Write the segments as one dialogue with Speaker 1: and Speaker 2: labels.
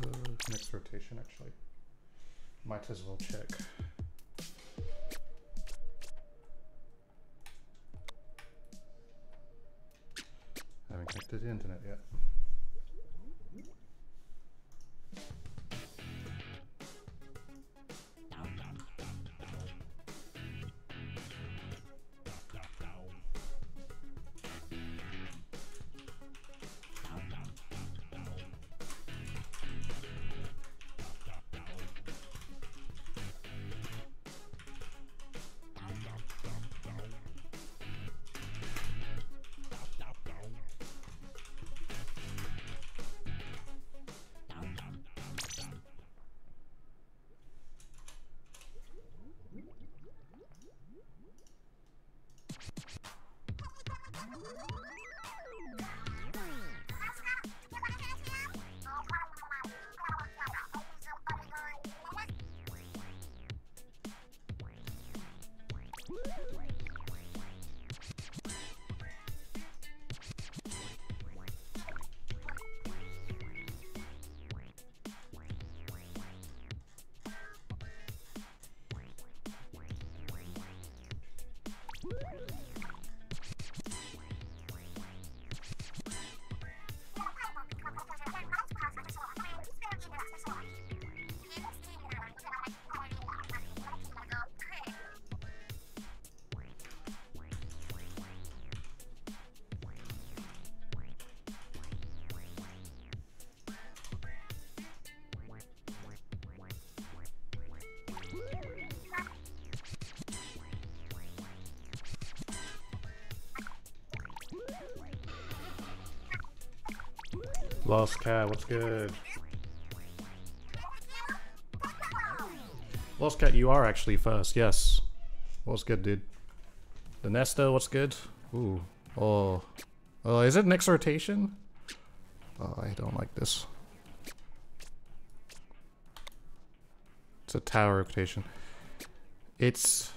Speaker 1: the next rotation actually? Might as well check. I haven't connected the internet yet. Lost Cat, what's good? Lost Cat, you are actually first, yes. What's good, dude? The Nesta, what's good? Ooh. Oh. Oh, is it next rotation? Oh, I don't like this. It's a tower rotation. It's...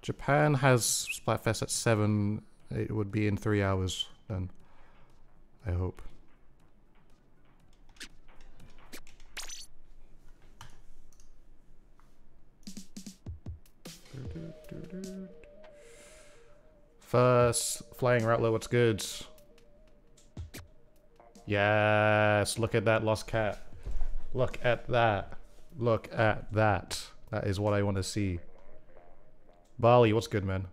Speaker 1: Japan has Splatfest at 7. It would be in 3 hours then. I hope. Flying Rattler, what's good? Yes, look at that lost cat. Look at that. Look at that. That is what I want to see. Bali, what's good, man?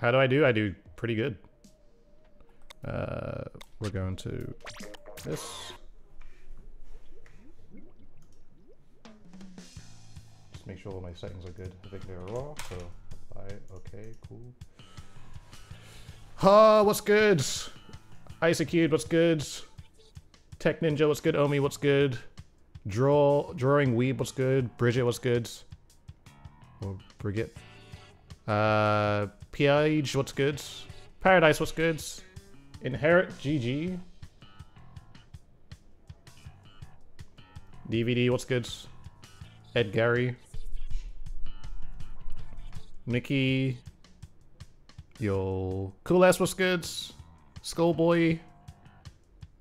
Speaker 1: How do I do? I do pretty good. Uh, we're going to this. Make sure all my settings are good. I think they're raw, so alright, okay, cool. Ha, what's good? Isacube, what's good? Tech Ninja, what's good? Omi, what's good? Draw, Drawing Weeb, what's good? Bridget, what's good? Or Brigitte. Uh, Piage, what's good? Paradise, what's good? Inherit, GG. DVD, what's good? Ed Gary. Mickey. Yo. Cool ass, what's good? Skullboy.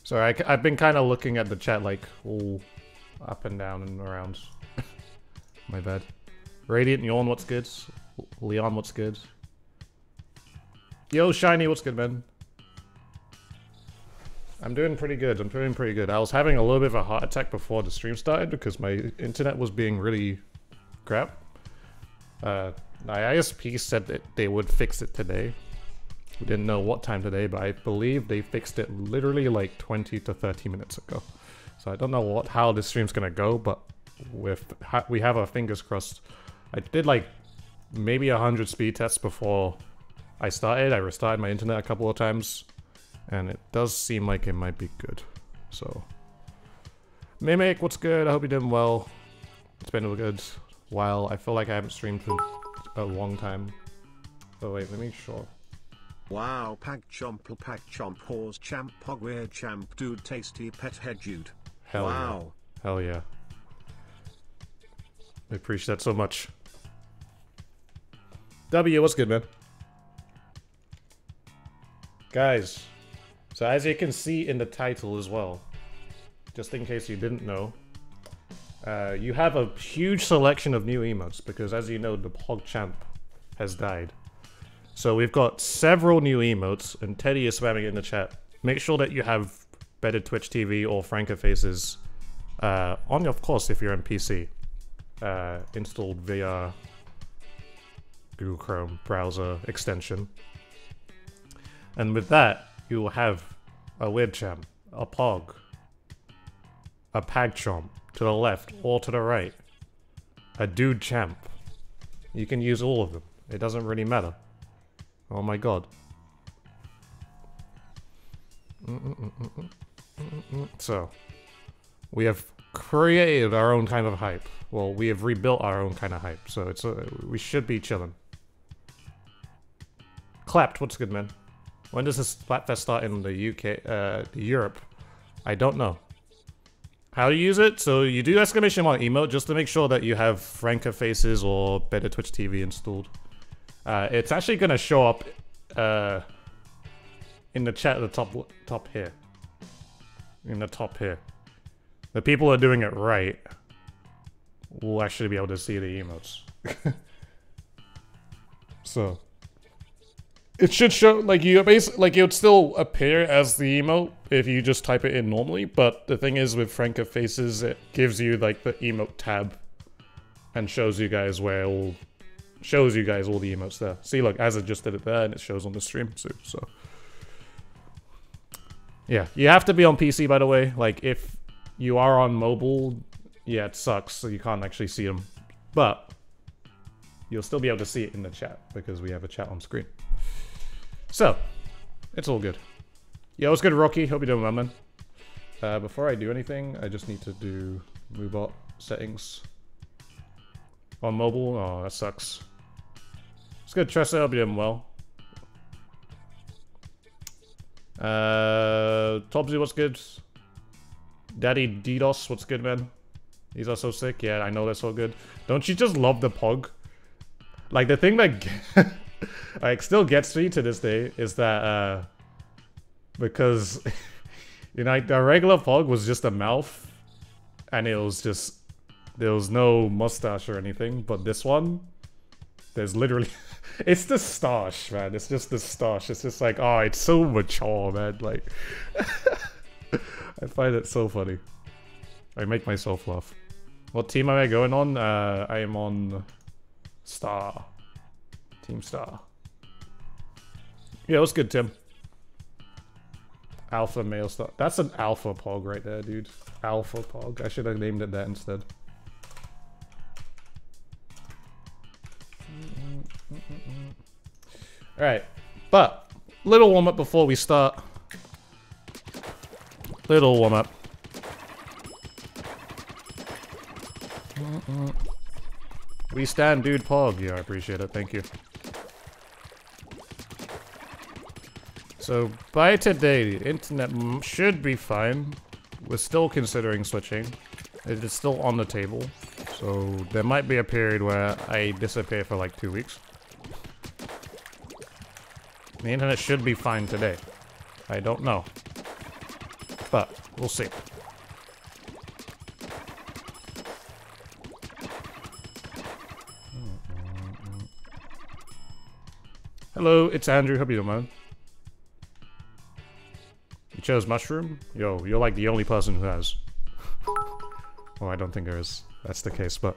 Speaker 1: Sorry, I, have been kind of looking at the chat like, all up and down and around. My bad. Radiant Yawn, what's good? Leon, what's good? Yo, Shiny, what's good, man? I'm doing pretty good. I'm doing pretty good. I was having a little bit of a heart attack before the stream started because my internet was being really crap. Uh, my ISP said that they would fix it today. We didn't know what time today, but I believe they fixed it literally like 20 to 30 minutes ago. So I don't know what how this stream's gonna go, but with we have our fingers crossed. I did like maybe a hundred speed tests before I started. I restarted my internet a couple of times, and it does seem like it might be good. So, Mimic, what's good? I hope you're doing well. It's been a good while. I feel like I haven't streamed for a long time. Oh wait, let me show.
Speaker 2: Wow, pag chomp, pag chomp, horse champ, pog weird champ, dude, tasty pet head dude.
Speaker 1: Hell wow. yeah. Hell yeah. I appreciate that so much. W, what's good, man? Guys, So as you can see in the title as well, just in case you didn't know, uh, you have a huge selection of new emotes because as you know, the PogChamp has died. So we've got several new emotes and Teddy is spamming it in the chat. Make sure that you have better Twitch TV or FrankerFaceZ uh, on, of course, if you're on PC, uh, installed via Google Chrome browser extension. And with that, you will have a Webchamp, a Pog, a Pagchomp to the left or to the right, a Dude Champ. You can use all of them. It doesn't really matter. Oh my god. So, we have created our own kind of hype. Well, we have rebuilt our own kind of hype, so it's uh, we should be chilling. Clapped, what's good, man? When does this Splatfest start in the UK, uh, Europe? I don't know. How to use it? So you do exclamation mark emote just to make sure that you have FrankerFaceZ or better Twitch TV installed. Uh, it's actually going to show up uh, in the chat at the top top here. In the top here. The people who are doing it right will actually be able to see the emotes. so it should show like you basically like it would still appear as the emote if you just type it in normally, but the thing is with FrankerFaceZ it gives you like the emote tab and shows you guys where all shows you guys all the emotes there. See look, as I just did it there and it shows on the stream too, so yeah, you have to be on PC by the way. Like if you are on mobile, yeah, it sucks, so you can't actually see them. But you'll still be able to see it in the chat because we have a chat on screen. So, it's all good. Yo, what's good, Rocky? Hope you're doing well, man. Uh, before I do anything, I just need to do MooBot settings. On mobile? Oh, that sucks. It's good, Tressa. Hope you're doing well. Uh, Tobsy, what's good? Daddy DDoS, what's good, man? These are so sick. Yeah, I know they're so good. Don't you just love the pog? Like, the thing that... like still gets me to this day is that uh because you know like the regular fog was just a mouth and it was just there was no mustache or anything, but this one there's literally it's the stash, man. It's just the stash. It's just like, oh, it's so mature, man. Like I find it so funny. I make myself laugh. What team am I going on? Uh, I am on Star. Team Star. Yeah, what's good, Tim? Alpha male star. That's an alpha pog right there, dude. Alpha pog. I should have named it that instead. Alright. But, little warm up before we start. Little warm up. We stand, dude, Pog. Yeah, I appreciate it. Thank you. So, by today, the internet should be fine. We're still considering switching. It is still on the table. So, there might be a period where I disappear for like two weeks. The internet should be fine today. I don't know. But, we'll see. Hello, it's Andrew. Hope you don't mind. Chose mushroom? Yo, you're like the only person who has. well, I don't think there is. That's the case, but...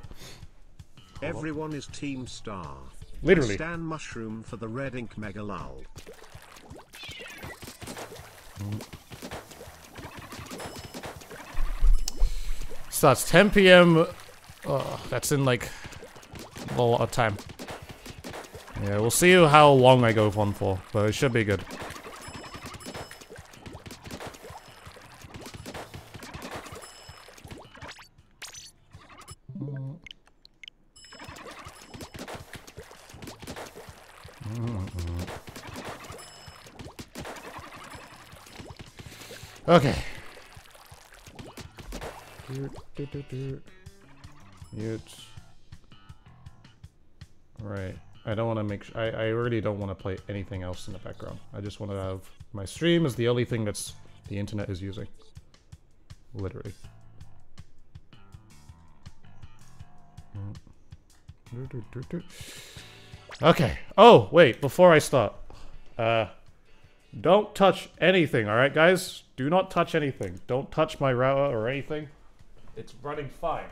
Speaker 2: Everyone is Team Star.
Speaker 1: Literally.
Speaker 2: Stand mushroom for the red ink mega lull.
Speaker 1: Starts 10 p.m. Oh, that's in like a lot of time. Yeah, we'll see how long I go on for, but it should be good. Okay. Mute. Right. I don't want to make. I I really don't want to play anything else in the background. I just want to have my stream is the only thing that's the internet is using. Literally. Okay. Oh wait, before I start, uh, don't touch anything. All right, guys. Do not touch anything. Don't touch my router or anything. It's running fine.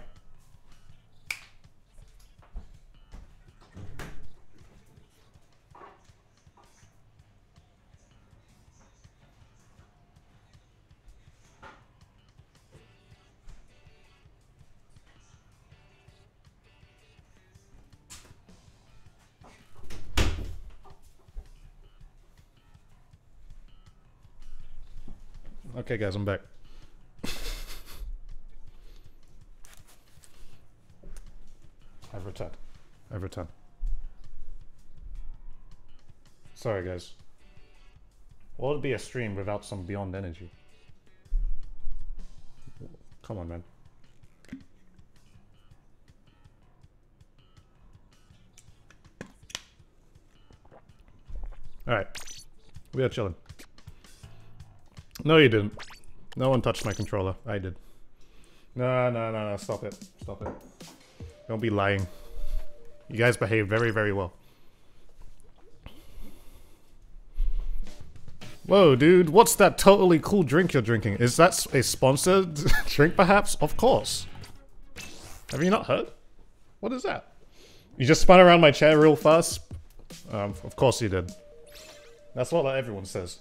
Speaker 1: Okay, guys, I'm back. I've returned. I've returned. Sorry, guys. What would be a stream without some Beyond Energy? Come on, man. Alright. We are chilling. No, you didn't. No one touched my controller. I did. No, no, no, no. Stop it. Stop it. Don't be lying. You guys behave very, very well. Whoa, dude. What's that totally cool drink you're drinking? Is that a sponsored drink, perhaps? Of course. Have you not heard? What is that? You just spun around my chair real fast? Um, of course you did. That's what everyone says.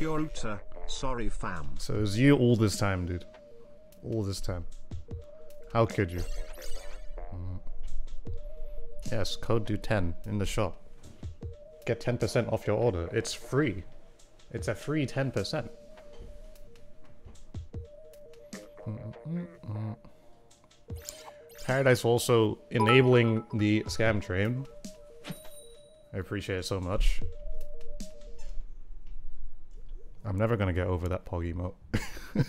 Speaker 2: Your router. Sorry, fam.
Speaker 1: So it was you all this time, dude. All this time. How could you? Mm. Yes, code do 10 in the shop. Get 10% off your order. It's free. It's a free 10%. Paradise also enabling the scam train. I appreciate it so much. I'm never gonna get over that pog emote.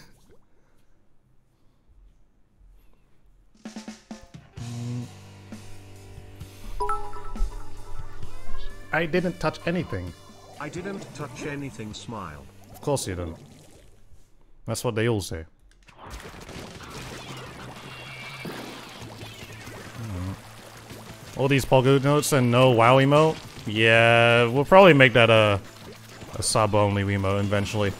Speaker 1: I didn't touch anything.
Speaker 2: I didn't touch anything, smile.
Speaker 1: Of course you didn't. That's what they all say. Hmm. All these Pogo notes and no WoW emote? Yeah, we'll probably make that a, a sub-only emote eventually.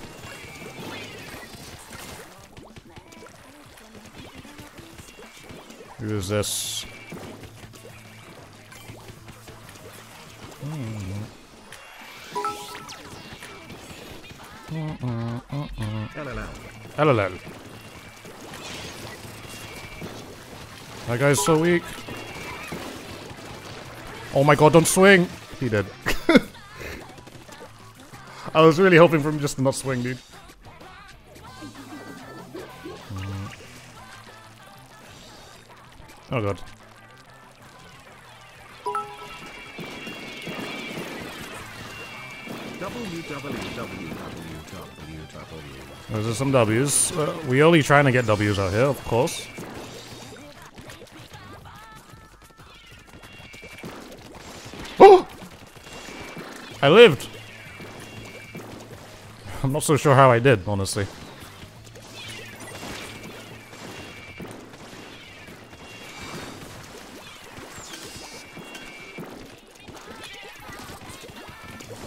Speaker 1: Who is this?
Speaker 2: LLL.
Speaker 1: That guy's so weak. Oh my god, don't swing! He did. I was really hoping for him just to not swing, dude. Mm. Oh god. Those are some W's. Uh, we only trying to get W's out here, of course. Oh! I lived! I'm not so sure how I did, honestly.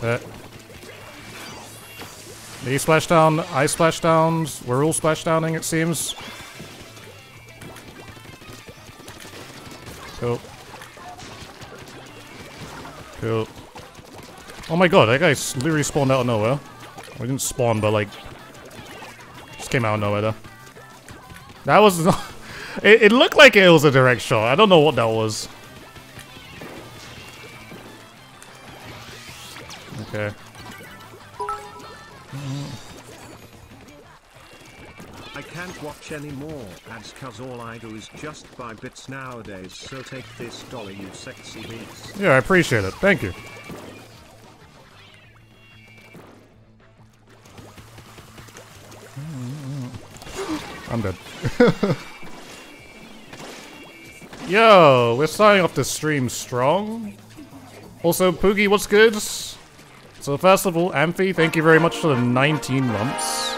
Speaker 1: Uh, splash down, I splash downs, we're all splash downing it seems. Cool. Cool. Oh my god, that guy literally spawned out of nowhere. He didn't spawn, but like... Just came out of nowhere though. That was not... It, it looked like it was a direct shot. I don't know what that was. Okay.
Speaker 2: I can't watch any more ads cause all I do is just buy bits nowadays so take this dollar you sexy beast.
Speaker 1: Yeah, I appreciate it. Thank you. I'm dead. Yo, we're starting off the stream strong. Also, Poogie, what's good? So first of all, Amphi, thank you very much for the 19 months.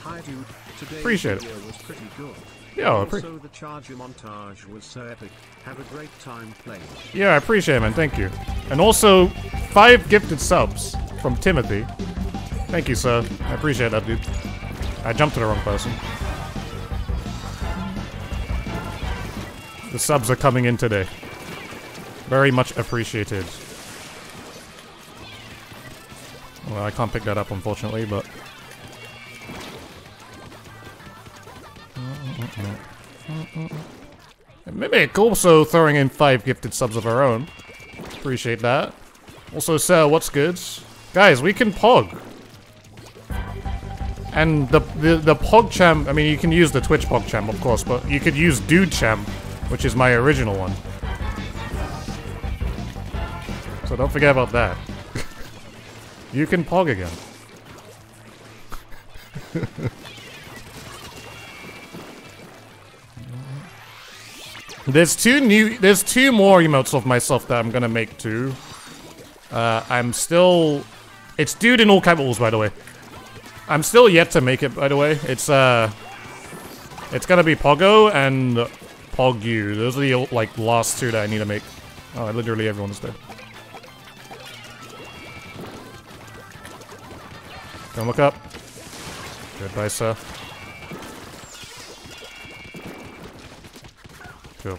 Speaker 2: Hi dude, today's
Speaker 1: Appreciate it.
Speaker 2: video was pretty good.
Speaker 1: Yeah, I appre-
Speaker 2: also the charger montage was so epic. Have a great time playing.
Speaker 1: Yeah, I appreciate it, man. Thank you. And also, five gifted subs from Timothy. Thank you, sir. I appreciate that, dude. I jumped to the wrong person. The subs are coming in today. Very much appreciated. Well, I can't pick that up, unfortunately, but... Mimic also throwing in five gifted subs of her own. Appreciate that. Also, sir, what's good? Guys, we can pog. And the, the the pog champ, I mean, you can use the Twitch pog champ, of course, but you could use dude champ, which is my original one. So don't forget about that. you can pog again. There's two new, there's two more emotes of myself that I'm gonna make too. Uh, I'm still, it's dude in all capitals by the way. I'm still yet to make it by the way. It's uh, it's gonna be Pogo and Pogu. Those are the like last two that I need to make. Oh, literally everyone's dead. Don't look up. Goodbye, sir. Cool.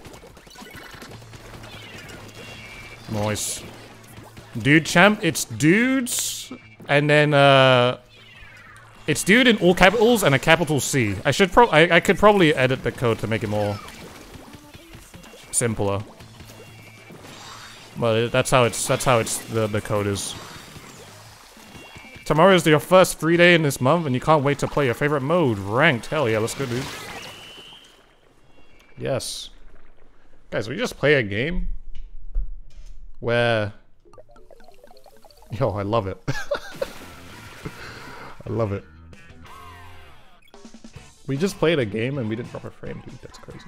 Speaker 1: Nice. Dude champ, it's dudes, and then, uh... It's dude in all capitals and a capital C. I should pro- I, I could probably edit the code to make it more... simpler. But that's how it's, that's how it's, the, the code is. Tomorrow is your first free day in this month, and you can't wait to play your favorite mode, ranked. Hell yeah, let's go, dude. Yes. Guys, we just play a game where... Yo, I love it. I love it. We just played a game and we didn't drop a frame, dude. That's crazy.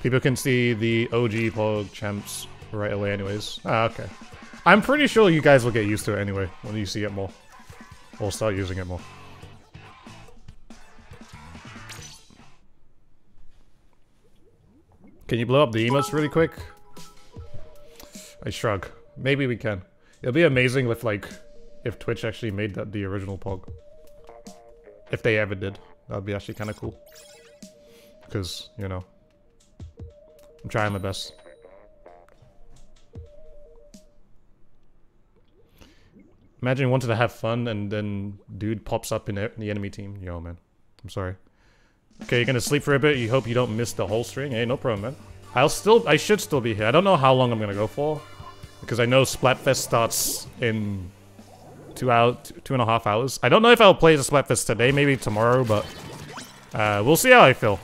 Speaker 1: People can see the OG Pog champs right away anyways. Ah, okay. I'm pretty sure you guys will get used to it anyway when you see it more. Or start using it more. Can you blow up the emotes really quick? I shrug. Maybe we can. It'll be amazing with like, if Twitch actually made that the original Pog. If they ever did. That'd be actually kind of cool. Because, you know, I'm trying my best. Imagine wanted to have fun and then dude pops up in the enemy team. Yo, man. I'm sorry. Okay, you're gonna sleep for a bit. You hope you don't miss the whole string. Hey, no problem, man. I'll still, I should still be here. I don't know how long I'm gonna go for, because I know Splatfest starts in two out, two and a half hours. I don't know if I'll play the Splatfest today, maybe tomorrow, but uh, we'll see how I feel.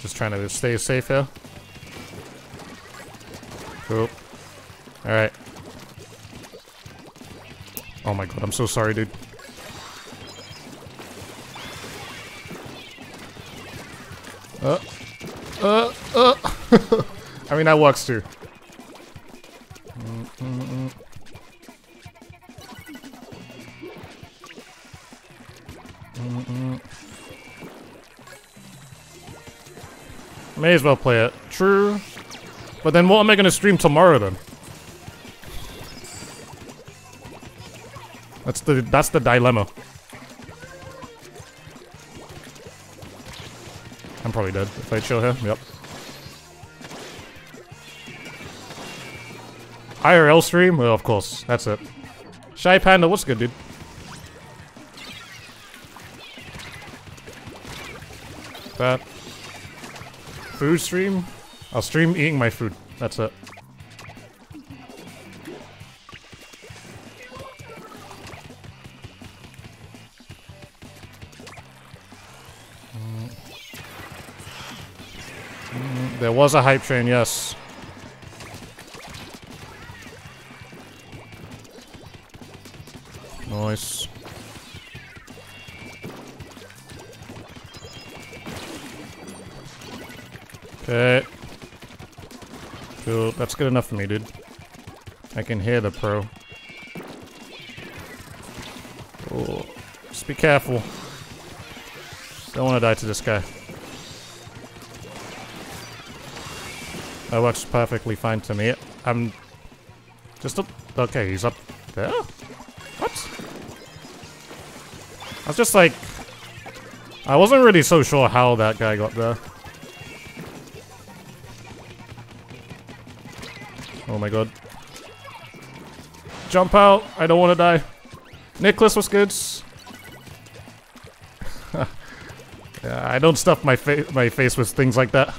Speaker 1: Just trying to stay safe here. Cool. Alright. Oh my god, I'm so sorry, dude. Uh. Uh. Uh. I mean, that works too. May as well play it. True. But then what am I going to stream tomorrow then? That's the that's the dilemma. I'm probably dead if I chill here. Yep. IRL stream? Well, of course. That's it. Shy Panda, what's good, dude? That. Food stream? I'll stream eating my food. That's it. Was a hype train, yes. Nice. Okay. Cool. That's good enough for me, dude. I can hear the pro. Oh, just be careful. Don't want to die to this guy. That works perfectly fine to me. I'm just up. Okay, he's up there. What? I was just like, I wasn't really so sure how that guy got there. Oh my god. Jump out. I don't want to die. Nicholas was good. yeah, I don't stuff my, fa my face with things like that.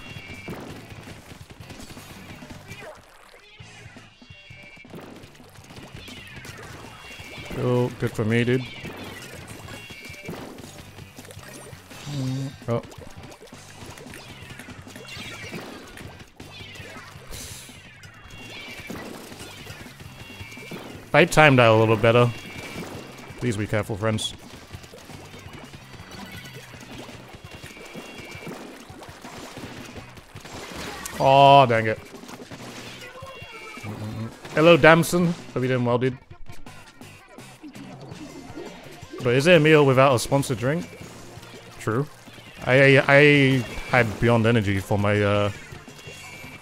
Speaker 1: For me, dude. Mm, oh. If I timed out a little better. Please be careful, friends. Oh, dang it. Hello, Damson. Hope you're doing well, dude. But is it a meal without a sponsored drink? True. I, I, I had Beyond Energy for my uh,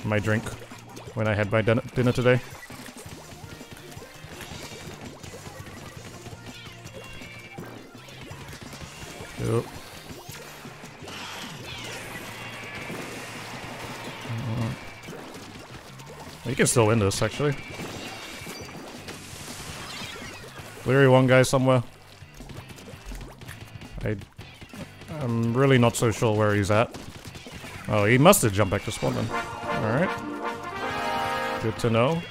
Speaker 1: my drink when I had my dinner today. Yep. You can still win this, actually. Cleary one guy somewhere. Really not so sure where he's at. Oh, he must have jumped back to spawn then. Alright. Good to know.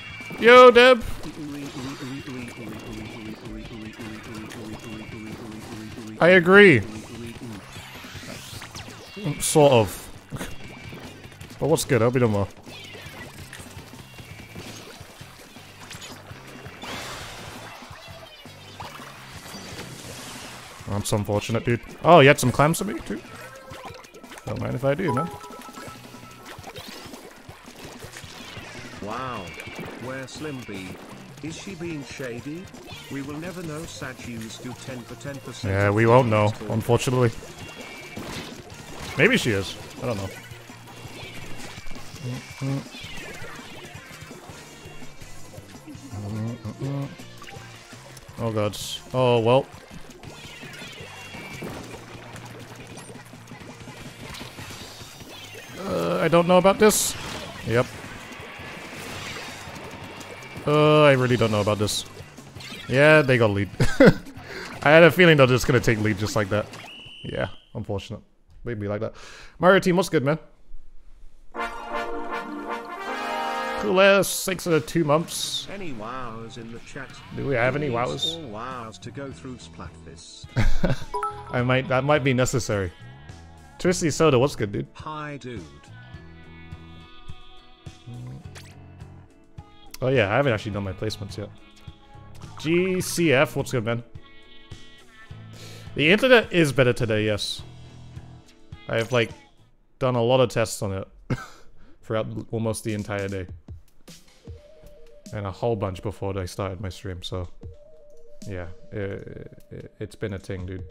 Speaker 1: Yo, Deb! I agree. Sort of. but what's good? I'll be done well. That's unfortunate, dude. Oh, you had some clams for me, too? Don't mind if I do, man.
Speaker 2: Wow. Where Slim B? Is she being shady? We will never know Saju's do 10 for 10%.
Speaker 1: Yeah, we won't know, unfortunately. Maybe she is. I don't know. Oh god. Oh well. I don't know about this. Yep. Uh, I really don't know about this. Yeah, they got lead. I had a feeling they're just gonna take lead just like that. Yeah, unfortunate. Maybe like that. Mario team, what's good, man? Cool ass, six of two months.
Speaker 2: Any wows in the chat?
Speaker 1: Do we have any wows?
Speaker 2: All wows to go through Splatfest.
Speaker 1: I might, that might be necessary. Twisty Soda, what's good, dude?
Speaker 2: Hi, dude.
Speaker 1: Oh yeah, I haven't actually done my placements yet. GCF, what's good, man? The internet is better today, yes. I've, like, done a lot of tests on it throughout almost the entire day. And a whole bunch before I started my stream, so... Yeah, it, it, it's been a thing, dude.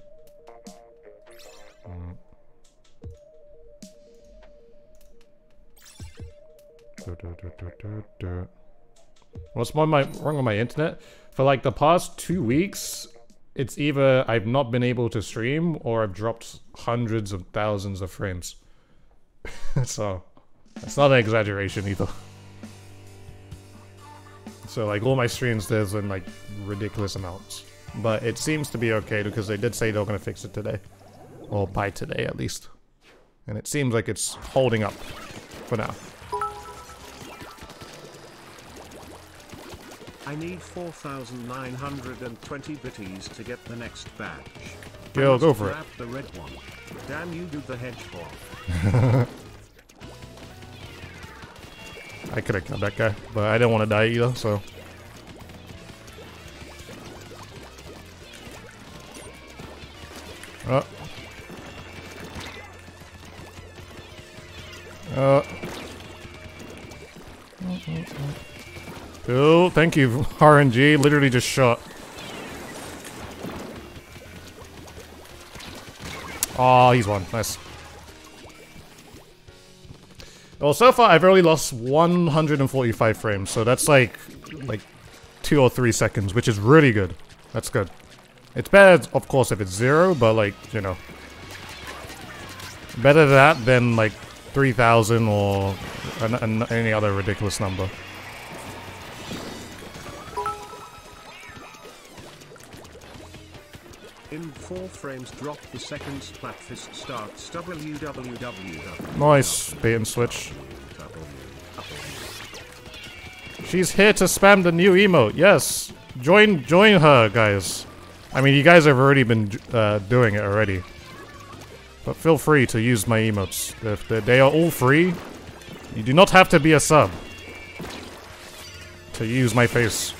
Speaker 1: Mm. What's my, wrong with my internet? For like the past two weeks, it's either I've not been able to stream or I've dropped hundreds of thousands of frames. so, that's not an exaggeration either. So like all my streams, there's been like ridiculous amounts. But it seems to be okay because they did say they're going to fix it today. Or by today at least. And it seems like it's holding up for now.
Speaker 2: I need 4,920 bitties to get the next badge.
Speaker 1: Yo, go for it.
Speaker 2: the red one. Damn you do the hedgehog.
Speaker 1: I could have killed that guy, but I didn't want to die either, so. Oh. Uh. uh. Mm, mm, mm. Oh, thank you, RNG. Literally just shot. Oh, he's won. Nice. Well, so far I've only lost 145 frames, so that's like, like, two or three seconds, which is really good. That's good. It's bad, of course, if it's zero, but like, you know, better that than like 3,000 or an, an, any other ridiculous number.
Speaker 2: In four frames drop the second Splatfest starts www.
Speaker 1: Nice, bait and switch. She's here to spam the new emote. Yes, join join her, guys. I mean, you guys have already been uh, doing it already. But feel free to use my emotes. If they, are all free, you do not have to be a sub to use my face.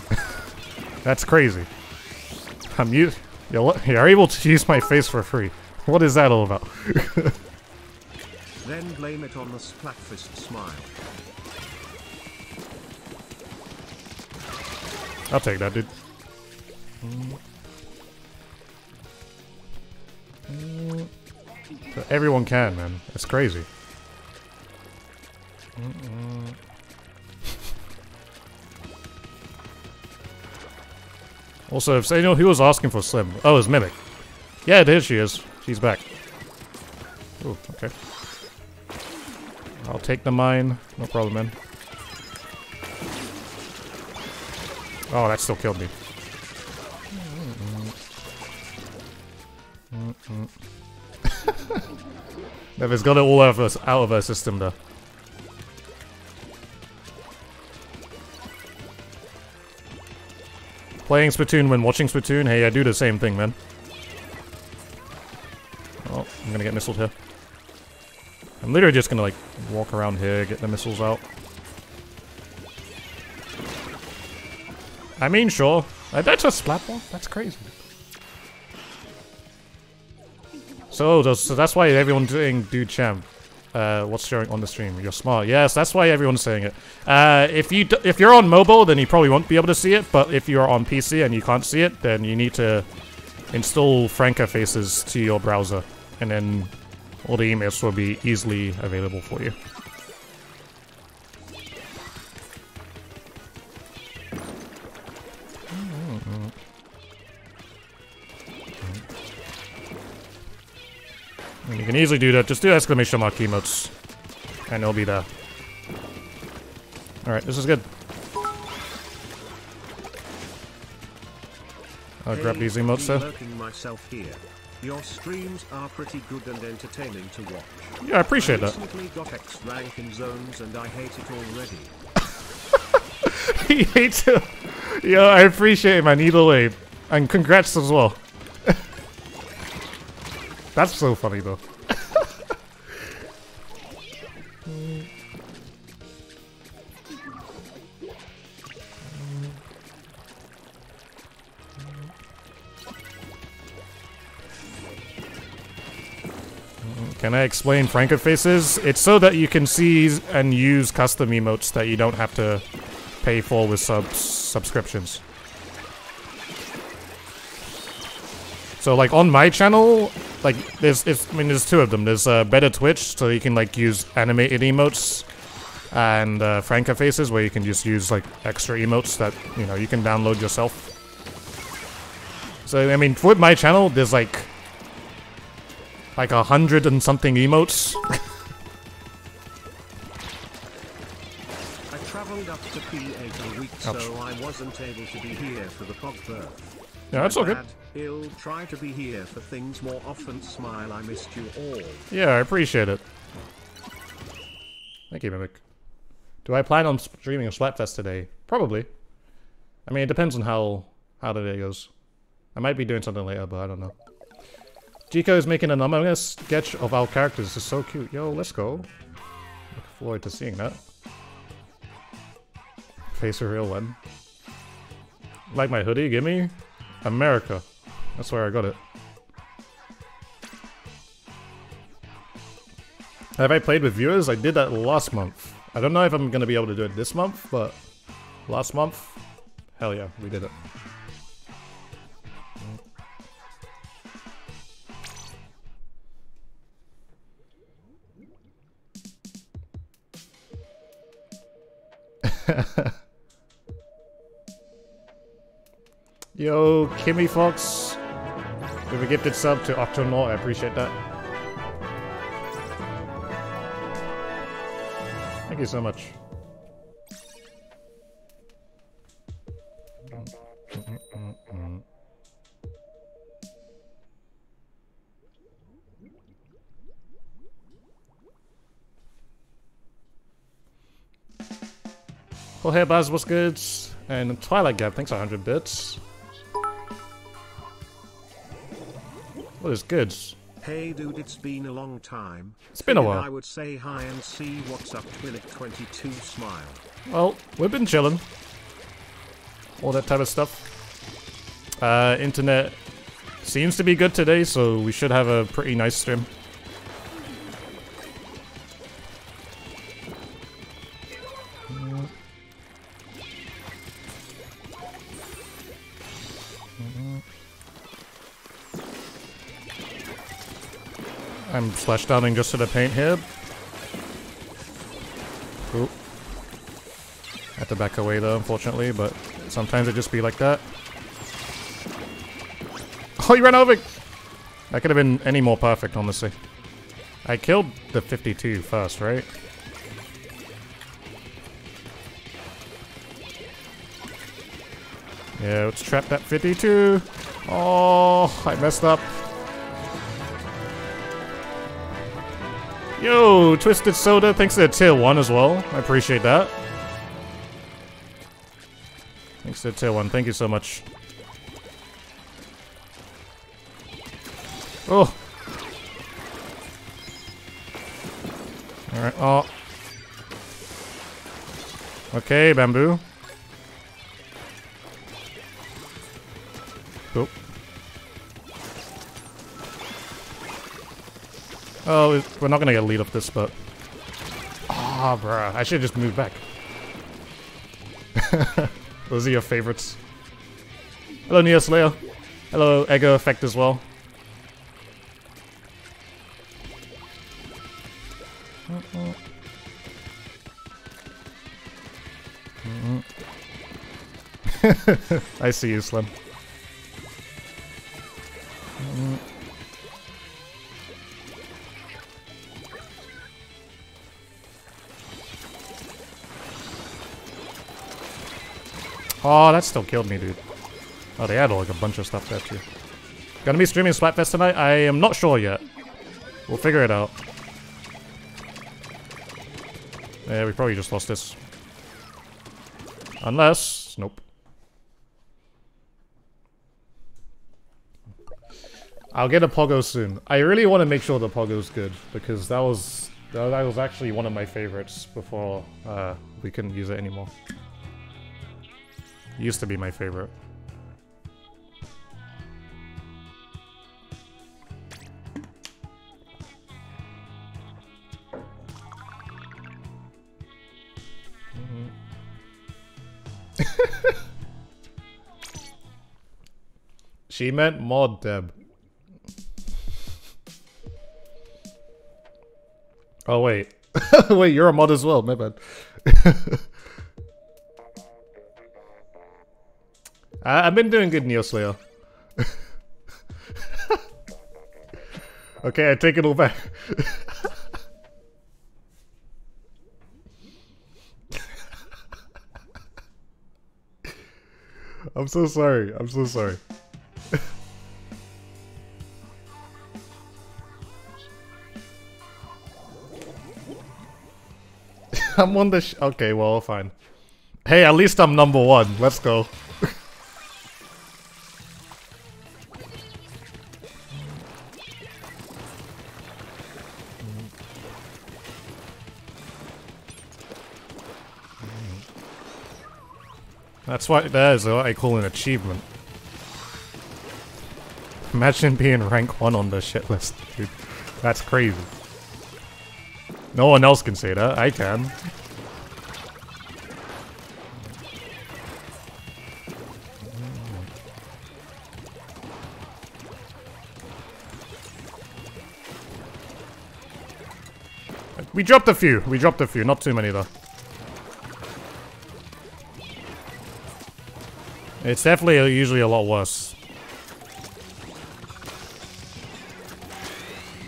Speaker 1: That's crazy. I'm you. You're, you're able to use my face for free. What is that all about?
Speaker 2: then blame it on the Splatfest smile.
Speaker 1: I'll take that, dude. Everyone can, man. It's crazy. Also, if you know who was asking for Slim? Oh, it's Mimic. Yeah, there she is. She's back. Oh, okay. I'll take the mine. No problem, man. Oh, that still killed me. Never's got it all out of, us, out of her system, though. Playing Splatoon when watching Splatoon? Hey, I do the same thing, man. Oh, I'm gonna get missiled here. I'm literally just gonna, like, walk around here, get the missiles out. I mean, sure. Uh, that's a splat ball? That's crazy. So, so that's why everyone's doing Dude Champ. Uh, what's showing on the stream? You're smart. Yes, that's why everyone's saying it. Uh, if you if you're on mobile, then you probably won't be able to see it. But if you're on PC and you can't see it, then you need to install FrankerFaceZ to your browser, and then all the emails will be easily available for you. And you can easily do that. Just do exclamation mark emotes. And it'll be there. Alright, this is good. I'll
Speaker 2: hey,
Speaker 1: grab these emotes there.
Speaker 2: myself here. Your streams are pretty good and entertaining to watch.
Speaker 1: Yeah, I appreciate
Speaker 2: I
Speaker 1: that.
Speaker 2: recently got X rank in zones and I hate it already.
Speaker 1: he hates it. Yeah, I appreciate it, man. Either way. And congrats as well. That's so funny, though. Can I explain FrankerFaceZ? It's so that you can see and use custom emotes that you don't have to pay for with subs subscriptions. So like on my channel, like there's, I mean there's two of them. There's uh, Better Twitch, so you can like use animated emotes, and uh, FrankerFaceZ, where you can just use like extra emotes that you know you can download yourself. So I mean, with my channel, there's like like a hundred and something emotes.
Speaker 2: I travelled up to PA for a week,
Speaker 1: Ouch.
Speaker 2: so I wasn't able to be here for the pog birth.
Speaker 1: Yeah, that's all good.
Speaker 2: Bad. He'll try to be here for things more often. Smile, I missed you all.
Speaker 1: Yeah, I appreciate it. Thank you, Mimic. Do I plan on streaming a Splatfest today? Probably. I mean, it depends on how how the day goes. I might be doing something later, but I don't know. Chico is making an Among Us sketch of our characters. It's so cute. Yo, let's go. Look forward to seeing that. Face a real one. Like my hoodie, gimme? America. That's where I got it. Have I played with viewers? I did that last month. I don't know if I'm gonna be able to do it this month, but last month, hell yeah, we did it. Yo, Kimmy Fox. With a gifted sub to Octonaut, I appreciate that. Thank you so much. Oh, hey, Buzz, what's good? And Twilight Gap, thanks for 100 bits. What is good?
Speaker 2: Hey dude, it's been a long time.
Speaker 1: It's been a while.
Speaker 2: I would say hi and see what's up Twillick22 smile.
Speaker 1: Well, we've been chilling. All that type of stuff. Uh, internet seems to be good today, so we should have a pretty nice stream. I'm splashdowning just to the paint here. Oop. Had to back away though, unfortunately, but sometimes it just be like that. Oh, you ran over! That could have been any more perfect, honestly. I killed the 52 first, right? Yeah, let's trap that 52. Oh, I messed up. Yo, Twisted Soda, thanks to the tier 1 as well. I appreciate that. Thanks to tier 1, thank you so much. Oh! Alright, oh. Okay, bamboo. Oop. Oh, we're not gonna get a lead off this, but... Ah, bruh. I should've just move back. Those are your favorites. Hello, Neo Slayer. Hello, Ego Effect as well. I see you, Slim. Oh, that still killed me, dude. Oh, they had like a bunch of stuff there too. Gonna be streaming Splatfest tonight? I am not sure yet. We'll figure it out. Yeah, we probably just lost this. Unless... Nope. I'll get a Pogo soon. I really want to make sure the Pogo's good, because that was... That was actually one of my favorites before uh, we couldn't use it anymore. Used to be my favorite. she meant mod Deb. Oh wait. wait, you're a mod as well, my bad. I, I've been doing good, Neo Slayer. okay, I take it all back. I'm so sorry. I'm so sorry. I'm on the Okay, well, fine. Hey, at least I'm number one. Let's go. That's what that is what I call an achievement. Imagine being rank 1 on the shit list, dude. That's crazy. No one else can say that. I can. We dropped a few. We dropped a few. Not too many, though. It's definitely usually a lot worse.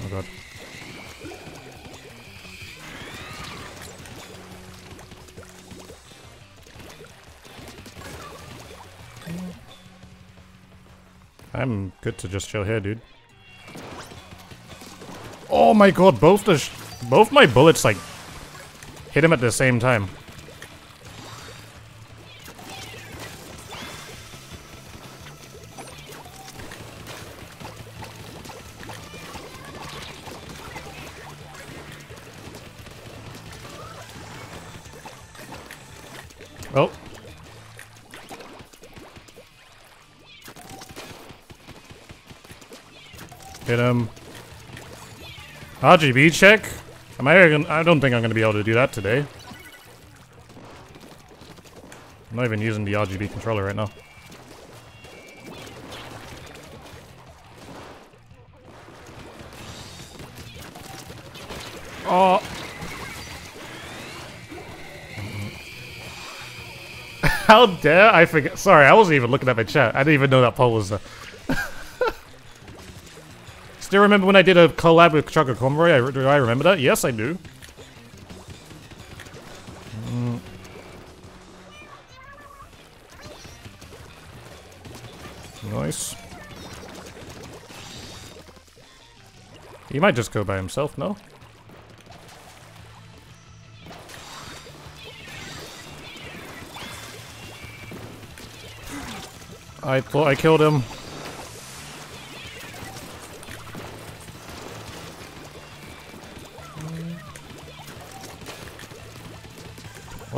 Speaker 1: Oh god. I'm good to just chill here, dude. Oh my god, both the both my bullets like hit him at the same time. RGB check? Am I I don't think I'm going to be able to do that today. I'm not even using the RGB controller right now. Oh. How dare I forget? Sorry, I wasn't even looking at my chat. I didn't even know that poll was there. Still remember when I did a collab with Chocolate Convoy? I, do I remember that? Yes, I do. Mm. Nice. He might just go by himself, no? I thought I killed him.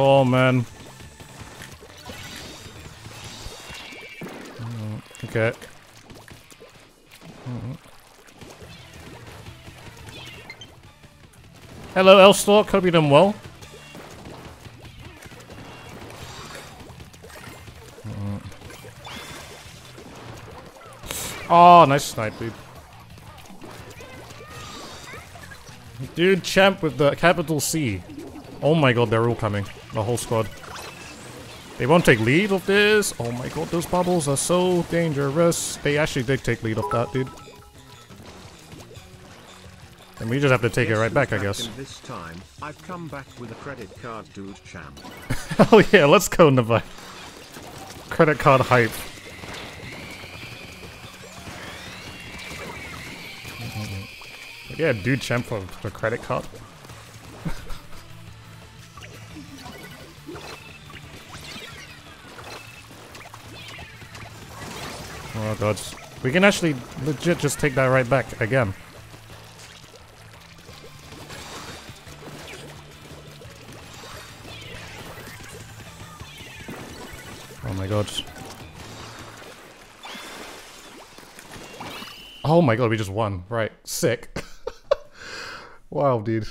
Speaker 1: Oh man. Mm, okay. Mm. Hello, Elstalk. Hope you're doing well. Oh, nice snipe, dude. Dude, champ with the capital C. Oh my god, they're all coming. The whole squad. They won't take lead of this. Oh my god, those bubbles are so dangerous. They actually did take lead of that, dude. And we just have to take
Speaker 2: yes,
Speaker 1: it right back, I guess.
Speaker 2: This time, I've come back with a credit card, dude, champ.
Speaker 1: Hell oh, yeah, let's go, Navi. Credit card hype. Yeah, dude champ for the credit card. God. We can actually legit just take that right back again. Oh my god. Oh my god, we just won. Right. Sick. wow, dude.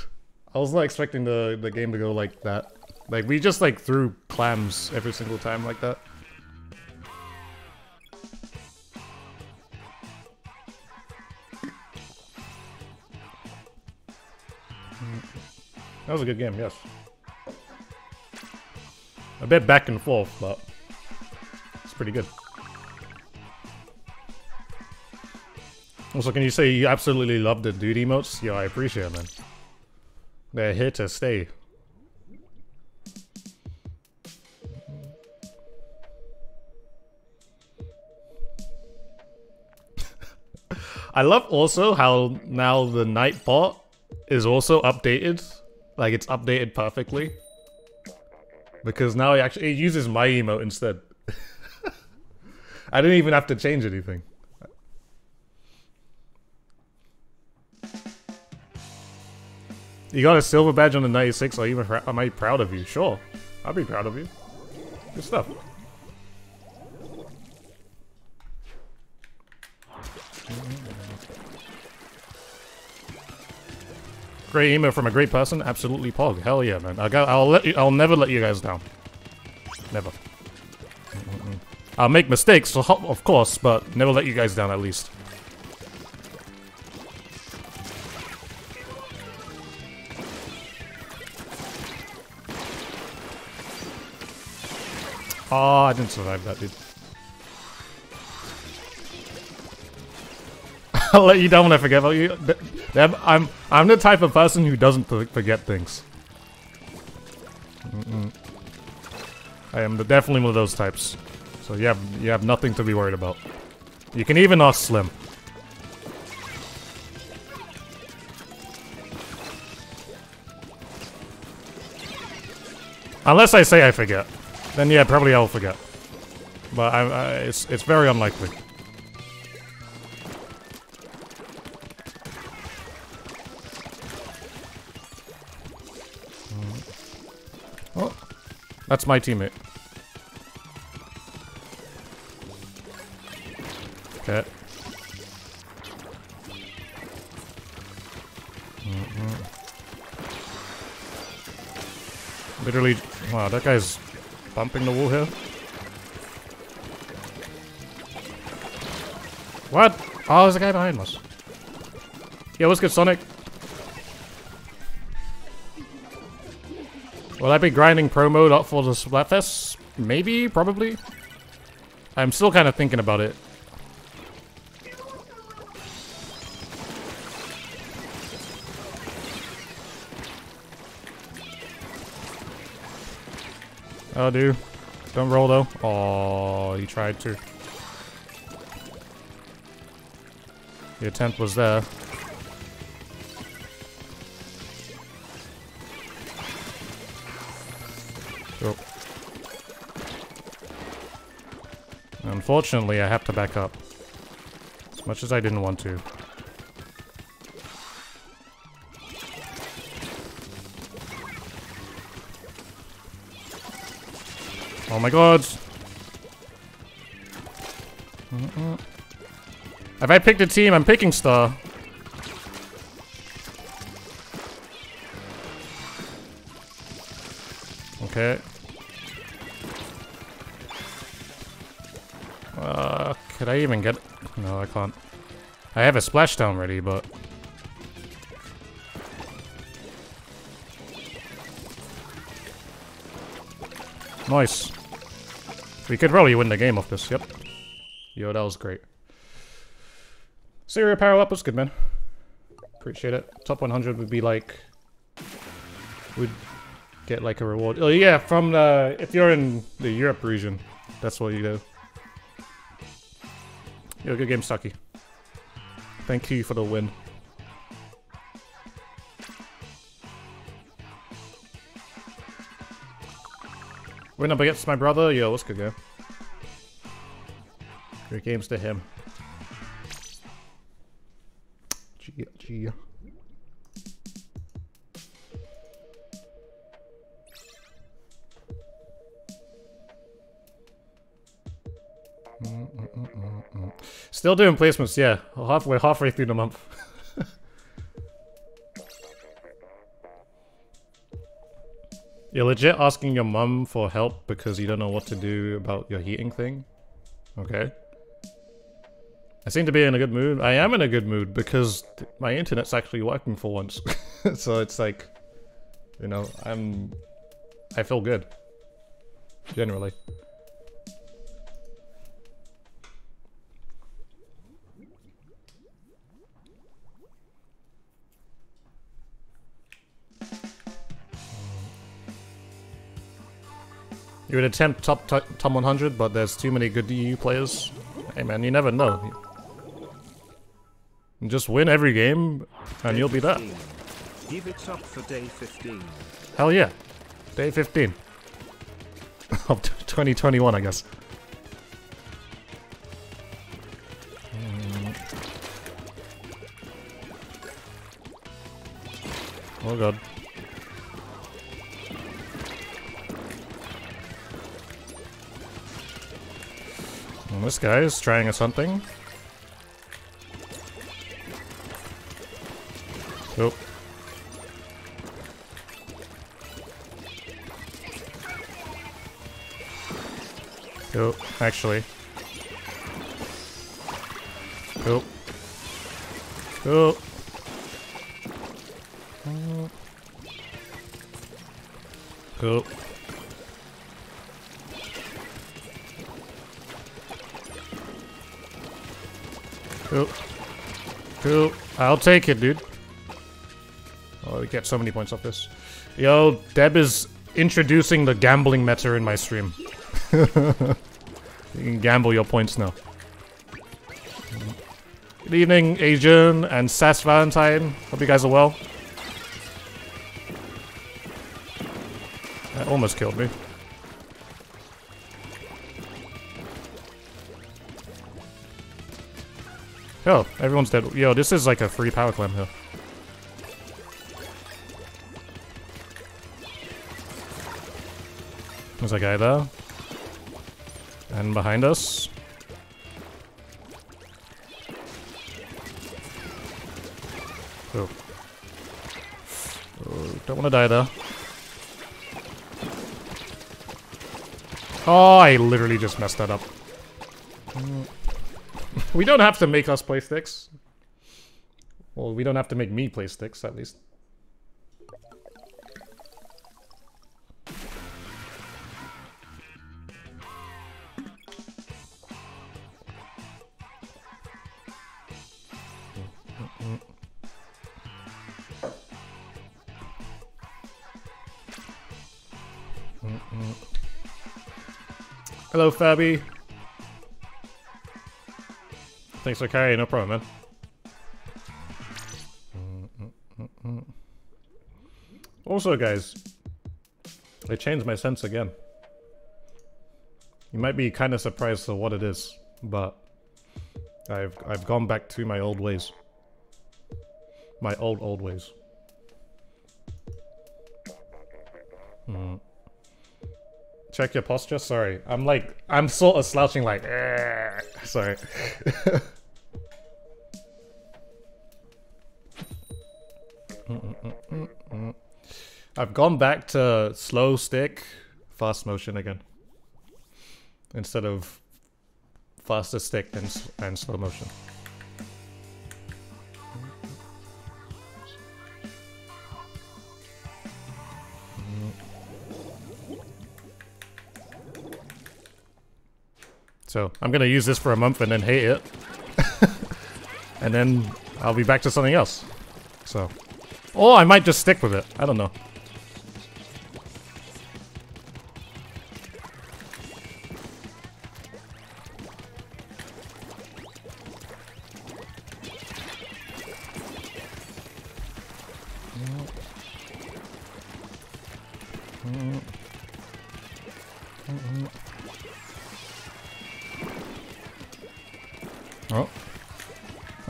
Speaker 1: I was not expecting the, the game to go like that. Like, we just like threw clams every single time like that. Was a good game, yes. A bit back and forth, but it's pretty good. Also, can you say you absolutely love the dude emotes? Yeah, I appreciate it, man. They're here to stay. I love also how now the Nightbot is also updated like, it's updated perfectly. Because now it actually it uses my emote instead. I didn't even have to change anything. You got a silver badge on the 96, are you, am I proud of you? Sure, I'll be proud of you. Good stuff. Mm -hmm. Great email from a great person. Absolutely pog. Hell yeah, man. I got, I'll let you, I'll never let you guys down. Never. I'll make mistakes, of course, but never let you guys down at least. Oh, I didn't survive that, dude. I'll let you down when I forget about you. I'm I'm the type of person who doesn't forget things. Mm -mm. I am the, definitely one of those types. So you have you have nothing to be worried about. You can even ask Slim. Unless I say I forget. Then yeah, probably I'll forget. But I, I, it's it's very unlikely. That's my teammate. Okay. Mm -hmm. Literally, wow, that guy's bumping the wall here. What? Oh, there's a guy behind us. Yeah, what's good, Sonic? Will I be grinding pro mode up for the Splatfest? Maybe, probably. I'm still kind of thinking about it. Oh, dude. Don't roll, though. Oh, he tried to. The attempt was there. Unfortunately, I have to back up. As much as I didn't want to. Oh my god! Have I picked a team, I'm picking Star. Okay. Uh, could I even get... No, I can't. I have a splashdown ready, but... Nice. We could probably win the game off this, yep. Yo, that was great. Serial power up was good, man. Appreciate it. Top 100 would be like... Would get like a reward. Oh yeah, from the... If you're in the Europe region, that's what you do. Yo, good game, Stucky. Thank you for the win. Win up against my brother? Yo, let's go. Great games to him. Still doing placements, yeah. Halfway, halfway through the month. You're legit asking your mum for help because you don't know what to do about your heating thing? Okay. I seem to be in a good mood. I am in a good mood because my internet's actually working for once. so it's like, you know, I'm... I feel good. Generally. You would attempt top top 100, but there's too many good EU players. Hey man, you never know. Just win every game, and
Speaker 2: day
Speaker 1: you'll be there.
Speaker 2: Give it up for day 15.
Speaker 1: Hell yeah. Day 15. of 2021, I guess. Oh god. And this guy is trying something. Oh. Oh, actually. Oh. Oh. Oh. oh. Cool. Cool. I'll take it, dude. Oh, we get so many points off this. Yo, Deb is introducing the gambling meta in my stream. you can gamble your points now. Good evening, Asian and Sass Valentine. Hope you guys are well. That almost killed me. Oh, everyone's dead. Yo, this is like a free power clam here. There's a guy there. And behind us. Oh. oh don't want to die there. Oh, I literally just messed that up. We don't have to make us play sticks. Well, we don't have to make me play sticks, at least. Hello, Fabi. Thanks okay, no problem, man. Also, guys, I changed my sense again. You might be kind of surprised at what it is, but I've I've gone back to my old ways. My old old ways. Hmm. Check your posture. Sorry, I'm like I'm sort of slouching, like. Sorry. I've gone back to slow stick, fast motion again. Instead of faster stick and, and slow motion. So I'm gonna use this for a month and then hate it. and then I'll be back to something else. So. Or I might just stick with it. I don't know.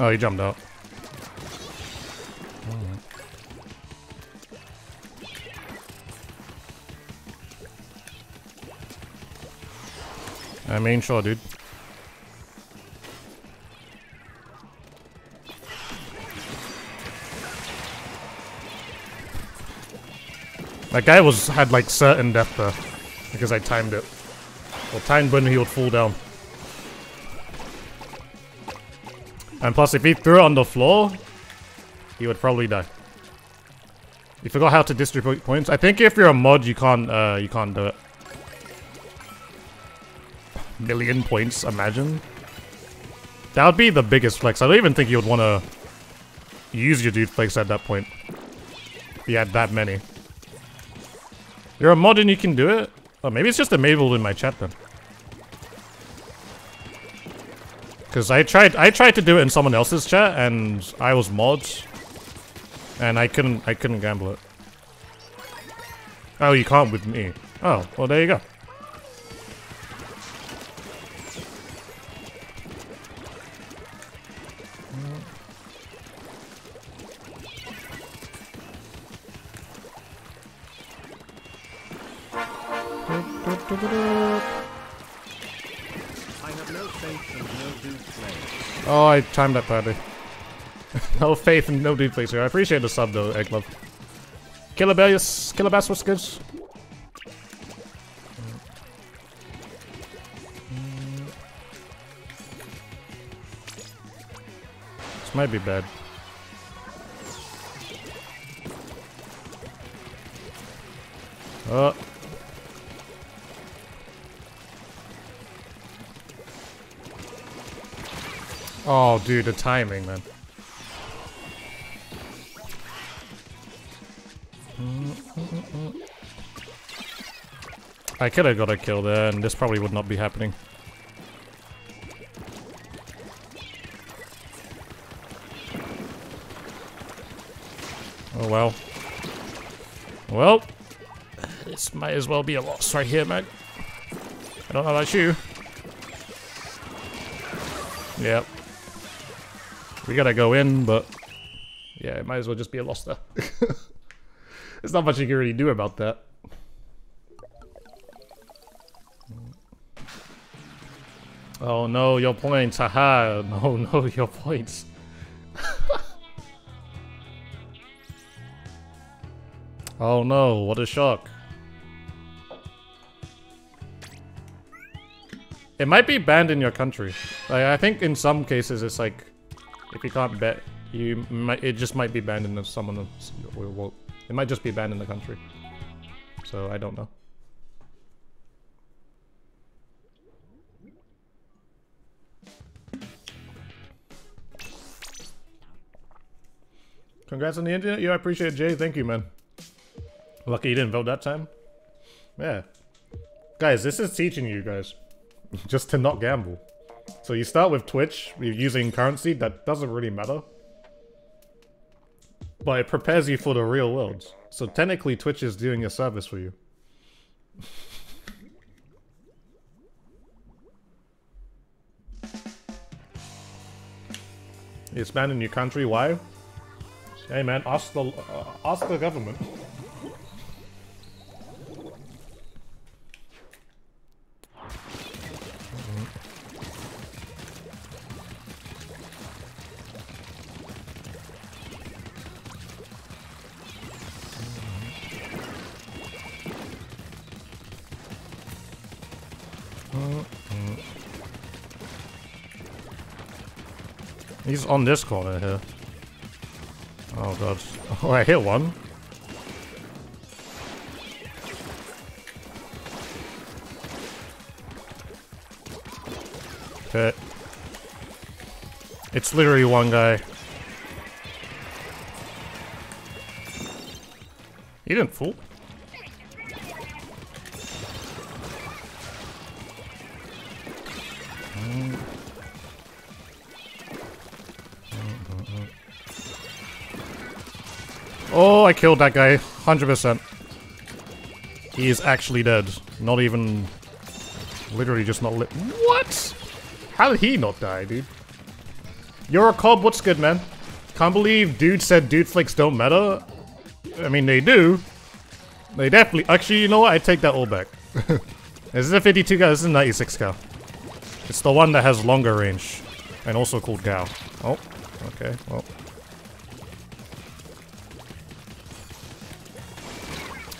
Speaker 1: Oh, he jumped out. I mean, sure, dude. That guy was had like certain death there because I timed it. Well, timed when he would fall down. And plus, if he threw it on the floor, he would probably die. You forgot how to distribute points. I think if you're a mod, you can't. Uh, you can't do it. Million points, imagine. That would be the biggest flex. I don't even think you would want to use your dude flex at that point. If you had that many. You're a mod and you can do it? Oh, maybe it's just enabled in my chat then. Because I tried I tried to do it in someone else's chat and I was mods. And I couldn't I couldn't gamble it. Oh, you can't with me. Oh, well there you go. Timed that badly. no faith and no dude please here. I appreciate the sub though, Egglove. Killabellius, Killabass, what's good? This might be bad. Dude, the timing, man. I could have got a kill there, and this probably would not be happening. Oh well. Well, this might as well be a loss right here, man. I don't know about you. Yep. We gotta go in, but yeah, it might as well just be a loss there. There's not much you can really do about that. Oh no, your points, haha. No, no, your points. oh no, what a shock. It might be banned in your country. Like, I think in some cases it's like, if you can't bet, you might, it just might be banned in some of them. Well, it might just be banned in the country. So I don't know. Congrats on the internet. Yeah, I appreciate it, Jay. Thank you, man. Lucky you didn't vote that time. Yeah. Guys, this is teaching you guys. just to not gamble. So you start with Twitch, you're using currency that doesn't really matter. But it prepares you for the real world. So technically Twitch is doing a service for you. banned in your country, why? Hey man, ask the, uh, ask the government. He's on this corner here. Oh god. Oh, I hit one. Okay. It's literally one guy. He didn't fool. Oh, I killed that guy. 100%. He is actually dead. Not even... Literally just not lit. What? How did he not die, dude? You're a cob, what's good, man? Can't believe dude said dude flicks don't matter. I mean, they do. They definitely... Actually, you know what? I take that all back. this is a 52 Gal, this is a 96 Gal. It's the one that has longer range. And also called Gao. Oh, okay, well...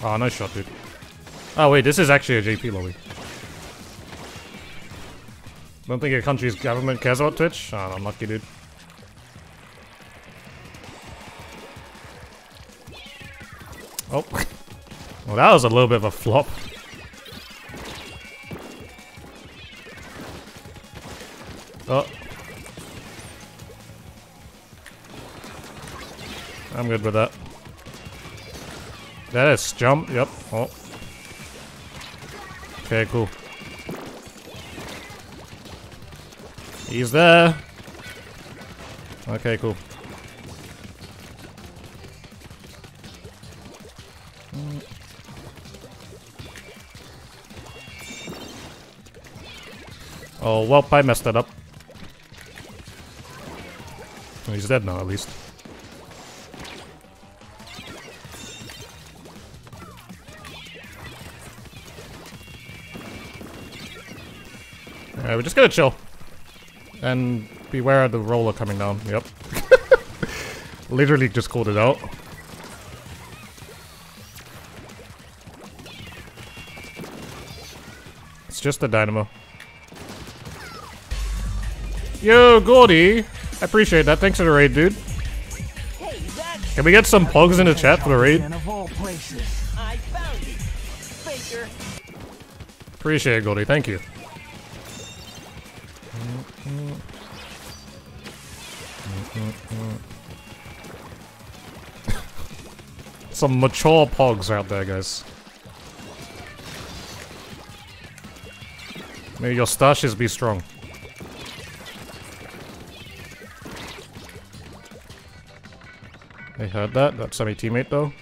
Speaker 1: Oh, nice shot, dude. Oh, wait, this is actually a JP lobby. Don't think your country's government cares about Twitch? Oh, I'm lucky, dude. Oh. Well, that was a little bit of a flop. Oh. I'm good with that. That is jump. Yep. Oh. Okay, cool. He's there. Okay, cool. Oh, well, I messed that up. He's dead now, at least. Alright, we're just gonna chill. And beware of the roller coming down. Yep. Literally just called it out. It's just a dynamo. Yo, Gordy! I appreciate that. Thanks for the raid, dude. Can we get some pogs in the chat for the raid? Appreciate it, Goldie. Thank you. Some mature pogs out there, guys. May your stashes be strong. They heard that. That's my teammate, though.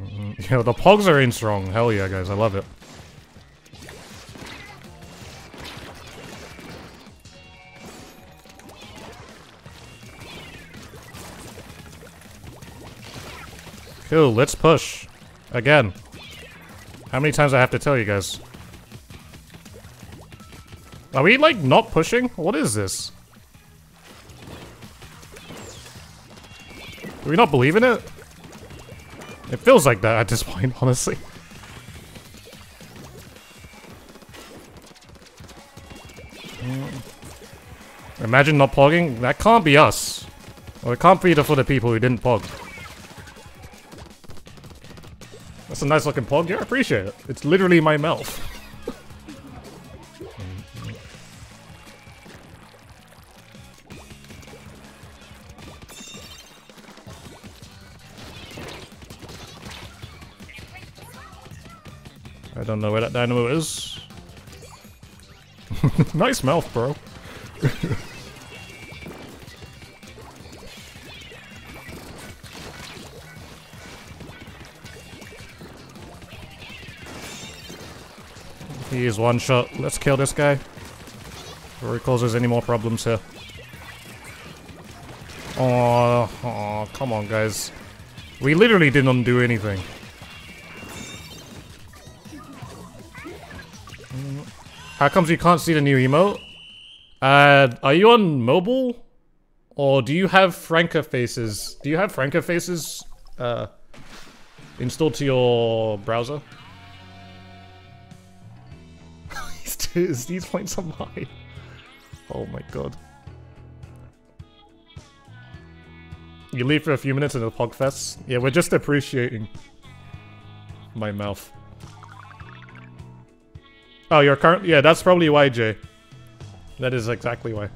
Speaker 1: Mhm. Yo, the pogs are in strong. Hell yeah, guys. I love it. Cool, let's push. Again. How many times I have to tell you guys? Are we, like, not pushing? What is this? Do we not believe in it? It feels like that at this point, honestly. Imagine not pogging? That can't be us. Or it can't be the for the people who didn't pog. That's a nice looking pog. Yeah, I appreciate it. It's literally my mouth. I don't know where that dynamo is. nice mouth, bro. He is one shot. Let's kill this guy. Before he causes any more problems here. Oh, oh, come on, guys. We literally didn't do anything. How comes you can't see the new emote? Uh, are you on mobile? Or do you have FrankerFaceZ? Do you have FrankerFaceZ, uh, installed to your browser? Is these points are high? Oh my god. You leave for a few minutes in the Pogfest? Yeah, we're just appreciating my mouth. Oh, you're currently- yeah, that's probably why, Jay. That is exactly why.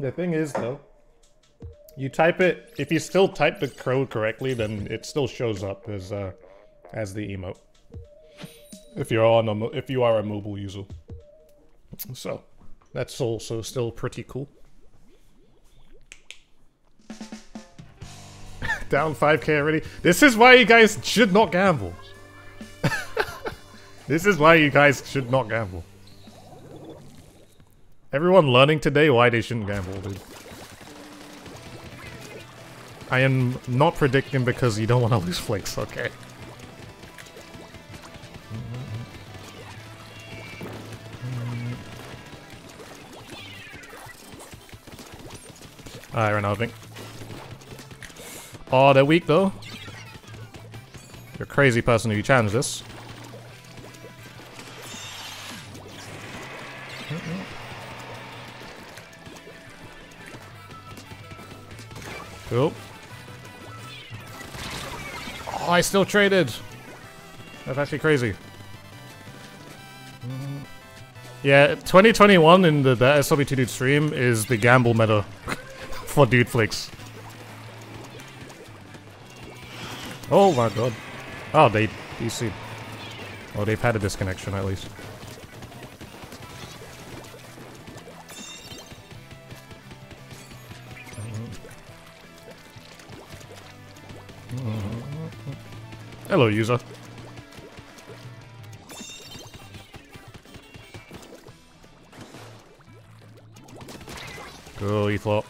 Speaker 1: The thing is, though, you type it. If you still type the code correctly, then it still shows up as uh, as the emote. If you're on a if you are a mobile user, so that's also still pretty cool. Down 5k already. This is why you guys should not gamble. this is why you guys should not gamble. Everyone learning today why they shouldn't gamble, dude. I am not predicting because you don't want to lose flakes, okay? Alright, right now, I think. Oh, they're weak though. You're a crazy person if you challenge this. Cool. Oh, I still traded. That's actually crazy. Yeah, 2021 in the, the SW2 Dude stream is the gamble meta for Dude Flicks. Oh my god. Oh, they DC. Oh, they've had a disconnection at least. Hello, user. Go, Ethlop.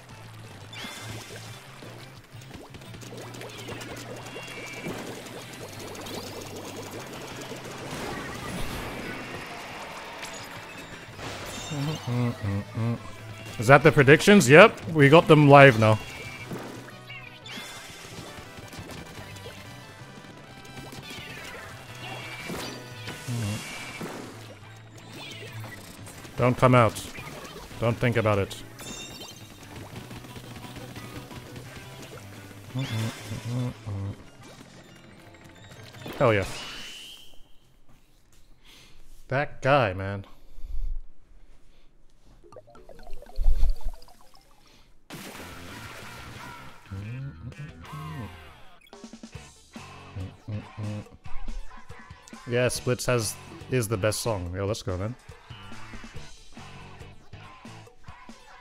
Speaker 1: Mm-hmm, mm-hmm, mm-hmm. Is that the predictions? Yep, we got them live now. Don't come out. Don't think about it. Hell yeah. That guy, man. Yeah, Splits has is the best song. Yo, let's go then.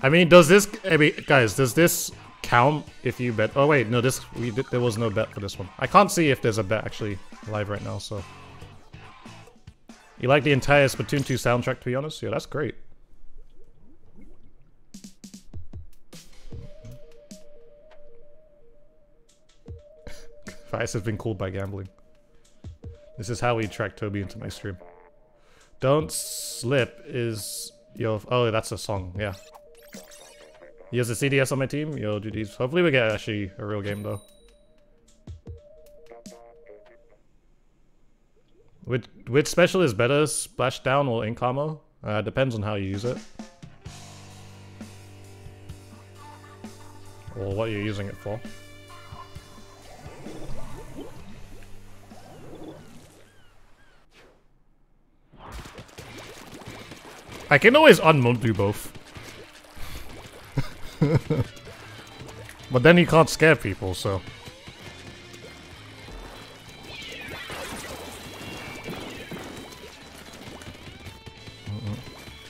Speaker 1: I mean, does this? I mean, guys, does this count if you bet? Oh wait, no, this we there was no bet for this one. I can't see if there's a bet actually live right now. So, you like the entire Splatoon 2 soundtrack? To be honest, yeah, that's great. Vice has been cooled by gambling. This is how we track Toby into my stream. Don't slip is your... Oh, that's a song. Yeah. He has a CDS on my team. Yo, GG's. Hopefully we get actually a real game though. Which which special is better, splashdown or ink armor? Uh, depends on how you use it. Or what you're using it for. I can always unmount do both. but then you can't scare people, so...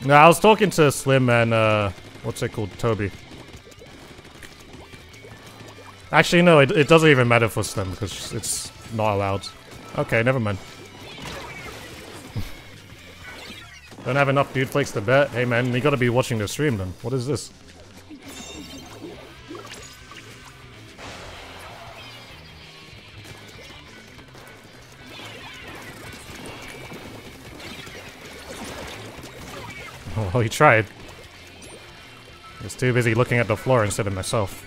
Speaker 1: No, I was talking to Slim and, uh, what's it called? Toby. Actually, no, it, it doesn't even matter for Slim, because it's not allowed. Okay, never mind. Don't have enough dude flakes to bet? Hey man, you gotta be watching the stream then. What is this? Oh, he tried. He was too busy looking at the floor instead of myself.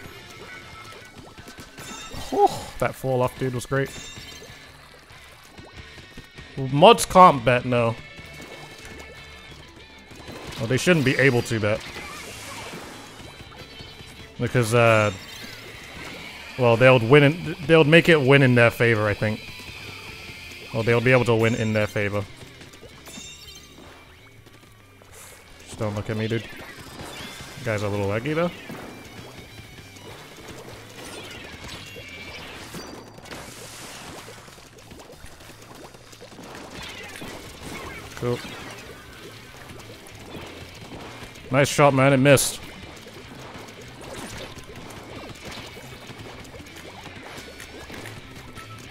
Speaker 1: Oh, that fall off dude was great. Mods can't bet, no. Well, they shouldn't be able to bet. Because, uh... Well, they'll win in, They'll make it win in their favor, I think. Well, they'll be able to win in their favor. Don't look at me, dude. Guy's a little leggy, though. Cool. Nice shot, man. It missed.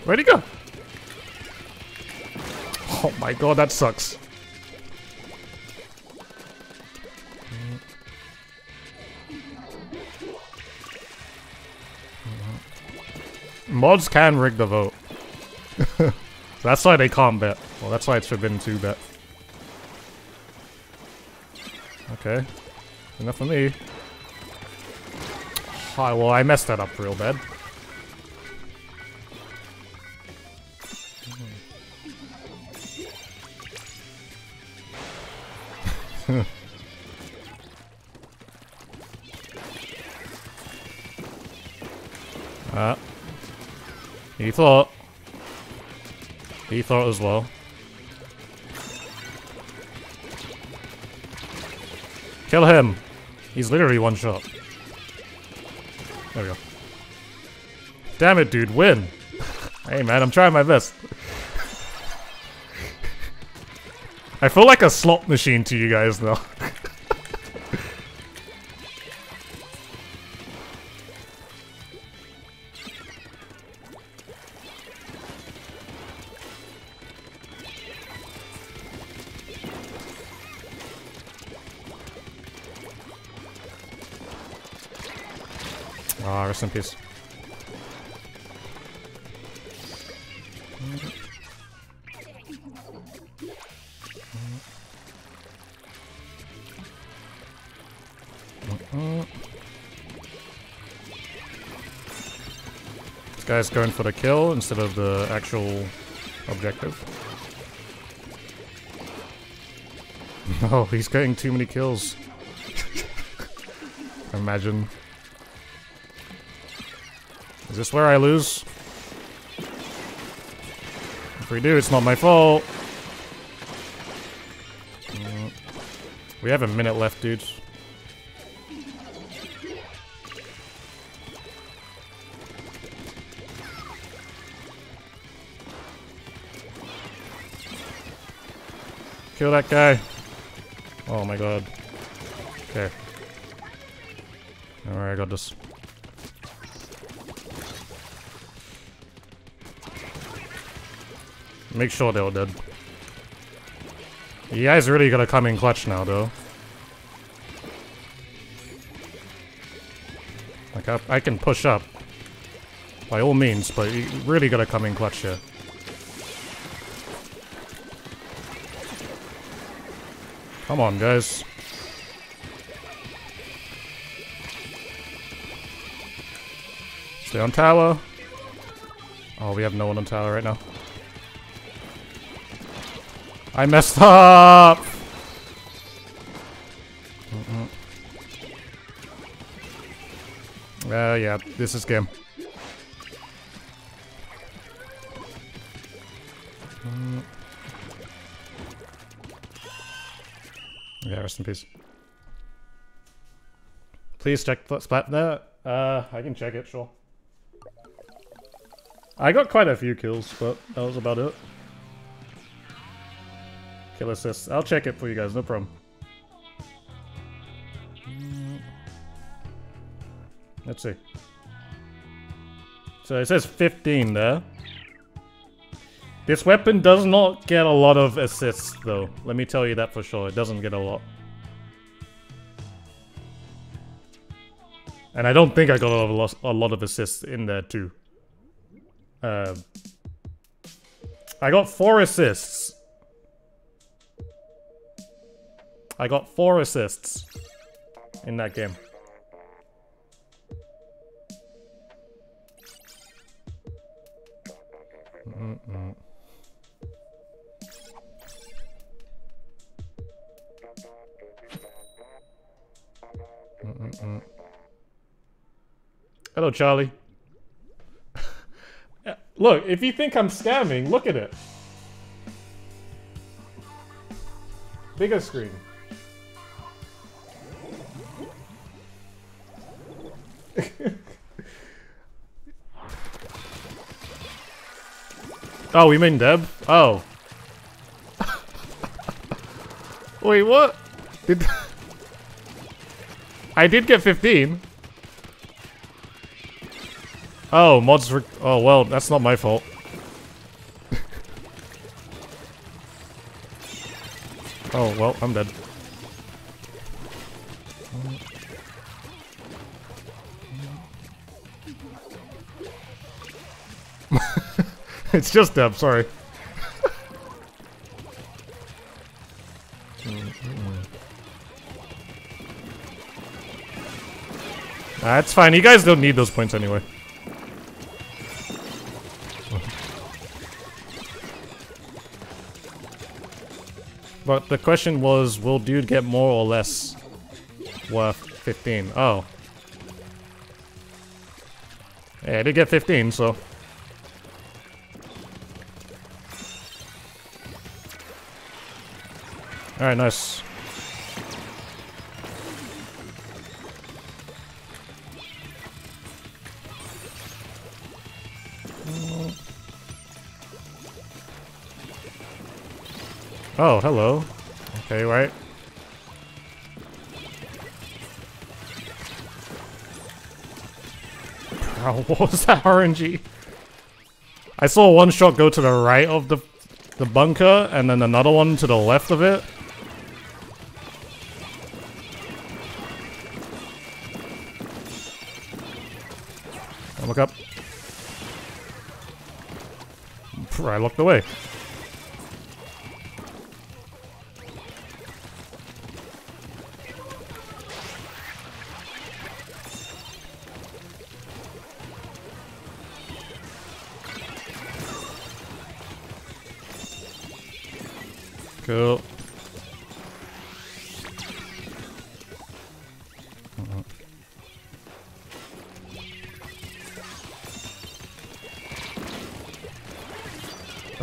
Speaker 1: Where'd he go? Oh my god, that sucks. Mods can rig the vote. that's why they can't bet. Well, that's why it's forbidden to bet. Okay. Enough for me. Oh, well, I messed that up real bad. ah. He thought. He thought as well. Kill him! He's literally one shot. There we go. Damn it, dude, win! hey man, I'm trying my best. I feel like a slot machine to you guys now. Ah, rest in peace. This guy's going for the kill instead of the actual objective. Oh, he's getting too many kills. Imagine. Is this where I lose? If we do, it's not my fault. Mm. We have a minute left, dudes. Kill that guy. Oh my god. Okay. Alright, I got this. Make sure they're dead. You guys really gotta come in clutch now, though. Like, I, I can push up. By all means, but you really gotta come in clutch here. Come on, guys. Stay on tower. Oh, we have no one on tower right now. I messed up! Mm Uh, yeah, this is game. Mm. Yeah, rest in peace. Please check the splat there. Uh, I can check it, sure. I got quite a few kills, but that was about it. Kill assist. I'll check it for you guys, no problem. Let's see. So it says 15 there. This weapon does not get a lot of assists, though. Let me tell you that for sure. It doesn't get a lot. And I don't think I got a lot, of assists in there, too. Uh, I got four assists. I got four assists in that game. Hello, Charlie. look, if you think I'm scamming, look at it. Bigger screen. oh, we mean Deb? Oh. Wait, what? Did I did get 15. Oh, mods Oh, well, that's not my fault. oh, well, I'm dead. It's just Deb, sorry. That's fine, you guys don't need those points anyway. But the question was, will dude get more or less worth 15? Oh. Yeah, I did get 15, so... Alright, nice. Oh, hello. Okay, right. what was that RNG? I saw one shot go to the right of the the bunker, and then another one to the left of it. I looked away.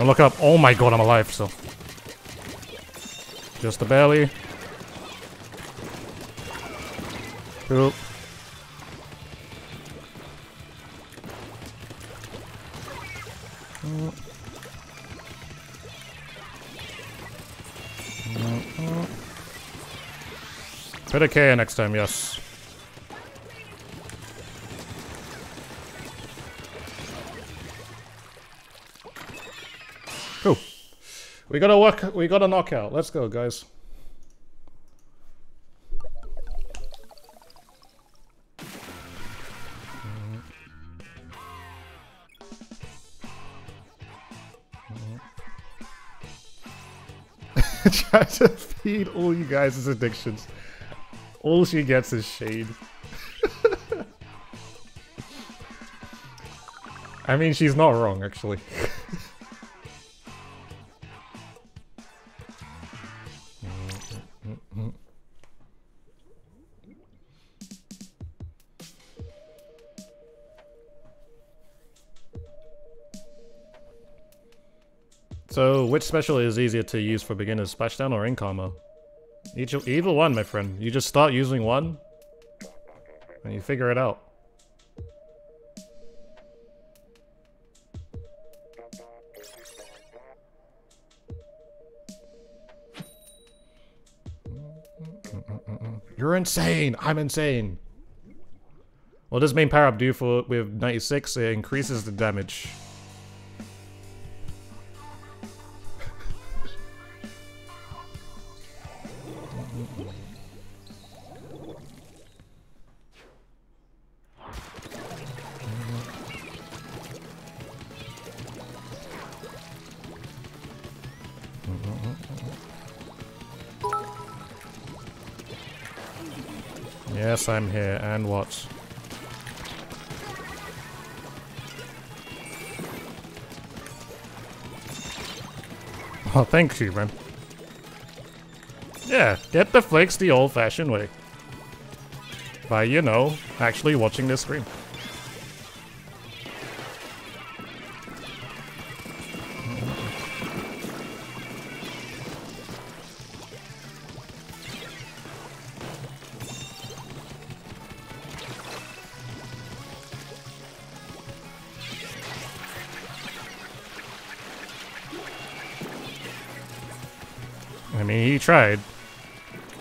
Speaker 1: Look up. Oh my god, I'm alive, so. Just a belly. Put a K next time, yes. We got a work. We got a knockout. Let's go, guys. Try to feed all you guys' addictions. All she gets is shade. I mean, she's not wrong, actually. special is easier to use for beginners, Splashdown or Ink Armor? Each, either one, my friend. You just start using one, and you figure it out. You're insane! I'm insane! What does main power up do for with 96? It increases the damage. I'm here. And what? Oh, thank you, man. Yeah, get the flakes the old-fashioned way. By, you know, actually watching this stream.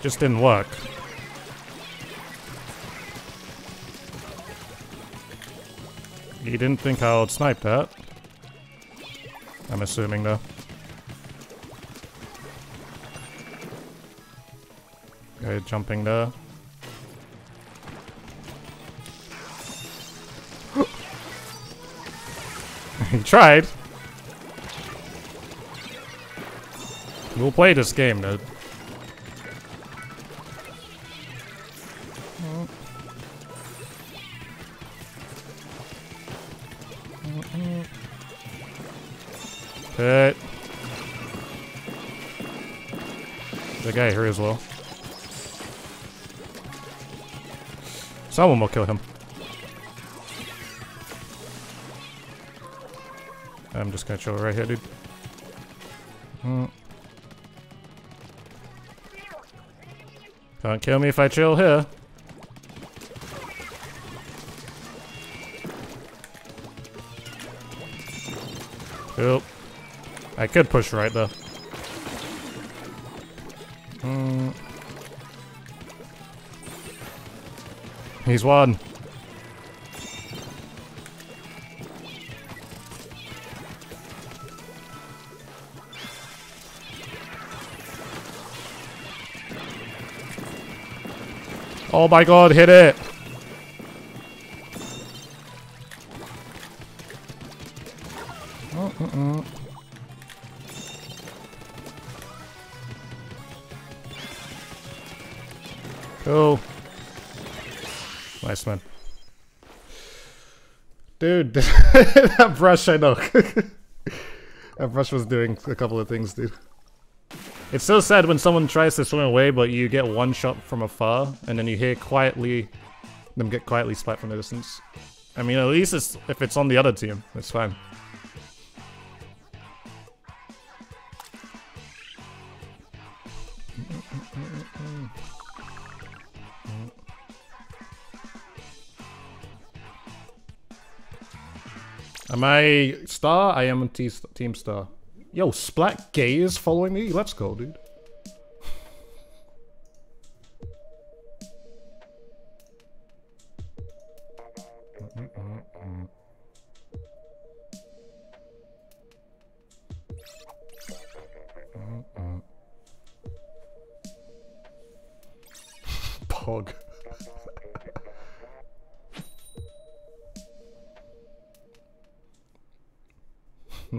Speaker 1: Just didn't work. He didn't think I would snipe that. I'm assuming, though. Okay, jumping there. he tried. We'll play this game, dude. As well. Someone will kill him. I'm just gonna chill right here, dude. Mm. Can't kill me if I chill here. Cool. I could push right though. He's one. Oh my god, hit it! Dude, that brush, I know. that brush was doing a couple of things, dude. It's so sad when someone tries to swim away, but you get one shot from afar, and then you hear quietly them get quietly splat from the distance. I mean, at least it's, if it's on the other team, it's fine. Am I star? I am team star. Yo, Splat Gay is following me? Let's go, dude. Pog.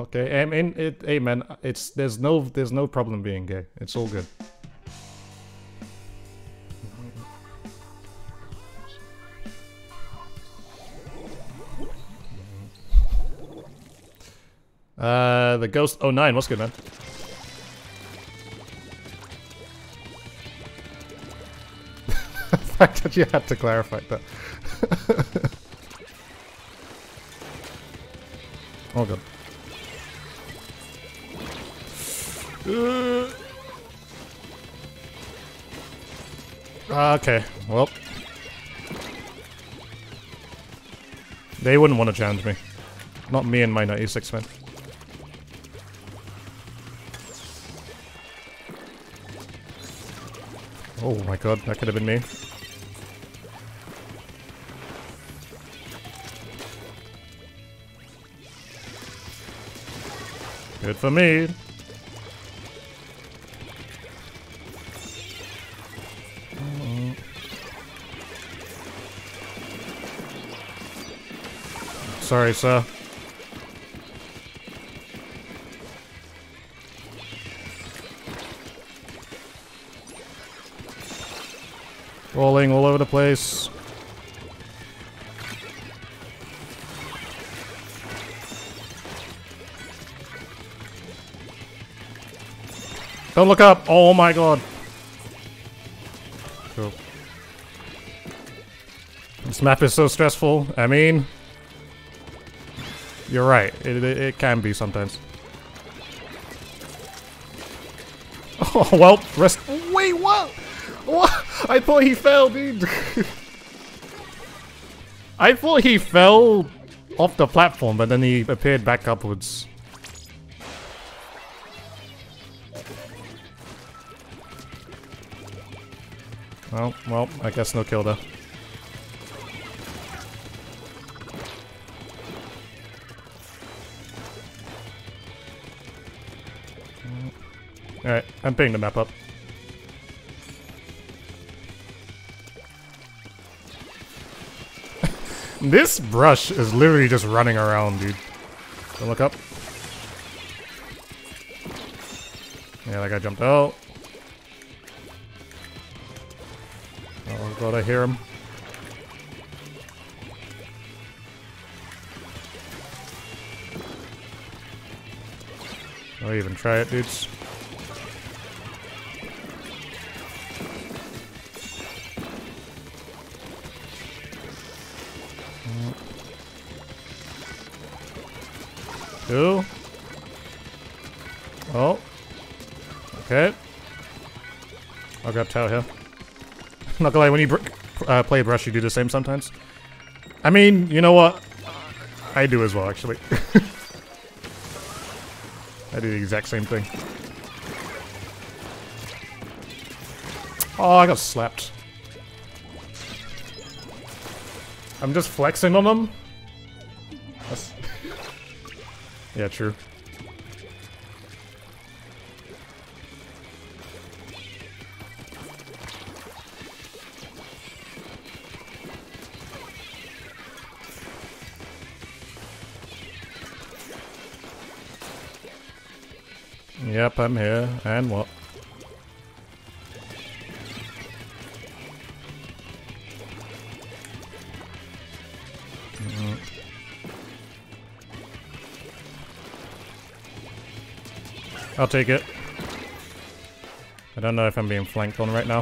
Speaker 1: Okay, I mean, it, hey man, it's there's no there's no problem being gay. It's all good. Uh, the ghost. Oh nine, what's good, man? the fact that you had to clarify that. oh god. Ah, okay, well. They wouldn't want to challenge me. Not me and my 96 men. Oh my god, that could have been me. Good for me. Sorry, sir. Rolling all over the place. Don't look up! Oh my god! Cool. This map is so stressful. I mean... You're right. It, it, it can be sometimes. Oh, well, rest- Wait, what? What? I thought he fell, dude. I thought he fell off the platform, but then he appeared back upwards. Well, well, I guess no kill though. I'm picking the map up. this brush is literally just running around, dude. Don't look up. Yeah, that guy jumped out. Oh god, I hear him. Don't even try it, dudes. Two. Oh. Okay. I'll grab Tao here. Not gonna lie, when you uh, play brush, you do the same sometimes. I mean, you know what? I do as well, actually. I do the exact same thing. Oh, I got slapped. I'm just flexing on them. Yeah, true. Yep, I'm here. And what? I'll take it. I don't know if I'm being flanked on right now.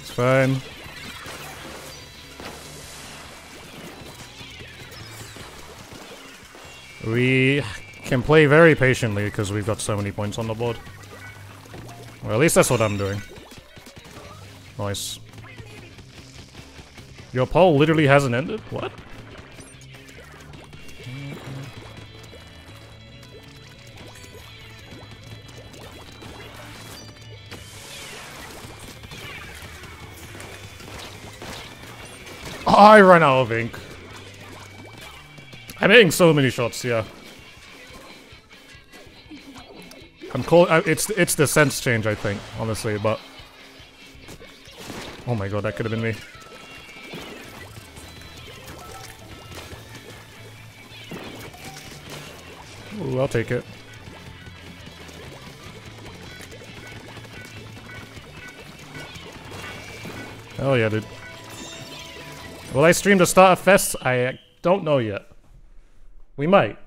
Speaker 1: It's fine. We can play very patiently because we've got so many points on the board. Well, at least that's what I'm doing. Nice. Your poll literally hasn't ended? What? I ran out of ink. I'm hitting so many shots, yeah. I'm cold. It's it's the sense change, I think, honestly, but. Oh my god, that could have been me. Take it. Hell yeah, dude. Will I stream the start of Fest? I don't know yet. We might.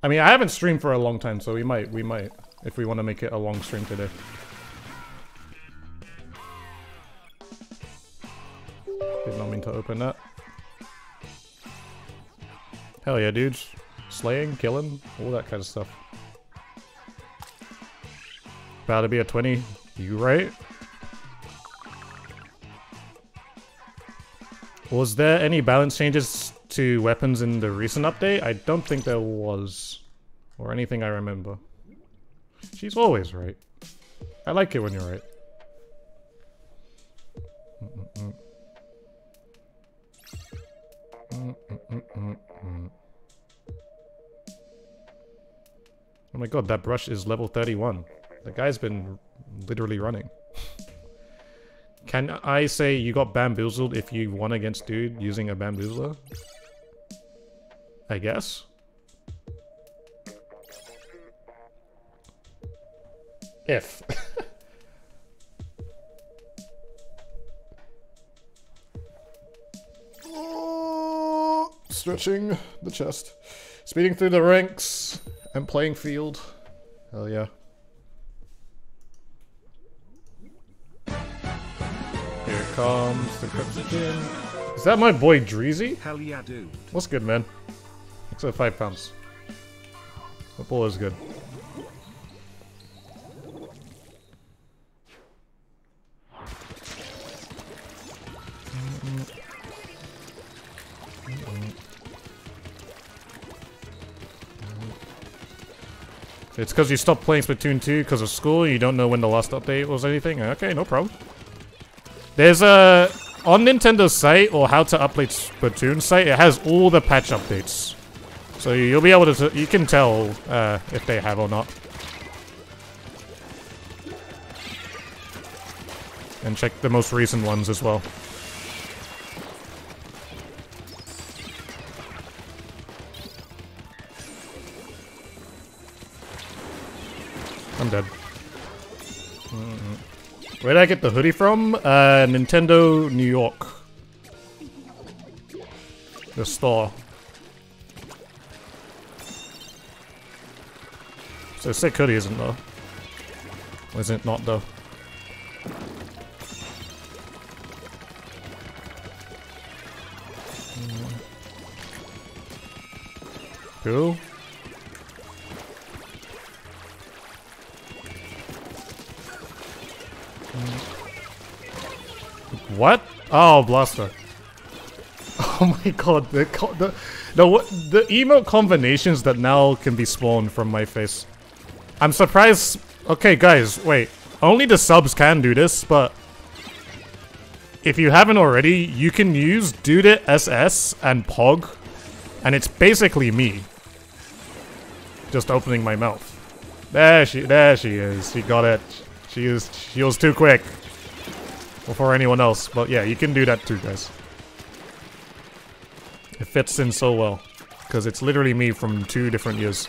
Speaker 1: I mean, I haven't streamed for a long time, so we might. We might. If we want to make it a long stream today. Did not mean to open that. Hell yeah, dudes. Slaying, killing, all that kind of stuff. About to be a 20. You right? Was there any balance changes to weapons in the recent update? I don't think there was. Or anything I remember. She's always right. I like it when you're right. God, that brush is level 31. The guy's been literally running. Can I say you got bamboozled if you won against dude using a bamboozler? I guess. If. stretching the chest. Speeding through the ranks and playing field. Hell yeah. Here comes the Crimson Is that my boy Dreezy?
Speaker 2: Hell yeah, dude.
Speaker 1: What's good, man? Except five pounds. Football is good. It's because you stopped playing Splatoon 2 because of school you don't know when the last update was anything? Okay, no problem. There's a... On Nintendo's site, or how to update Splatoon site, it has all the patch updates. So you'll be able to... You can tell uh, if they have or not. And check the most recent ones as well. I'm dead. Where did I get the hoodie from? Uh, Nintendo New York. The store. So sick hoodie isn't though. Or is it not though? Cool. What? Oh, Blaster. Oh my god, the the the, the emote combinations that now can be spawned from my face. I'm surprised. Okay, guys, wait. Only the subs can do this, but if you haven't already, you can use Dude SS and Pog, and it's basically me. Just opening my mouth. There she, there she is. She got it. She was too quick. Before anyone else, but yeah, you can do that too, guys. It fits in so well. Because it's literally me from two different years.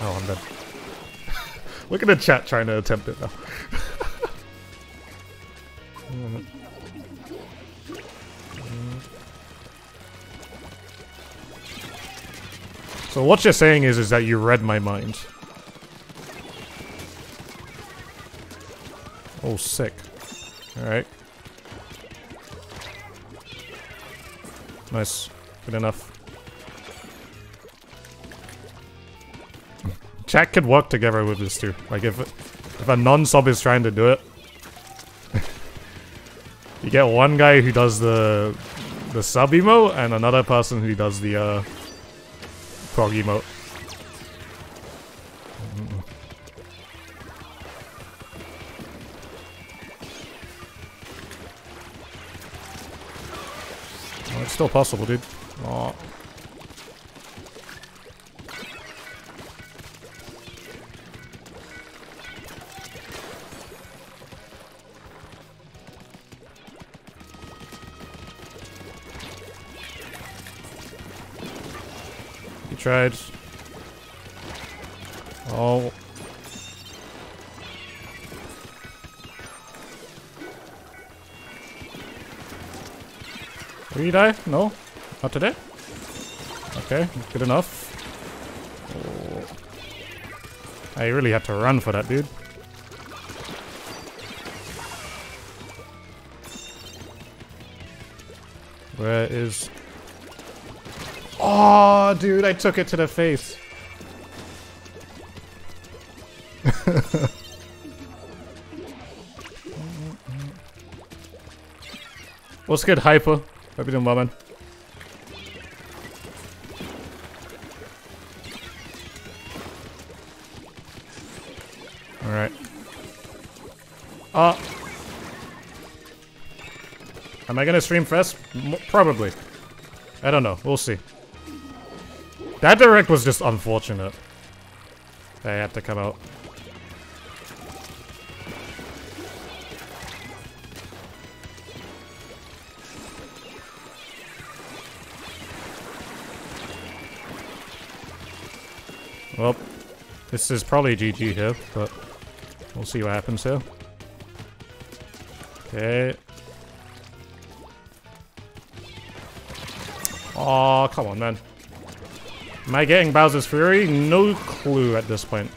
Speaker 1: Oh, I'm dead. Look at the chat trying to attempt it now. So what you're saying is, is that you read my mind. Oh, sick. Alright. Nice. Good enough. Chat could work together with this too. Like if if a non-sub is trying to do it, you get one guy who does the the sub emote and another person who does the uh prog emote. It's still possible, dude. Oh. He tried. Oh. Will you die? No? Not today? Okay, good enough. Oh. I really had to run for that, dude. Where is... Oh, dude, I took it to the face. What's good, Hyper? Hope you're doing well, man. Alright. Uh. Am I gonna stream first? M probably. I don't know. We'll see. That direct was just unfortunate. They had to come out. Well, this is probably GG here, but we'll see what happens here. Okay. Oh, come on, man. Am I getting Bowser's Fury? No clue at this point.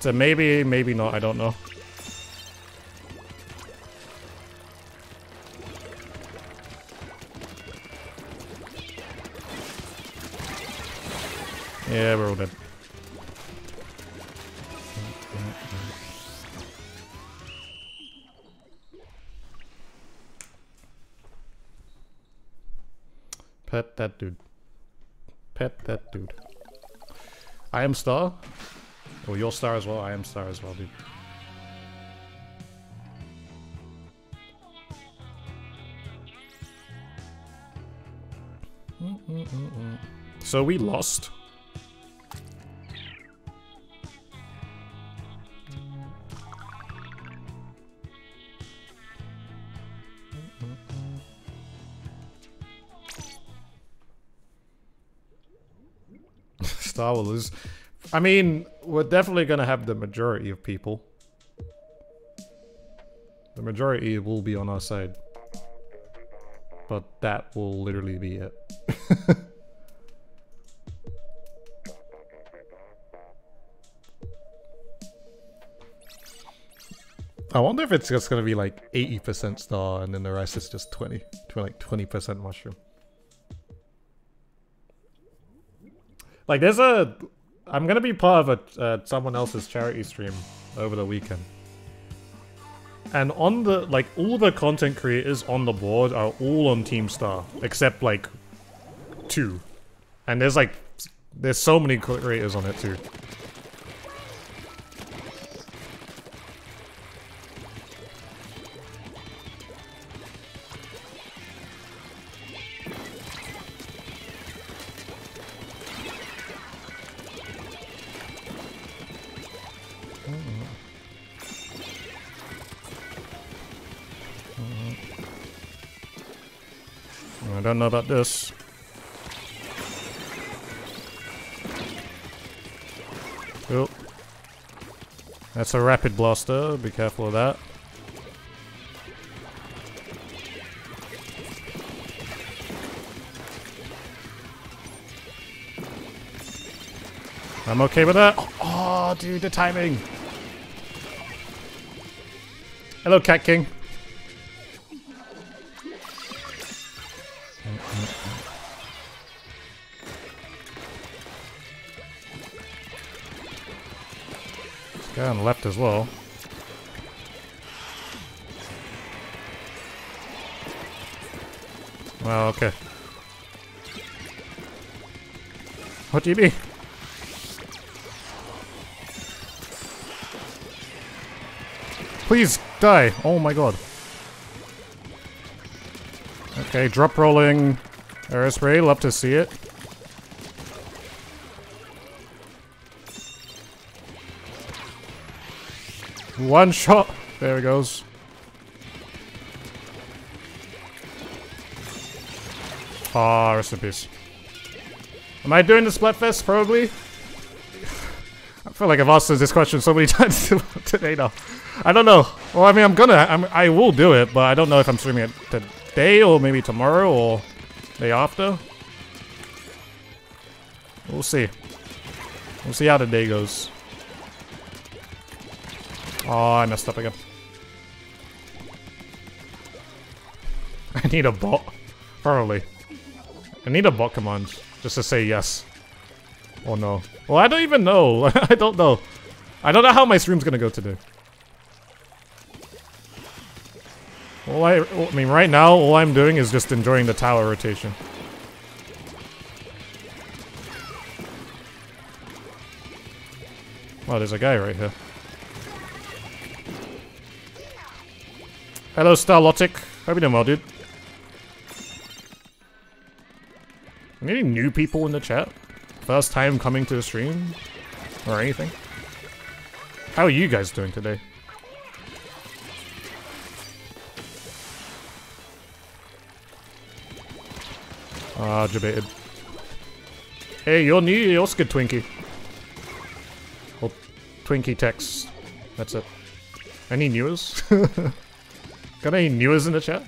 Speaker 1: So maybe, maybe not, I don't know. Yeah, we're all dead. Pet that dude. Pet that dude. I am star. Oh, your star as well. I am star as well, dude. Mm, mm, mm, so we lost. Star will. I mean, we're definitely gonna have the majority of people. The majority will be on our side. But that will literally be it. I wonder if it's just gonna be like 80% star and then the rest is just 20, to like 20% mushroom. Like there's a, I'm gonna be part of a uh, someone else's charity stream over the weekend. And on the, like all the content creators on the board are all on Team Star, except like two. And there's like, there's so many creators on it too. Don't know about this. Oh. That's a rapid blaster, be careful of that. I'm okay with that. Oh, oh dude, the timing. Hello, Cat King. On the left as well. Well, okay. What do you mean? Please die. Oh my god. Okay, drop rolling aerospray. Love to see it. One shot. There it goes. Ah, rest in peace. Am I doing the Splatfest? Probably. I feel like I've asked this question so many times today now. I don't know. Well, I mean, I'm gonna, I'm, I will do it, but I don't know if I'm streaming it today or maybe tomorrow or day after. We'll see. We'll see how the day goes. Oh, I messed up again. I need a bot. Probably. I need a bot command just to say yes. Or no. Well, I don't even know. I don't know. I don't know how my stream's gonna go today. All I, I mean, right now, all I'm doing is just enjoying the tower rotation. Oh, there's a guy right here. Hello, Starlotic. Hope you're doing well, dude. Any new people in the chat? First time coming to the stream? Or anything? How are you guys doing today? Ah, debated. Hey, you're new. You're good, Twinkie. Or Twinkie text. That's it. Any news? Got any news in the chat?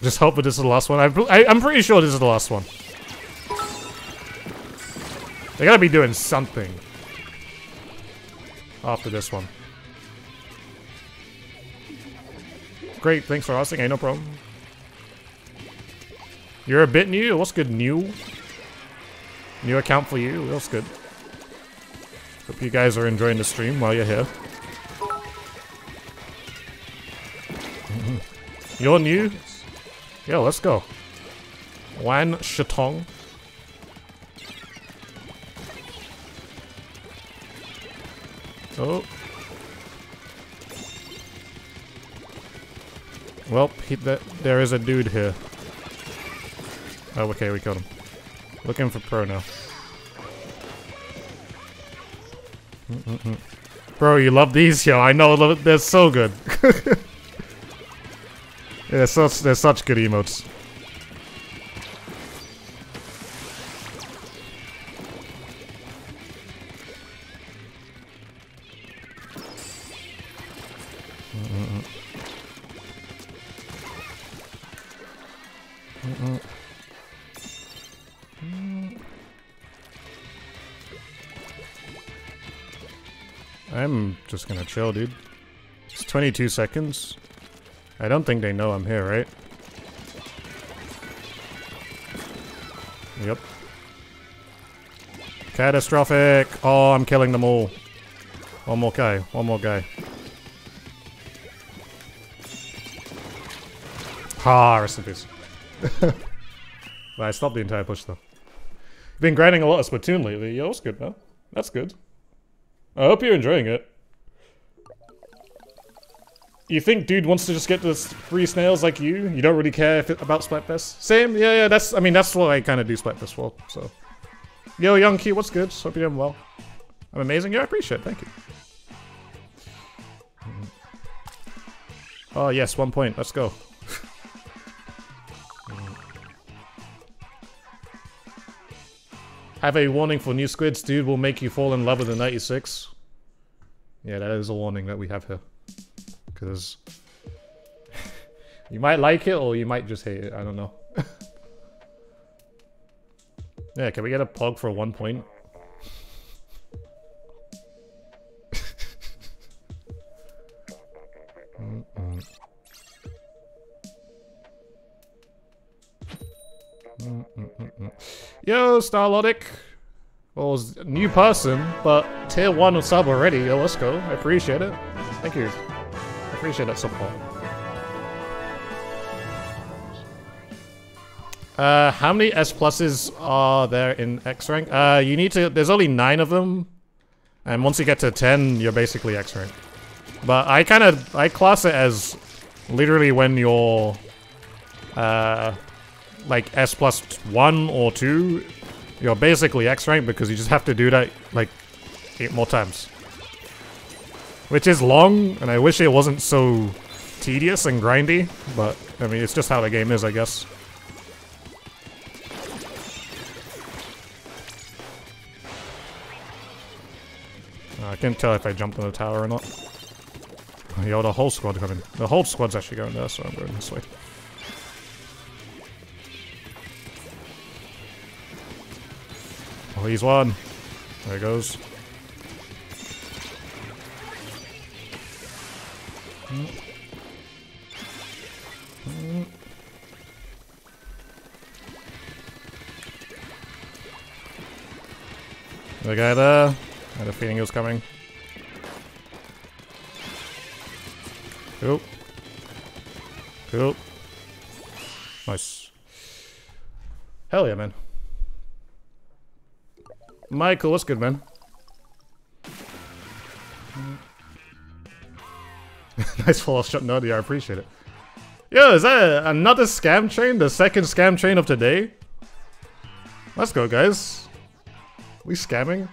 Speaker 1: Just hope that this is the last one. I, I'm pretty sure this is the last one. They gotta be doing something after this one. Great, thanks for asking. Ain't no problem. You're a bit new? What's good, new? New account for you? That's good. Hope you guys are enjoying the stream while you're here. Mm-hmm. you're new? Yeah, let's go. Wan Shatong. Oh. Well, he, that, there is a dude here. Oh, okay, we killed him. Looking for pro now. Bro, you love these? Yo, I know, they're so good. yeah, such, they're such good emotes. I'm just gonna chill, dude. It's 22 seconds. I don't think they know I'm here, right? Yep. Catastrophic! Oh, I'm killing them all. One more guy. One more guy. Ah, rest in peace. well, I stopped the entire push, though. Been grinding a lot of Splatoon lately. Yo, that's good, man. That's good. I hope you're enjoying it. You think dude wants to just get the free snails like you? You don't really care it, about Splatfest? Same, yeah, yeah, that's, I mean, that's what I kind of do Splatfest for, so. Yo, Young Key, what's good? Hope you're doing well. I'm amazing, yeah, I appreciate it, thank you. Oh, yes, one point, let's go. Have a warning for new squids, dude will make you fall in love with the 96. Yeah, that is a warning that we have here. Because you might like it or you might just hate it, I don't know. Yeah, can we get a plug for one point? Mm-mm-mm-mm. Yo, Starlotic! Well, it's a new person, but tier 1 sub already. Yo, let's go. I appreciate it. Thank you. I appreciate that support. Uh, how many S pluses are there in X rank? Uh, you need to. There's only nine of them, and once you get to ten, you're basically X rank. But I kind of I class it as literally when you're uh like S plus one or two, you're basically X rank because you just have to do that like eight more times, which is long, and I wish it wasn't so tedious and grindy. But I mean, it's just how the game is, I guess. I can't tell if I jumped on the tower or not. Yo, the whole squad coming. The whole squad's actually going there, so I'm going this way. Oh, he's one. There he goes. The guy there. I had a feeling he was coming. Cool. Cool. Nice. Hell yeah, man. Michael, what's good, man? nice follow shot nerdy, I appreciate it. Yo, is that another scam train? The second scam train of today? Let's go, guys. We scamming?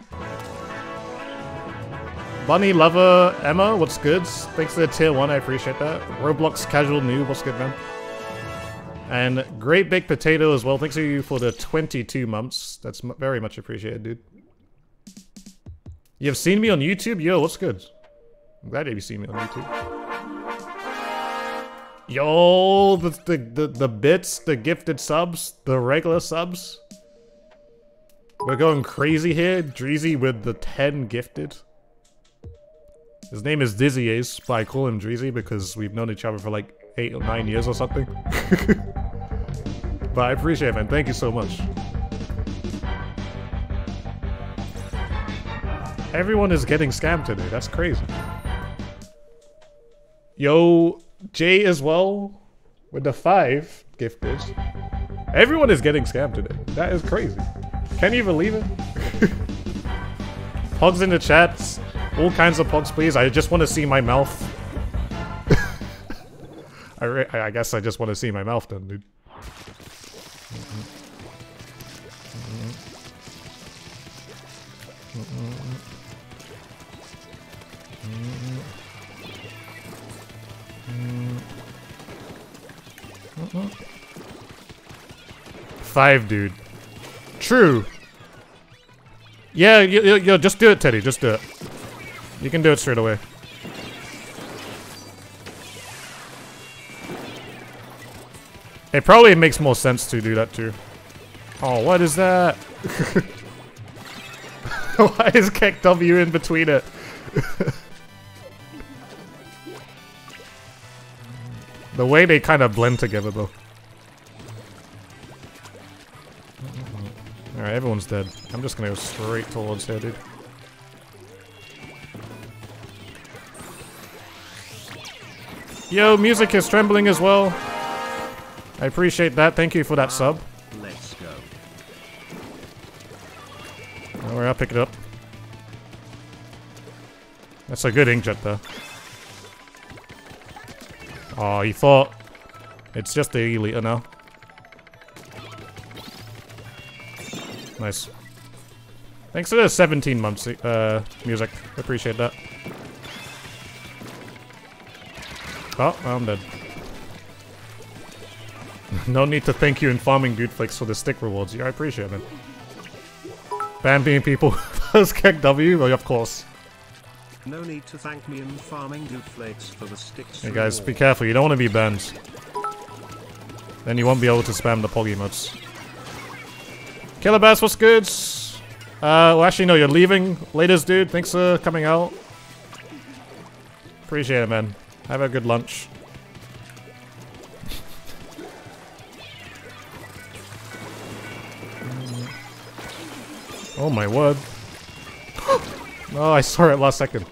Speaker 1: Bunny Lover Emma, what's good? Thanks for the tier 1, I appreciate that. Roblox Casual Noob, what's good, man? And Great Big Potato as well, thanks to you for the 22 months. That's very much appreciated, dude. You've seen me on YouTube? Yo, what's good? I'm glad you've seen me on YouTube. Yo, the, the, the, the bits, the gifted subs, the regular subs. We're going crazy here. Dreezy with the 10 gifted. His name is Dizzy Ace, but I call him Dreezy because we've known each other for like eight or nine years or something. but I appreciate it, man. Thank you so much. Everyone is getting scammed today. That's crazy. Yo, Jay as well with the five gifted. Everyone is getting scammed today. That is crazy. Can you believe it? Pogs in the chats. All kinds of pogs, please. I just want to see my mouth. I, I guess I just want to see my mouth done, dude. Five, dude. True. Yeah, yo, yo, just do it, Teddy. Just do it. You can do it straight away. It probably makes more sense to do that too. Oh, what is that? Why is KEKW in between it? the way they kind of blend together though. Alright, everyone's dead. I'm just gonna go straight towards here, dude. Yo, music is trembling as well. I appreciate that. Thank you for that sub.
Speaker 2: Let's go.
Speaker 1: Alright, I'll pick it up. That's a good inkjet, though. Oh, he thought... It's just the elite now. Nice. Thanks for the 17 months, uh, music. Appreciate that. Oh, I'm dead. No need to thank you in farming Goodflix for the stick rewards. Yeah, I appreciate it. Bambiing people first KEKW? Well, of course.
Speaker 2: No need to thank me in farming flakes for the sticks.
Speaker 1: Hey guys, be careful. You don't want to be banned. Then you won't be able to spam the Poggy mods. Killer Bass, what's good? Uh, well, actually, no, you're leaving. Latest, dude. Thanks for coming out. Appreciate it, man. Have a good lunch. Oh my word. oh, I saw it last second.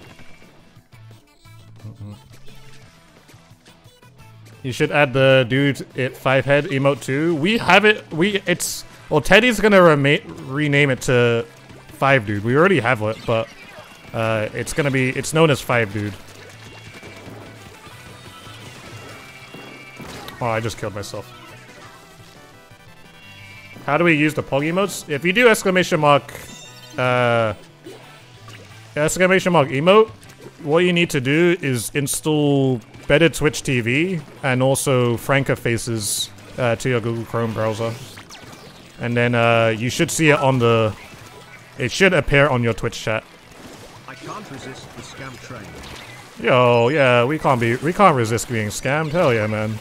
Speaker 1: You should add the dude it five head emote too. We have it. We it's well Teddy's gonna rename it to five dude. We already have it, but uh, it's gonna be it's known as five dude. Oh, I just killed myself. How do we use the Pog emotes? If you do exclamation mark, uh, exclamation mark emote, what you need to do is install better Twitch TV and also FrankerFaceZ uh, to your Google Chrome browser. And then uh, you should see it on the... It should appear on your Twitch chat.
Speaker 2: I can't resist the scam train.
Speaker 1: Yo, yeah, we can't be... We can't resist being scammed. Hell yeah, man.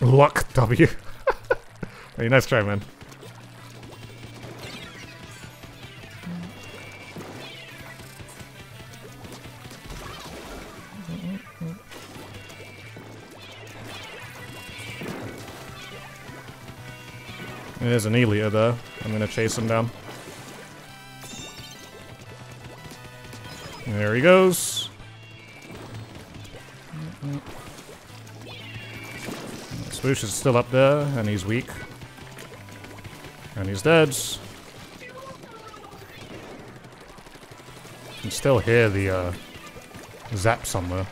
Speaker 1: Luck W. hey, nice try, man. There's an E-liter there. I'm gonna chase him down. There he goes. Swoosh is still up there, and he's weak. And he's dead. Can still hear the uh, zap somewhere.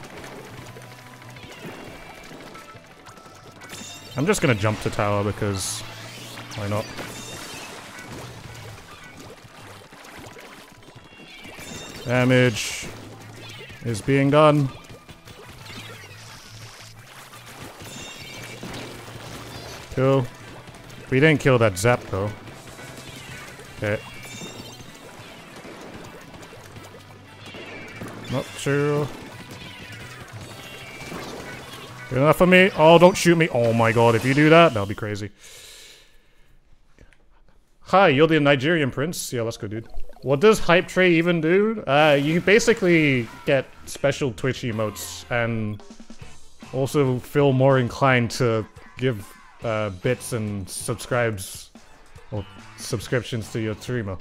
Speaker 1: I'm just gonna jump to tower because why not? Damage is being done. Cool. We didn't kill that zap though. Okay. Not sure. Good enough for me? Oh, don't shoot me. Oh my god, if you do that, that'll be crazy. Hi, you're the Nigerian prince? Yeah, let's go, dude. What does Hype Train even do? Uh, you basically get special Twitch emotes and also feel more inclined to give uh, bits and subscribes or subscriptions to your streamer.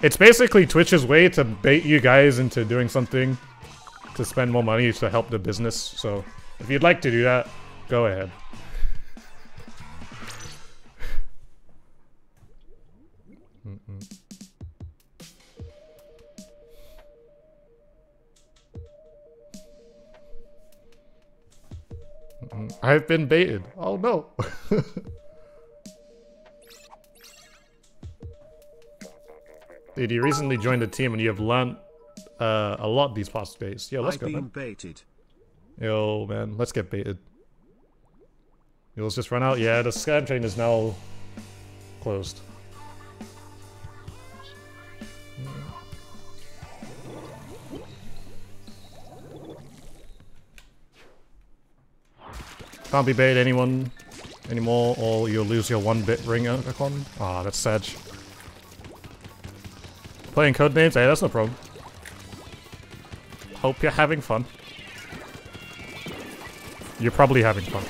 Speaker 1: It's basically Twitch's way to bait you guys into doing something to spend more money to help the business. So if you'd like to do that, go ahead. I've been baited. Oh no. Dude, you recently joined the team and you have learned uh, a lot these past days. Yeah, let's
Speaker 2: I've
Speaker 1: go,
Speaker 2: been
Speaker 1: man.
Speaker 2: baited.
Speaker 1: Yo, man, let's get baited. Yo, let's just run out. Yeah, the scam train is now closed. Can't be bait anyone anymore, or you'll lose your one bit ring icon. Ah, that's sad. Playing code names? Hey, that's no problem. Hope you're having fun. You're probably having fun.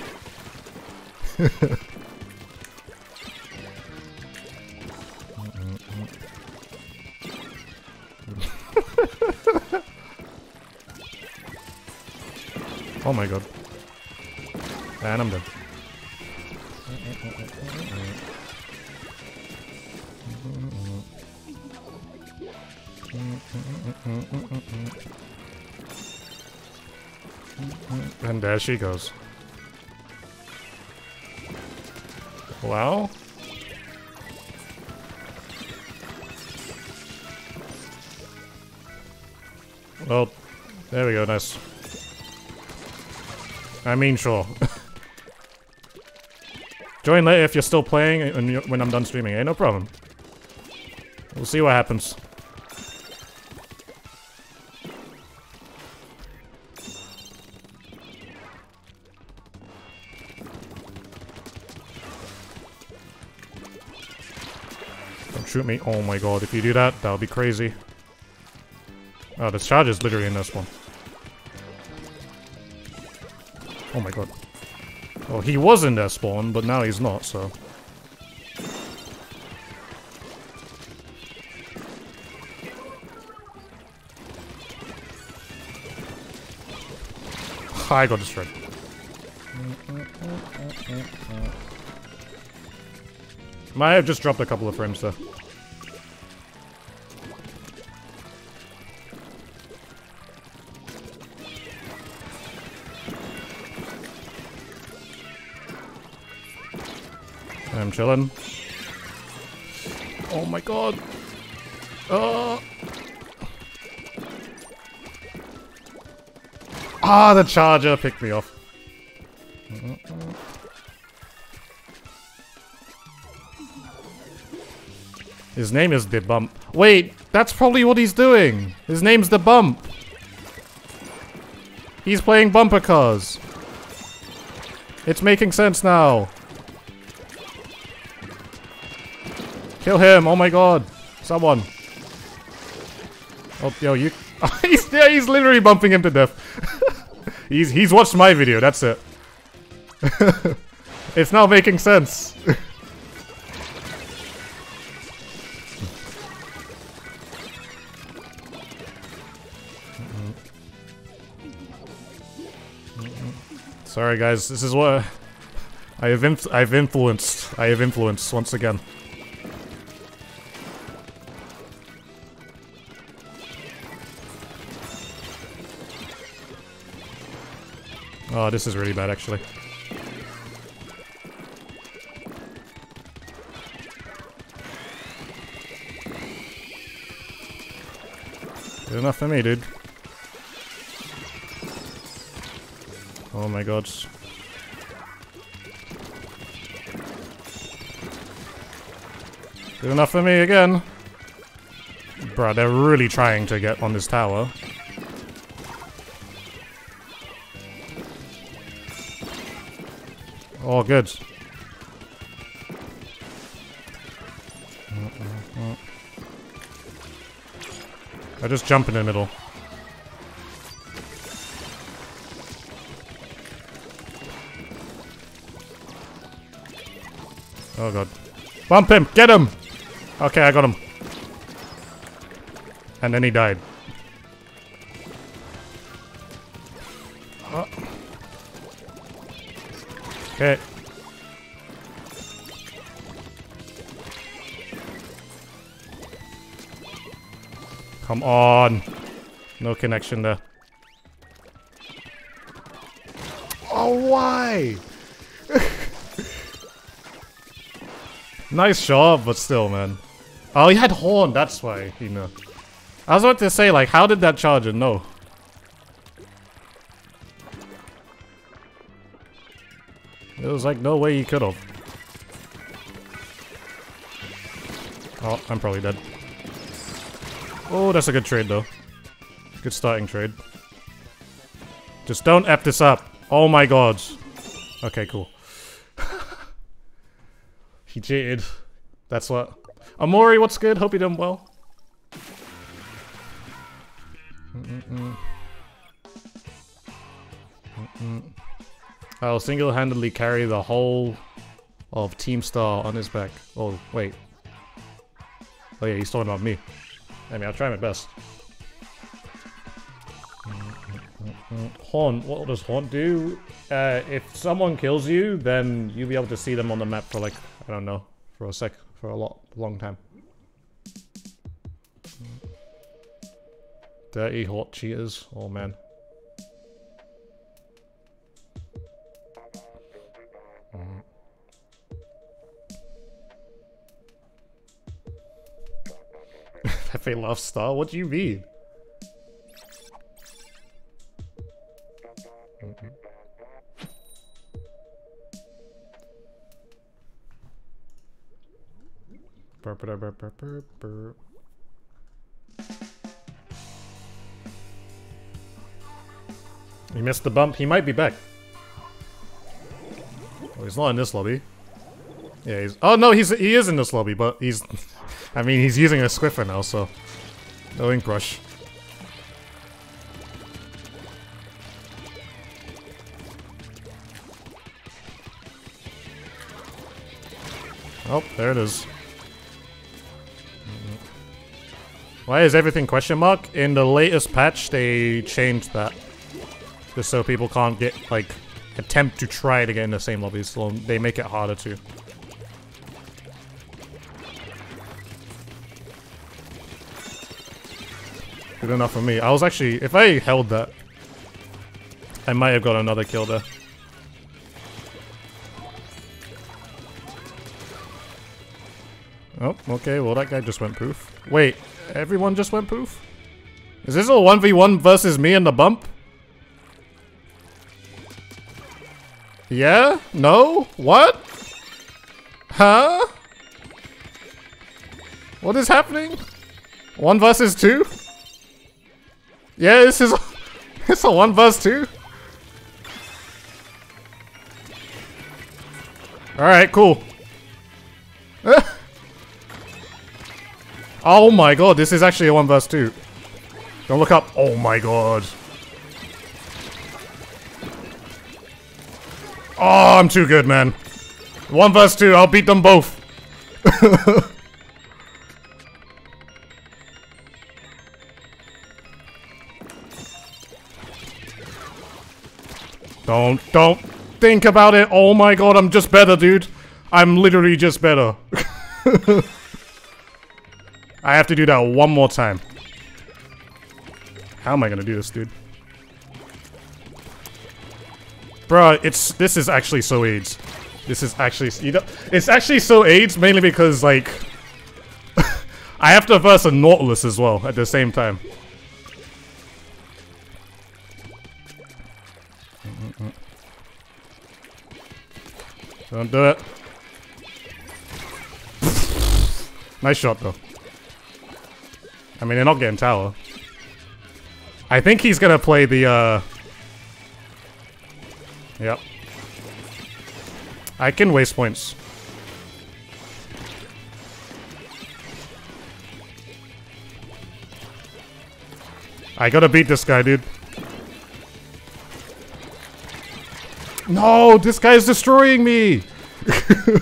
Speaker 1: oh my god. And I'm done. And there she goes. Well. Well, there we go, nice. I mean, sure. Join later if you're still playing you, when I'm done streaming, eh? No problem. We'll see what happens. Don't shoot me. Oh my god, if you do that, that'll be crazy. Oh, this charge is literally in this one. Oh my god. Oh, he was in that spawn, but now he's not, so... I got destroyed. Might have just dropped a couple of frames there. Chilling. Oh my god. Oh. Ah, the charger picked me off. His name is the bump. Wait, that's probably what he's doing. His name's the bump. He's playing bumper cars. It's making sense now. Kill him! Oh my god! Someone! Oh, yo, you... he's, yeah, he's literally bumping him to death. he's, he's watched my video, that's it. it's now making sense. Sorry guys, this is what I have inf I've influenced. I have influenced once again. Oh, this is really bad, actually. Good enough for me, dude. Oh my god. Good enough for me again. Bruh, they're really trying to get on this tower. Oh, good. I just jump in the middle. Oh god. Bump him! Get him! Okay, I got him. And then he died. Okay. Come on. No connection there. Oh, why? nice job, but still, man. Oh, he had horn, that's why, you know. I was about to say, like, how did that charger know? Was like no way he could have. Oh, I'm probably dead. Oh, that's a good trade though. Good starting trade. Just don't F this up. Oh my god. Okay, cool. he cheated. That's what. Amori, what's good? Hope you're doing well. I'll single-handedly carry the whole of Team Star on his back. Oh, wait. Oh yeah, he's talking about me. I mean, I'll try my best. Haunt, what does Haunt do? Uh, if someone kills you, then you'll be able to see them on the map for like, I don't know, for a sec, for a lot, long time. Dirty hot cheaters, oh man. Pepe loves Star? What do you mean? He missed the bump. He might be back. Oh, he's not in this lobby. Yeah, he's... Oh, no, he's he is in this lobby, but he's... I mean, he's using a Squiffer now, so... No ink brush. Oh, there it is. Mm-hmm. Why is everything question mark? In the latest patch, they changed that. Just so people can't get, like, attempt to try to get in the same lobby, so they make it harder to. Good enough for me. I was actually, if I held that, I might have got another kill there. Oh, okay, well that guy just went poof. Wait, everyone just went poof? Is this a 1v1 versus me in the bump? Yeah? No? What? Huh? What is happening? One versus two? Yeah, this is it's a one versus two. Alright, cool. oh my god, this is actually a one versus two. Don't look up. Oh my god. Oh, I'm too good, man. One versus two, I'll beat them both. don't, don't think about it. Oh my god, I'm just better, dude. I'm literally just better. I have to do that one more time. How am I gonna do this, dude? Bro, it's this is actually so AIDS. This is actually you know it's actually so AIDS mainly because like I have to verse a Nautilus as well at the same time. Don't do it. nice shot though. I mean, they're not getting tower. I think he's gonna play the, uh... Yep. I can waste points. I gotta beat this guy, dude. No, this guy is destroying me!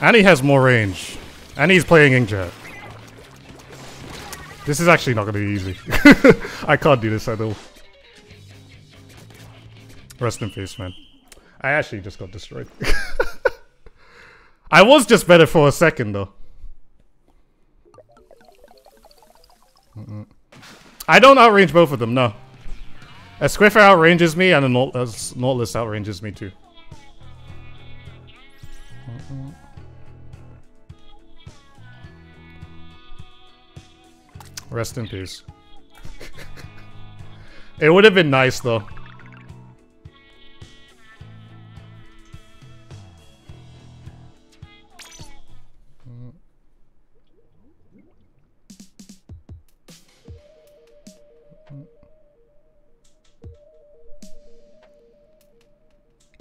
Speaker 1: and he has more range. And he's playing Inkjet. This is actually not going to be easy. I can't do this at all. Rest in peace, man. I actually just got destroyed. I was just better for a second, though. I don't outrange both of them, no. A Squiffer outranges me, and a Nautilus, Nautilus outranges me too. Rest in peace. it would have been nice, though.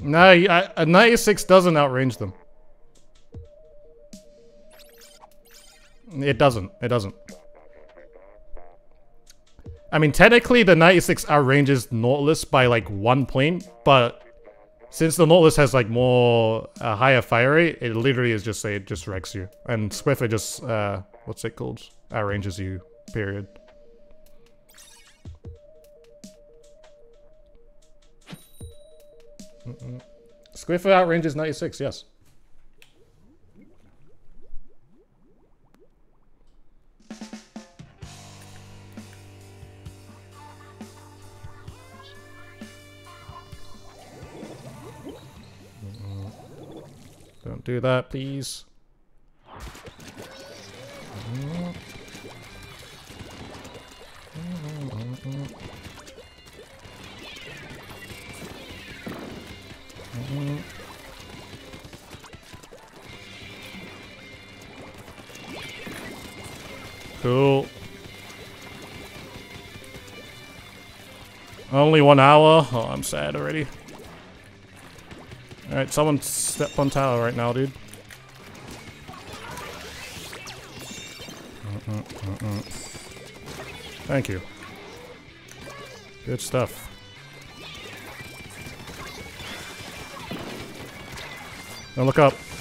Speaker 1: No, a 96 doesn't outrange them. It doesn't. It doesn't. I mean, technically the 96 outranges Nautilus by like one point, but since the Nautilus has like more uh, higher fire rate, it literally is just say it just wrecks you. And Squiffer just, uh, what's it called? Outranges you, period. Mm -mm. Squiffer outranges 96, yes. Don't do that, please. Cool. Only one hour? Oh, I'm sad already. Alright, someone step on tower right now, dude. Mm -mm, mm Thank you. Good stuff. Now look up.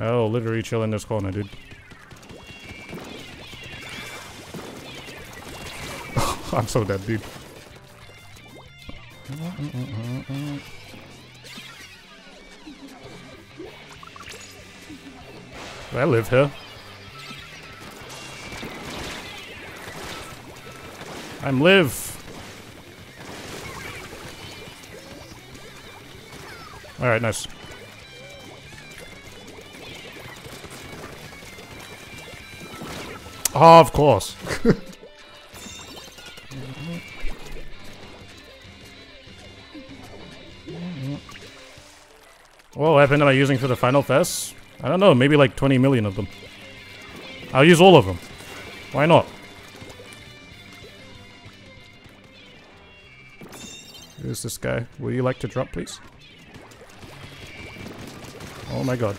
Speaker 1: Oh, literally chill in this corner, dude. I'm so dead, dude. I live here. I'm live. Alright, nice. Oh, of course. what weapon am I using for the final fest? I don't know, maybe like 20 million of them. I'll use all of them. Why not? Who's this guy? Would you like to drop, please? Oh my god.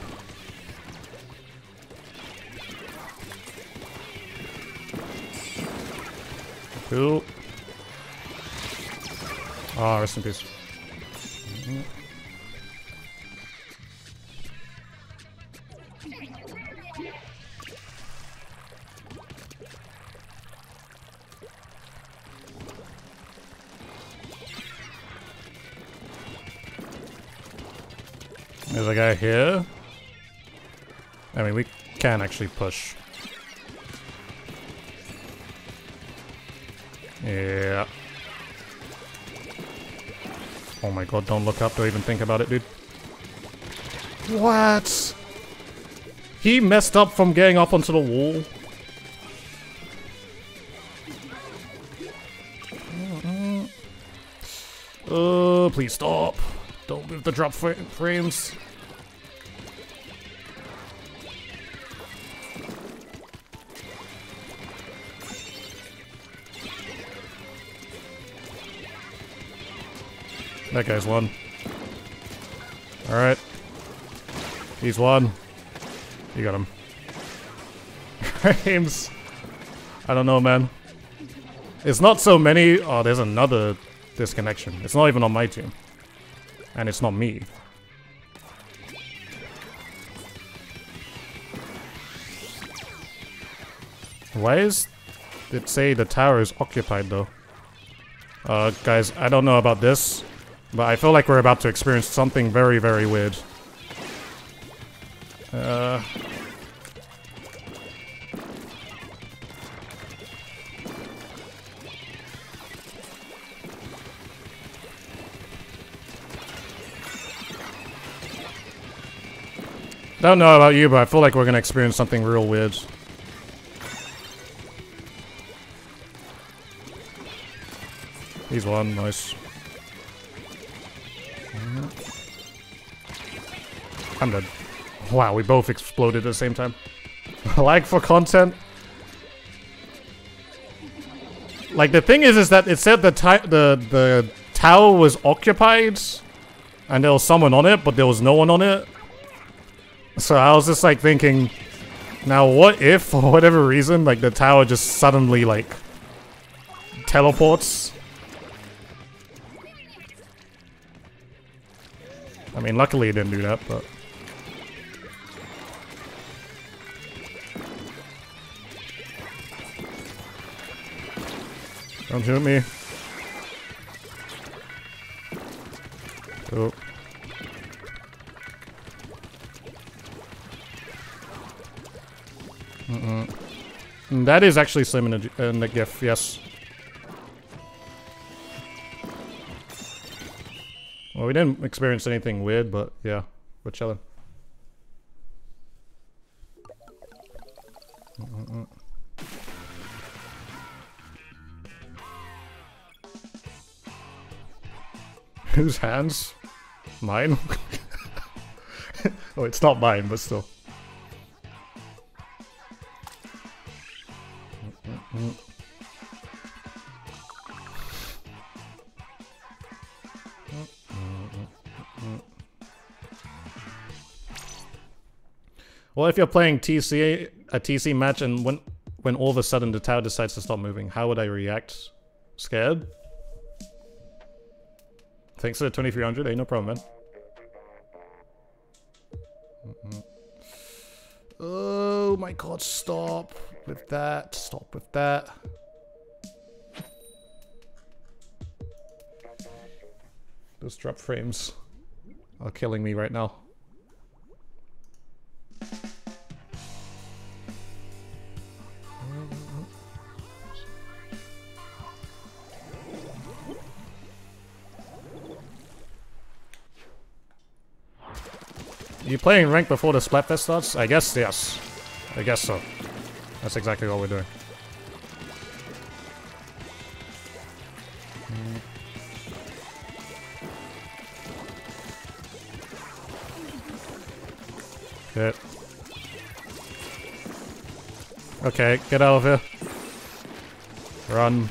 Speaker 1: Cool. Ah, oh, rest in peace. There's a guy here. I mean, we can actually push. Yeah. Oh my god, don't look up, don't even think about it, dude. What? He messed up from getting up onto the wall. Oh, please stop. Don't move the drop frames. That guy's one. Alright. He's one. You got him. Frames. I don't know, man. It's not so many. Oh, there's another disconnection. It's not even on my team. And it's not me. Why is it say the tower is occupied though? Uh, guys, I don't know about this. But I feel like we're about to experience something very, very weird. Uh... Don't know about you, but I feel like we're gonna experience something real weird. He's one, nice. I'm dead. Wow, we both exploded at the same time. like for content. Like the thing is, is that it said the the the tower was occupied, and there was someone on it, but there was no one on it. So I was just like thinking, now what if, for whatever reason, like the tower just suddenly like teleports I mean, luckily it didn't do that, but... Don't shoot me. Oh. Mm -mm. That is actually Slim in the, in the GIF, yes. Well, we didn't experience anything weird, but yeah, we're chilling. Whose hands? Mine? oh, it's not mine, but still. Well, if you're playing TC a TC match and when when all of a sudden the tower decides to stop moving, how would I react? Scared? Thanks for the 2300. Ain't no problem, man. Mm-hmm. Oh my god, stop with that. Stop with that. Those drop frames are killing me right now. Playing rank before the Splatfest starts? I guess yes. I guess so. That's exactly what we're doing. Good. Okay, get out of here. Run.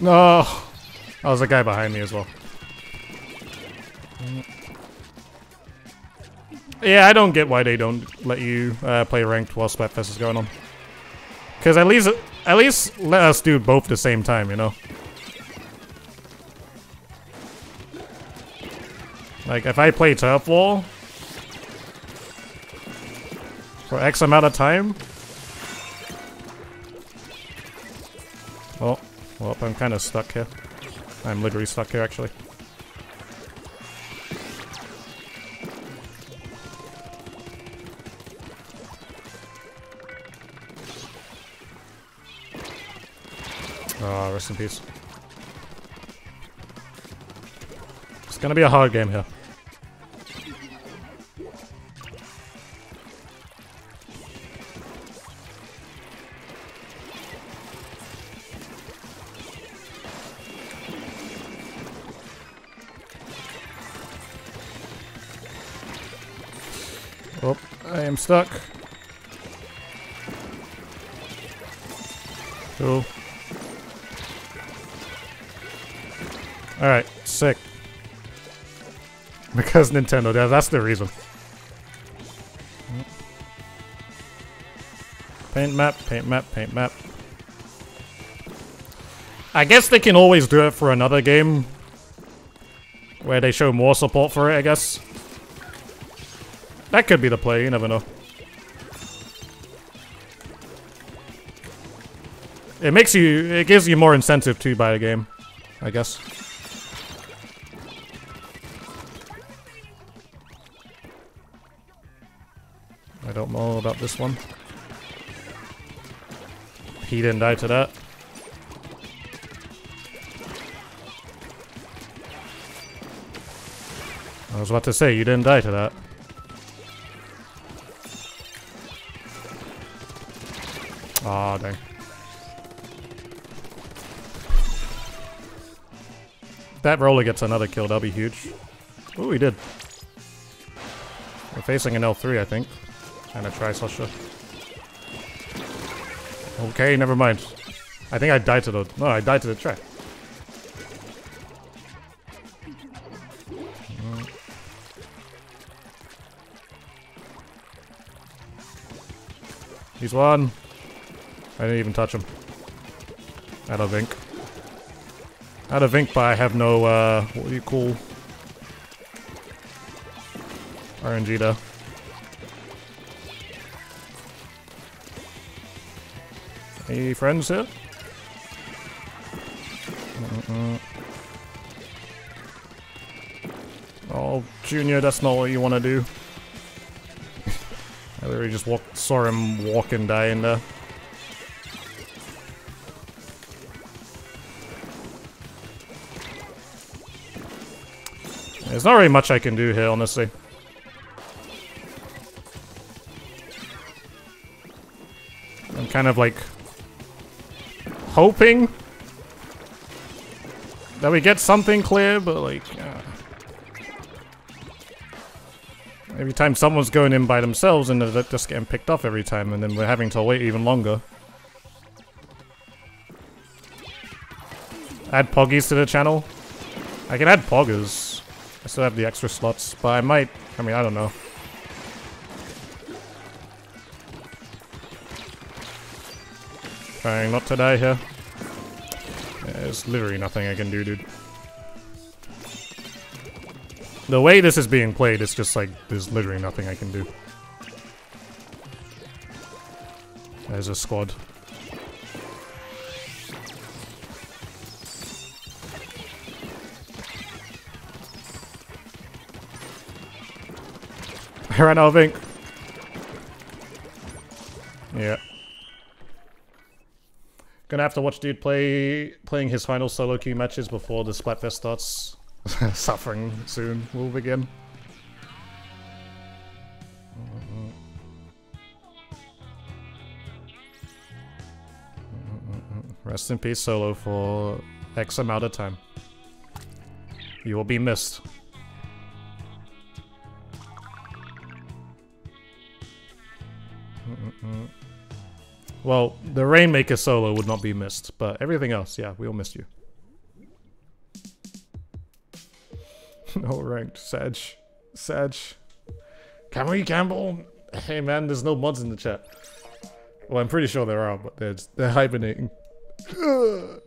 Speaker 1: No! Oh, there's a guy behind me as well. Yeah, I don't get why they don't let you uh, play ranked while Splatfest is going on. Because at least, at least let us do both the same time, you know? Like, if I play Turf War for X amount of time... Well, well, I'm kind of stuck here. I'm literally stuck here, actually. Oh, rest in peace. It's gonna be a hard game here. Stuck. Cool. Alright, sick. Because Nintendo that's the reason. Paint map, paint map, paint map. I guess they can always do it for another game. Where they show more support for it, I guess. That could be the play, you never know. It makes you, it gives you more incentive to buy a game, I guess. I don't know about this one. He didn't die to that. I was about to say, you didn't die to that. That roller gets another kill, that'll be huge. Oh, he did. We're facing an L3, I think. And a Tri-Slosher. Okay, never mind. I think I died to the... No, I died to the track. He's one. I didn't even touch him. I don't ink. Out of ink, but I have no, uh, what do you call... RNG though. Any friends here? Mm -mm. Oh, Junior, that's not what you want to do. I literally just walk, saw him walk and die in there. There's not really much I can do here, honestly. I'm kind of like hoping that we get something clear, but like, uh, Every time someone's going in by themselves and they're just getting picked off every time and then we're having to wait even longer. Add Poggies to the channel? I can add Poggers. Still have the extra slots, but I might... I mean, I don't know. Trying not to die here. Yeah, there's literally nothing I can do, dude. The way this is being played, it's just like, there's literally nothing I can do. There's a squad. I ran out of ink. Yeah. Gonna have to watch dude play playing his final solo queue matches before the Splatfest starts. Suffering soon will begin. Rest in peace, Solo, for X amount of time. You will be missed. Well, the Rainmaker solo would not be missed, but everything else, yeah, we'll miss you. no ranked, Sag. Sag. Camry Campbell? Hey man, there's no mods in the chat. Well, I'm pretty sure there are, but they're, they're hibernating.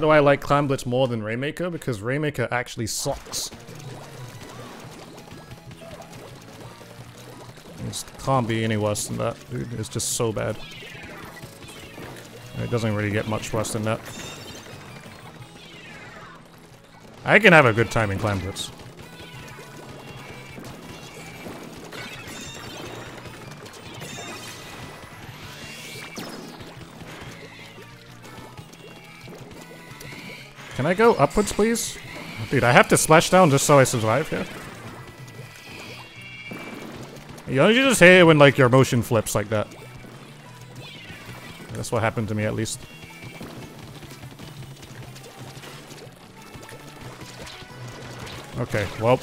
Speaker 1: How do I like Clam Blitz more than Rainmaker? Because Rainmaker actually sucks. It can't be any worse than that, dude. It's just so bad. It doesn't really get much worse than that. I can have a good time in Clam Blitz. Can I go upwards, please? Dude, I have to splash down just so I survive here. You know, you just hate it when, like, your motion flips like that. That's what happened to me, at least. Okay, well.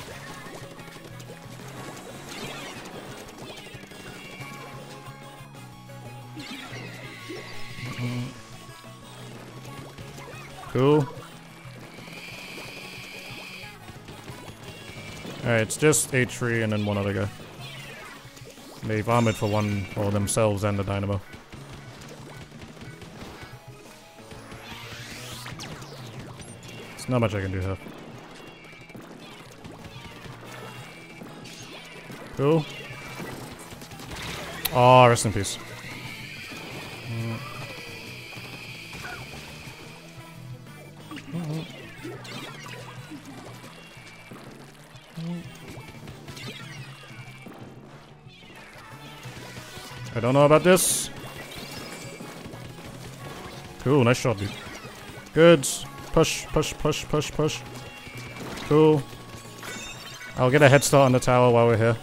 Speaker 1: Mm-hmm. Cool. It's just H3 and then one other guy. They've armored for one, for themselves and the dynamo. There's not much I can do here. Cool. Oh, rest in peace. I don't know about this. Cool, nice shot, dude. Good. Push, push, push, push, push. Cool. I'll get a head start on the tower while we're here.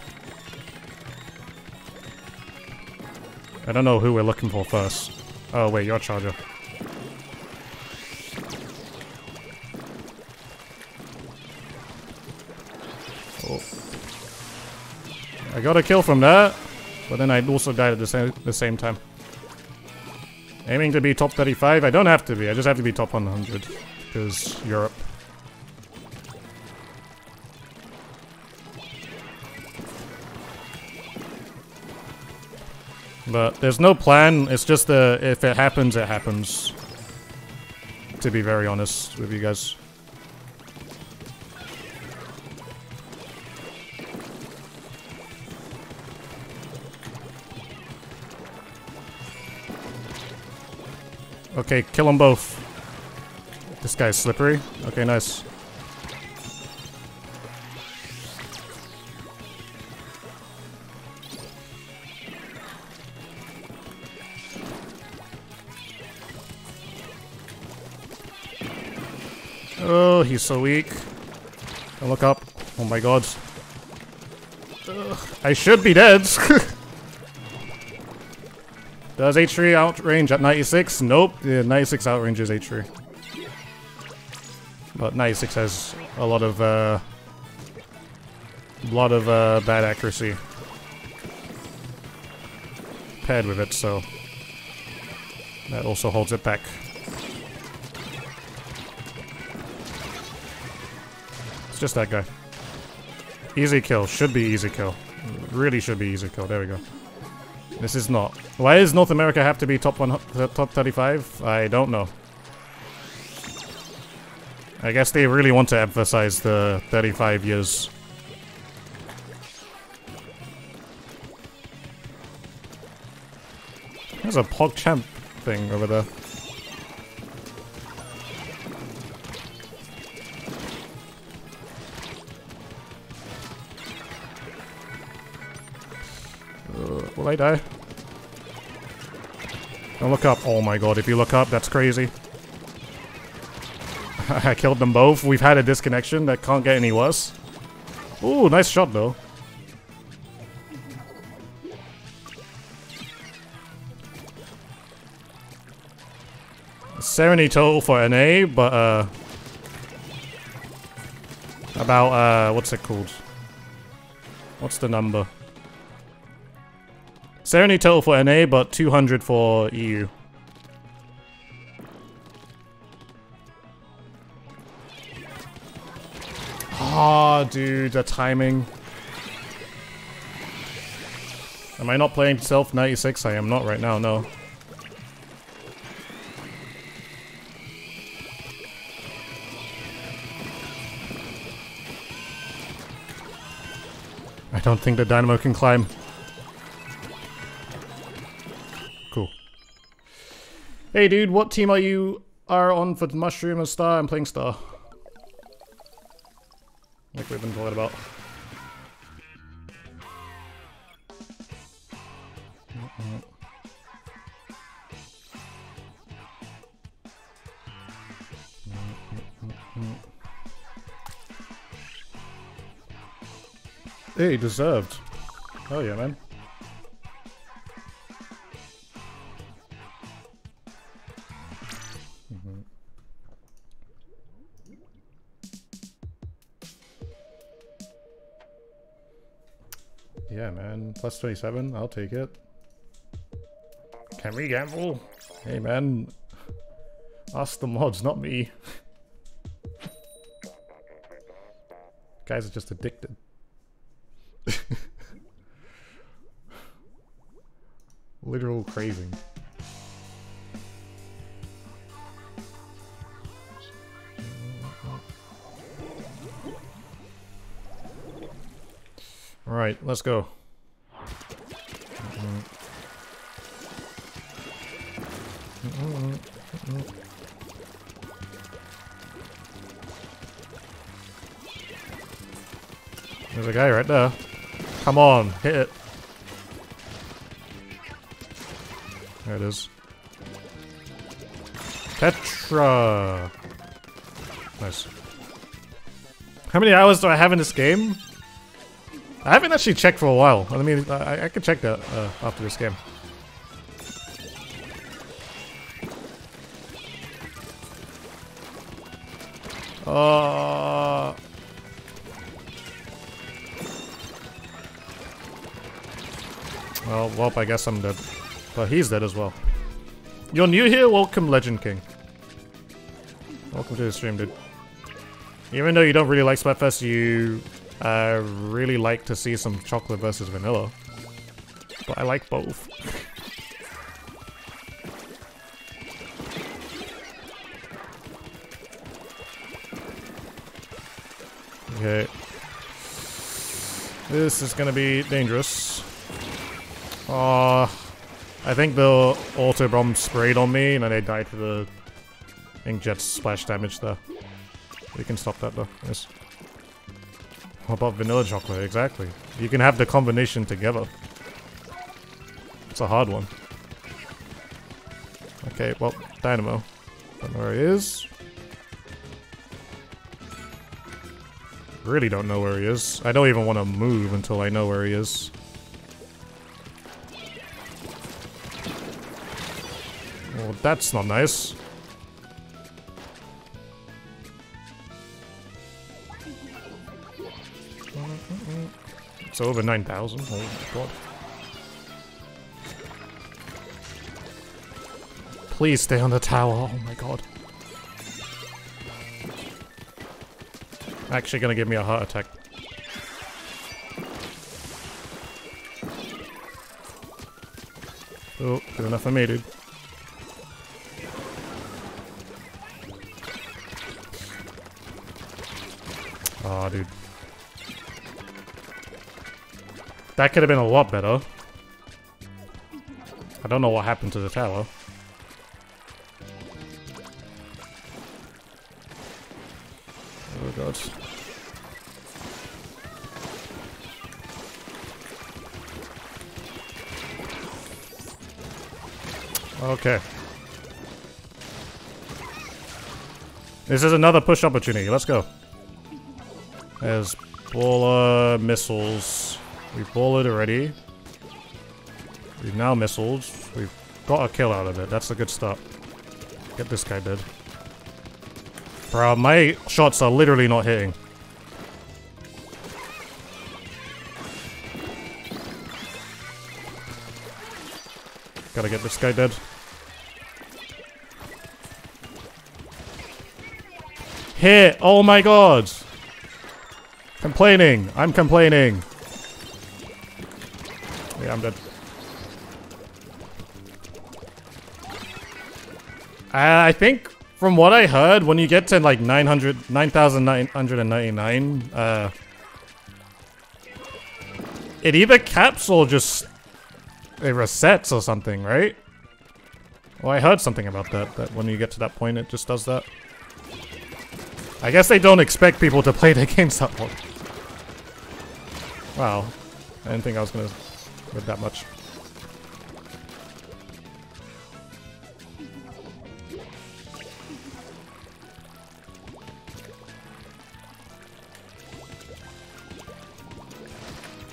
Speaker 1: I don't know who we're looking for first. Oh, wait, your charger. Oh. I got a kill from that. But then I also died at the same, the same time. Aiming to be top 35? I don't have to be, I just have to be top 100. Because Europe. But there's no plan, it's just the if it happens, it happens. To be very honest with you guys. Okay, kill them both. This guy's slippery. Okay, nice. Oh, he's so weak. Don't look up. Oh my god. I should be dead. Does H3 outrange at 96? Nope. Yeah, 96 outranges H3. But 96 has a lot of, uh... Lot of, uh, bad accuracy. Paired with it, so... That also holds it back. It's just that guy. Easy kill. Should be easy kill. Really should be easy kill. There we go. This is not. Why does North America have to be top one, top 35? I don't know. I guess they really want to emphasize the 35 years. There's a PogChamp thing over there. Uh, will I die? Don't look up. Oh my god, if you look up, that's crazy. I killed them both. We've had a disconnection that can't get any worse. Ooh, nice shot though. Seventy total for NA, but uh, about uh, what's it called? What's the number? 70 total for NA, but 200 for EU. Ah, oh, dude, the timing. Am I not playing Self 96? I am not right now, no. I don't think the Dynamo can climb. Hey dude, what team are you are on for the Mushroom and Star? I'm playing Star. Like we've been talking about. Hey, deserved. Oh yeah, man. Plus 27, I'll take it. Can we gamble? Hey, man. Ask the mods, not me. Guys are just addicted. Literal craving. Alright, let's go. There's a guy right there. Come on, hit it. There it is. Tetra! Nice. How many hours do I have in this game? I haven't actually checked for a while. I mean, I, I can check that uh, after this game. Uh... Well, well, I guess I'm dead. But he's dead as well. You're new here? Welcome, Legend King. Welcome to the stream, dude. Even though you don't really like Splatfest, you uh, really like to see some chocolate versus vanilla. But I like both. This is gonna be dangerous. Uh, I think the auto bomb sprayed on me and then I died to the inkjet splash damage there. We can stop that though. Yes. What about vanilla chocolate? Exactly. You can have the combination together. It's a hard one. Okay, well, Dynamo. Don't know where he is. Really don't know where he is. I don't even want to move until I know where he is. Well, that's not nice. It's over 9,000. Oh my god. Please stay on the tower. Oh my god. Actually gonna give me a heart attack. Oh, good enough for me, dude. Aw, oh, dude. That could have been a lot better. I don't know what happened to the tower. Okay. This is another push opportunity. Let's go. There's baller missiles. We've ballered already. We've now missiles. We've got a kill out of it. That's a good start. Get this guy dead. Bro, my shots are literally not hitting. Gotta get this guy dead. Hit! Oh my god! Complaining! I'm complaining! Yeah, I'm dead. Uh, I think from what I heard, when you get to like 900, 9,999, uh, it either caps or just it resets or something, right? Well, I heard something about that, that when you get to that point, it just does that. I guess they don't expect people to play their games that long. Wow. I didn't think I was gonna live that much.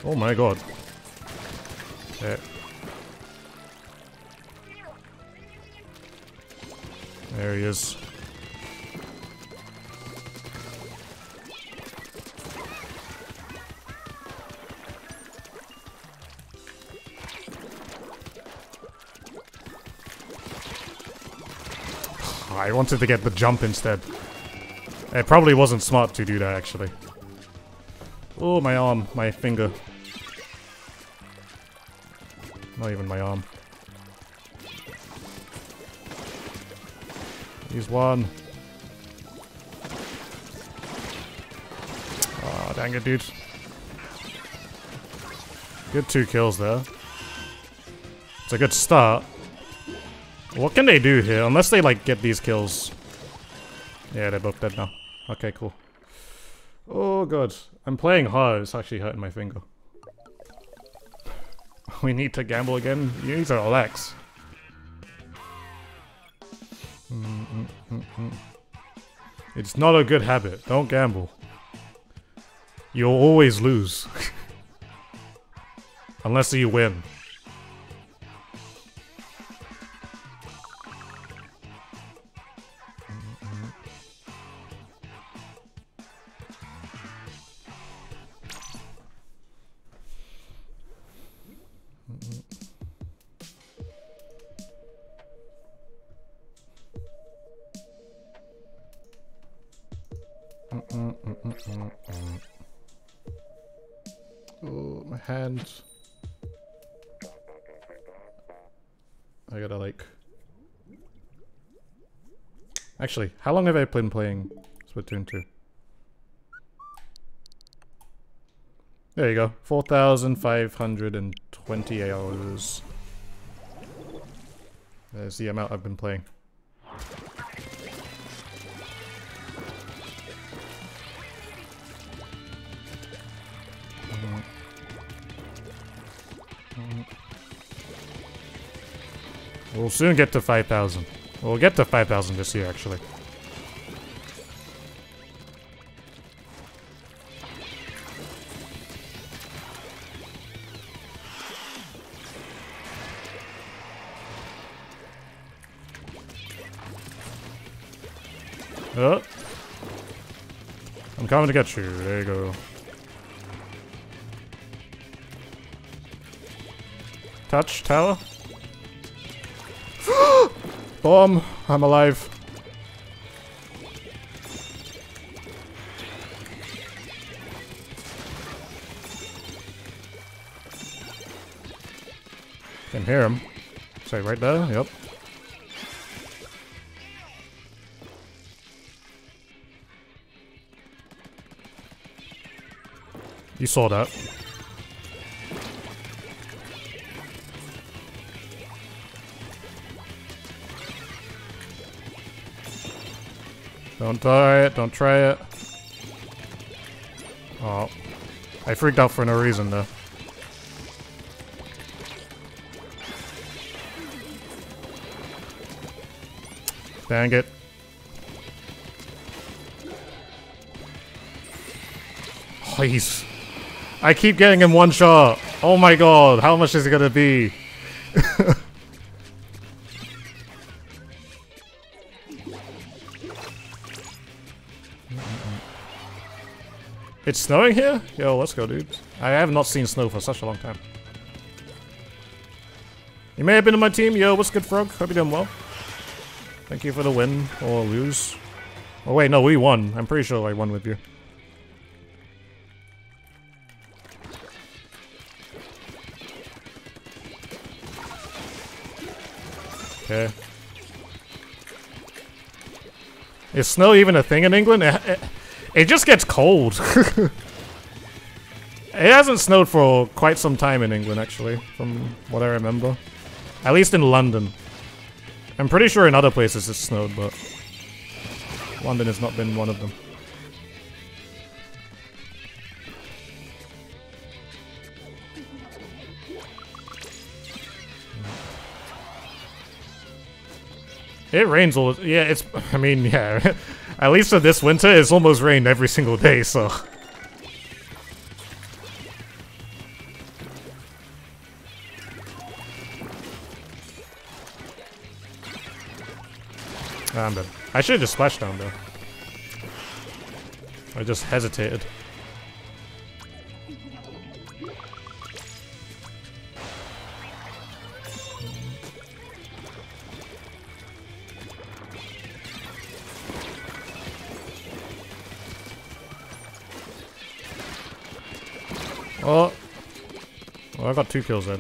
Speaker 1: Oh my god. Okay. There he is. I wanted to get the jump instead. It probably wasn't smart to do that, actually. Oh, my arm, my finger. Not even my arm. He's one. Oh, dang it, dude. Good two kills there. It's a good start. What can they do here? Unless they, like, get these kills. Yeah, they're both dead now. Okay, cool. Oh, god. I'm playing hard. It's actually hurting my finger. we need to gamble again? You need to relax. Mm -mm -mm it's not a good habit. Don't gamble. You'll always lose. Unless you win. Actually, how long have I been playing Splatoon 2? There you go. 4,520 hours. There's the amount I've been playing. Mm-hmm. Mm-hmm. We'll soon get to 5,000. We'll get to 5,000 this year, actually. Oh. I'm coming to get you. There you go. Touch, tower? Bomb! I'm alive. Can hear him. Say right there, yep. You saw that. Don't try it, don't try it. Oh. I freaked out for no reason though. Dang it. Please. I keep getting him one shot. Oh my god, how much is it gonna be? It's snowing here? Yo, let's go, dude. I have not seen snow for such a long time. You may have been on my team. Yo, what's good, Frog? Hope you're doing well. Thank you for the win, or lose. Oh wait, no, we won. I'm pretty sure I won with you. Okay. Is snow even a thing in England? Eh, eh. It, just gets cold. it hasn't snowed for quite some time in England, actually, from what I remember. At least in London. I'm pretty sure in other places it's snowed, but London has not been one of them. It rains all. Yeah, it's. I mean, yeah. At least for this winter, it's almost rained every single day. So. Ah, I'm dead. I should have just splashed down though. I just hesitated. Well, I got two kills there.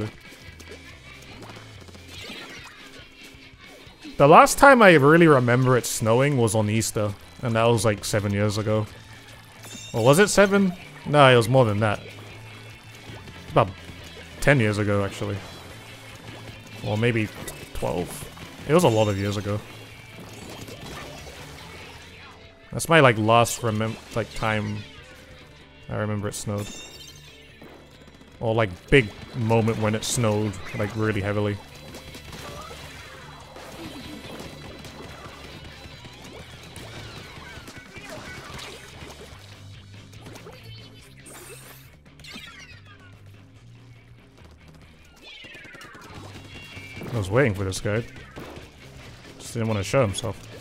Speaker 1: The last time I really remember it snowing was on Easter, and that was like seven years ago. Or was it seven? No, it was more than that. About ten years ago, actually. Or maybe twelve. It was a lot of years ago. That's my like last remem like time I remember it snowed. Or like big moment when it snowed like really heavily. I was waiting for this guy. Just didn't want to show himself.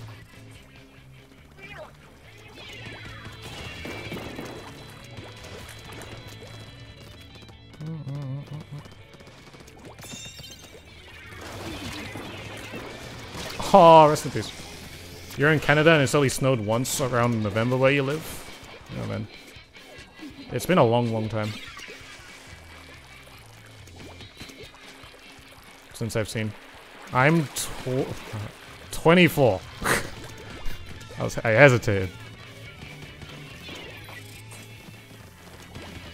Speaker 1: Oh, rest in peace. You're in Canada and it's only snowed once around November where you live? Oh man. It's been a long, long time. Since I've seen. I'm tw 24. I, was, I hesitated.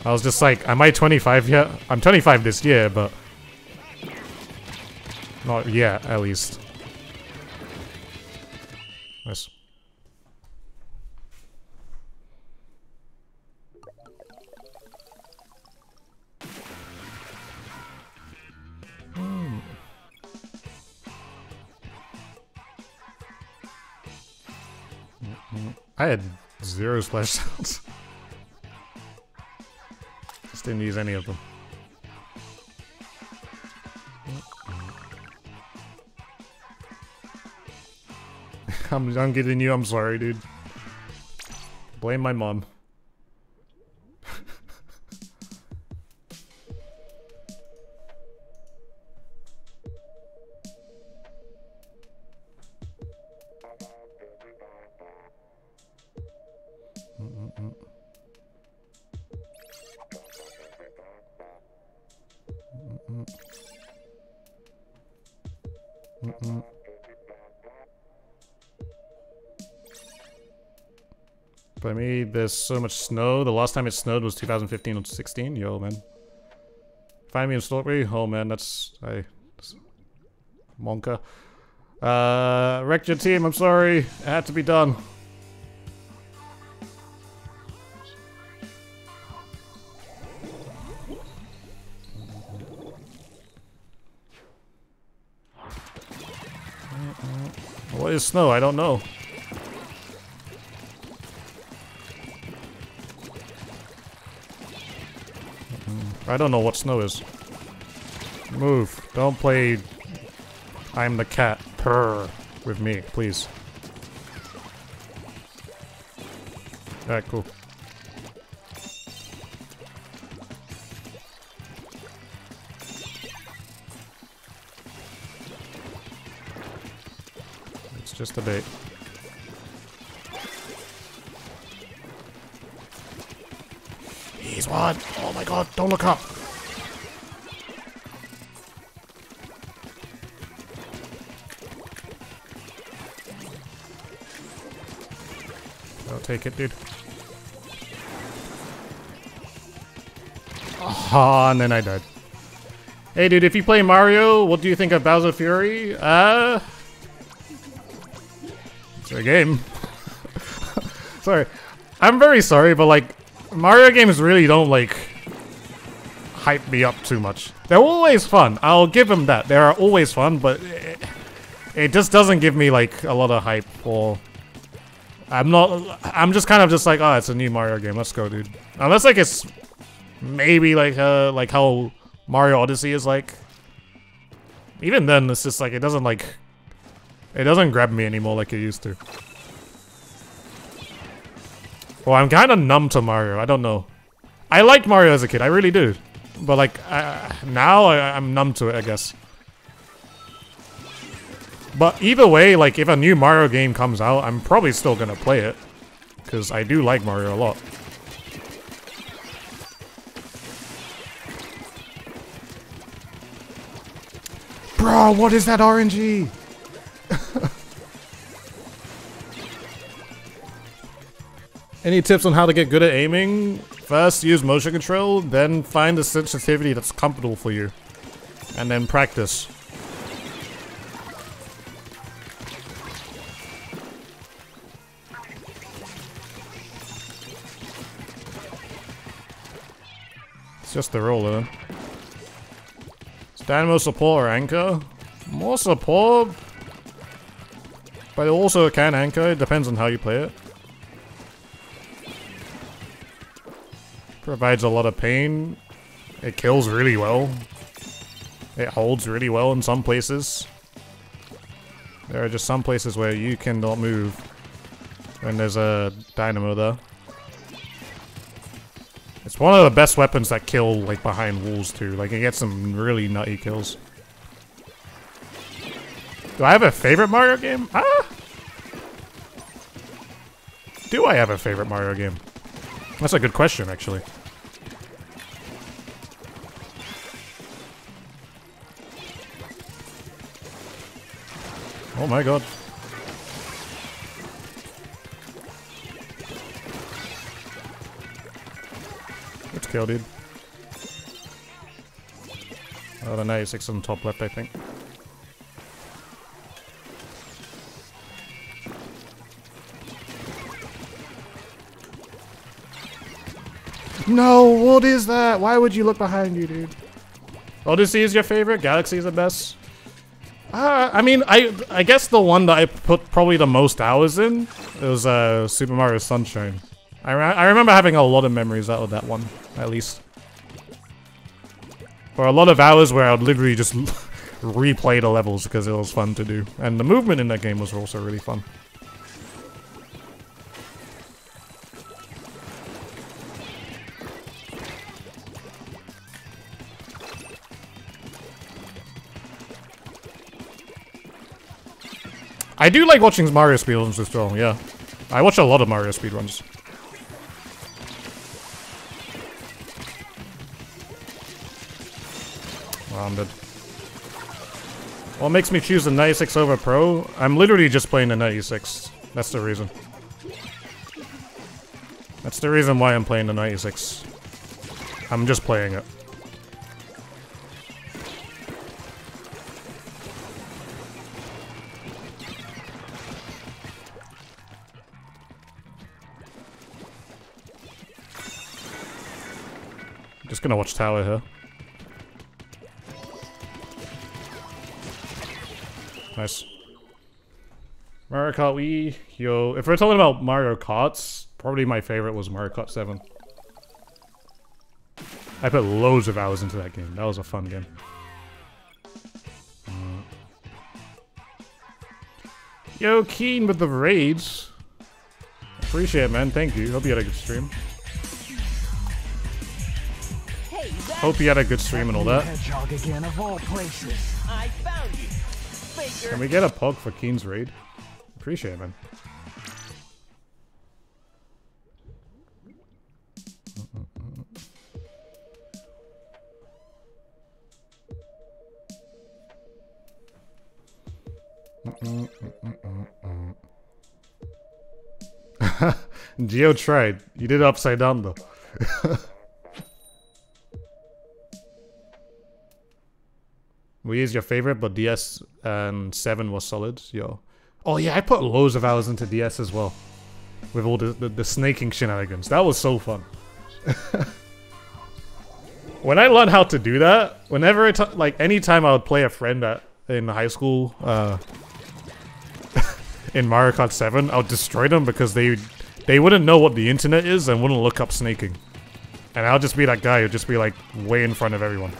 Speaker 1: I was just like, am I 25 yet? I'm 25 this year, but... Not yet, at least. Zero splashdowns. Just didn't use any of them. I'm, I'm getting you. I'm sorry, dude. Blame my mom. There's so much snow. The last time it snowed was 2015 or 16. Yo, man. Find me in Stortbury? Oh, man, that's... I... Monka. Uh, wrecked your team, I'm sorry. It had to be done. What is snow? I don't know. I don't know what snow is. Move. Don't play I'm the cat. Purr with me, please. Alright, cool. It's just a bait. One! Oh my god, don't look up! I'll take it, dude. Ah, and then I died. Hey, dude, if you play Mario, what do you think of Bowser Fury? Uh... It's a game. sorry. I'm very sorry, but, like, Mario games really don't, like, hype me up too much. They're always fun. I'll give them that. They are always fun, but it, it just doesn't give me, like, a lot of hype or... I'm not... I'm just kind of just like, oh, it's a new Mario game. Let's go, dude. Unless, like, it's maybe, like, uh, like how Mario Odyssey is like. Even then, it's just, like, it doesn't, like... It doesn't grab me anymore like it used to. Well, I'm kind of numb to Mario. I don't know. I liked Mario as a kid. I really do. But, like, uh, now I, I'm numb to it, I guess. But either way, like, if a new Mario game comes out, I'm probably still gonna play it. Because I do like Mario a lot. Bro, what is that RNG? Any tips on how to get good at aiming? First, use motion control, then find a sensitivity that's comfortable for you. And then practice. It's just the roller. Dynamo support or anchor? More support. But also it can anchor, it depends on how you play it. Provides a lot of pain. It kills really well. It holds really well in some places. There are just some places where you cannot move when there's a dynamo there. It's one of the best weapons that kill like behind walls too. Like it gets some really nutty kills. Do I have a favorite Mario game? Ah! Do I have a favorite Mario game? That's a good question, actually. Oh my god. Good kill, dude. Oh, the 96 on top left, I think. No, what is that? Why would you look behind you, dude? Odyssey is your favorite? Galaxy is the best? Uh, I mean, I I guess the one that I put probably the most hours in was uh, Super Mario Sunshine. I, re I remember having a lot of memories out of that one, at least. For a lot of hours where I'd literally just replay the levels because it was fun to do. And the movement in that game was also really fun. I do like watching Mario speedruns as well, yeah. I watch a lot of Mario speedruns. I'm dead. What makes me choose the 96 over Pro? I'm literally just playing the 96. That's the reason. That's the reason why I'm playing the 96. I'm just playing it. Just gonna watch tower here. Nice. Mario Kart Wii, yo. If we're talking about Mario Karts, probably my favorite was Mario Kart 7. I put loads of hours into that game. That was a fun game. Uh, Yo, Keen with the raids. Appreciate it, man. Thank you. Hope you had a good stream. Hope you had a good stream and all that.
Speaker 3: Hedgehog again of all places.
Speaker 4: I found you. Faker.
Speaker 1: Can we get a pog for Keen's raid? Appreciate it, man. Geo tried. You did it upside down though. Wii is your favorite, but DS and 7 was solid. Yo. Oh yeah, I put loads of hours into DS as well. With all the, the, the snaking shenanigans. That was so fun. when I learned how to do that, whenever it, like, anytime I would play a friend at, in high school, uh, in Mario Kart 7, I would destroy them because they, they wouldn't know what the internet is and wouldn't look up snaking. And I'll just be that guy who'd just be like way in front of everyone.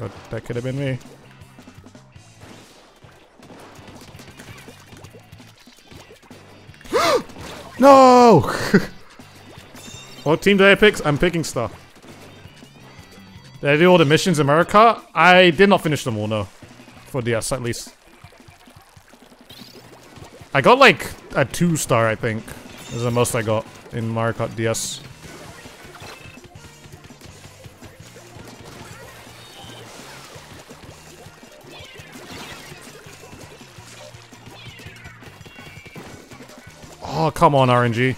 Speaker 1: God, that could have been me. no! what team did I pick? I'm picking Star. Did I do all the missions in America? I did not finish them all, no. For DS, uh, at least. I got like a 2 star, I think. Is the most I got in Mario Kart DS. Oh, come on, RNG.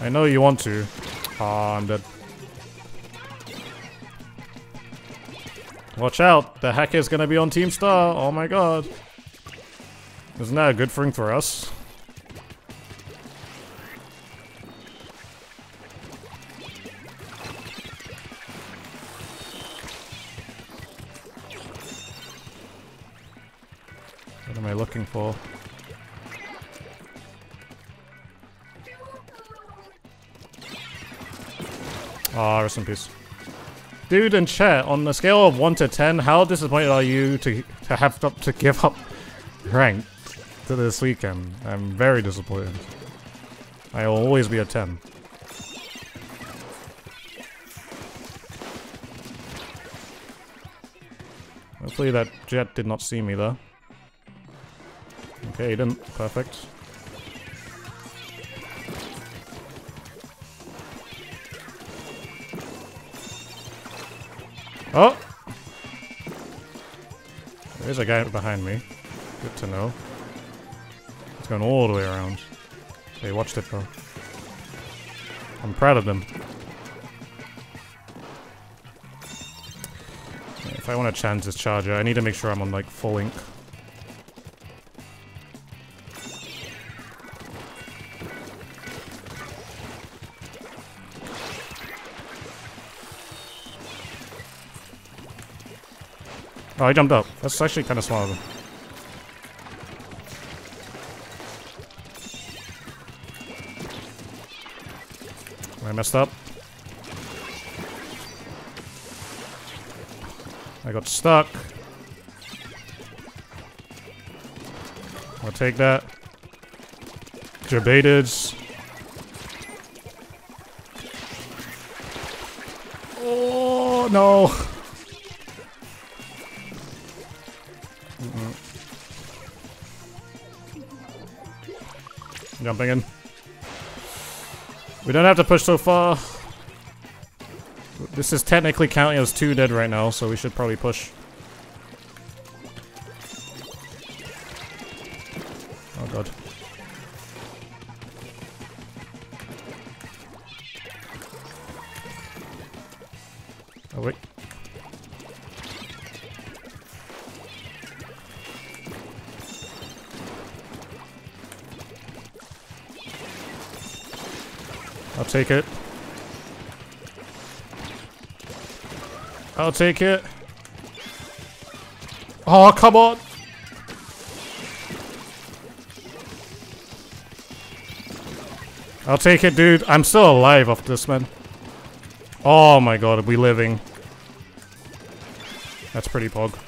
Speaker 1: I know you want to. Oh, I'm dead. Watch out, the hacker's gonna be on Team Star. Oh my god. Isn't that a good thing for us? Am I looking for? Ah, rest in peace. Dude in chat, on a scale of 1 to 10, how disappointed are you to, to have to, to give up rank to this weekend? I'm very disappointed. I will always be a 10. Hopefully that jet did not see me though. Okay, he didn't. Perfect. Oh! There's a guy behind me. Good to know. It's going all the way around. Hey, watched it though. I'm proud of them. If I want to chance this charger, I need to make sure I'm on like full ink. Oh, I jumped up. That's actually kind of smart of him. I messed up. I got stuck. What take that. You're. Oh no. Mm-mm. Jumping in. We don't have to push so far. This is technically counting as two dead right now, so we should probably push. Oh god. Oh wait. I'll take it. I'll take it. Oh, come on. I'll take it, dude. I'm still alive off this, man. Oh my god, are we living? That's pretty pog.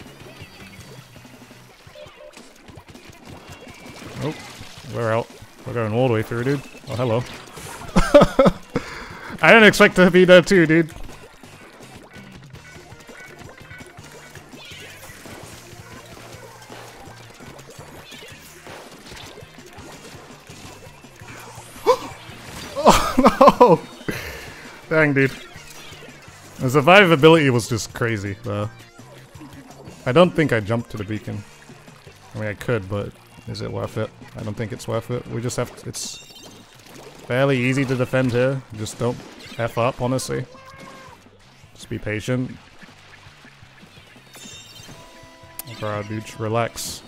Speaker 1: Oh, we're out. We're going all the way through, dude. Oh, hello. I didn't expect to be there too, dude. oh no! Dang, dude. The survivability was just crazy. Uh, I don't think I jumped to the beacon. I mean, I could, but is it worth it? I don't think it's worth it. We just have to, it's fairly easy to defend here. Just don't F up, honestly. Just be patient. Bro, dude, relax.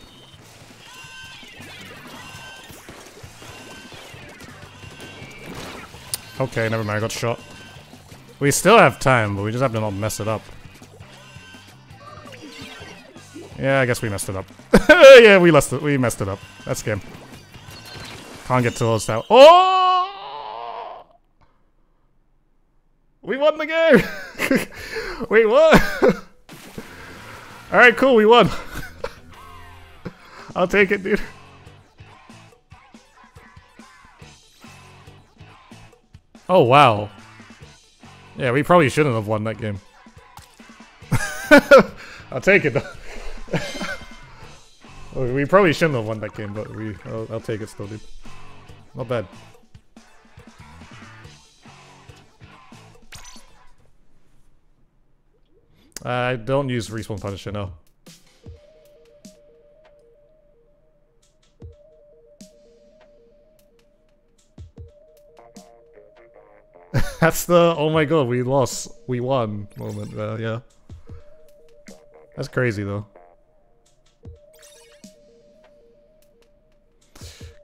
Speaker 1: Okay, never mind, I got shot. We still have time, but we just have to not mess it up. Yeah, I guess we messed it up. yeah, we messed it. We messed it up. That's game. Can't get towards that. Oh! We won the game. we won! All right, cool. We won. I'll take it, dude. Oh wow. Yeah, we probably shouldn't have won that game. I'll take it though. We probably shouldn't have won that game, but we I'll, I'll take it still, dude. Not bad. I don't use respawn punisher, no. That's the oh my god, we lost, we won moment, uh, yeah. That's crazy though.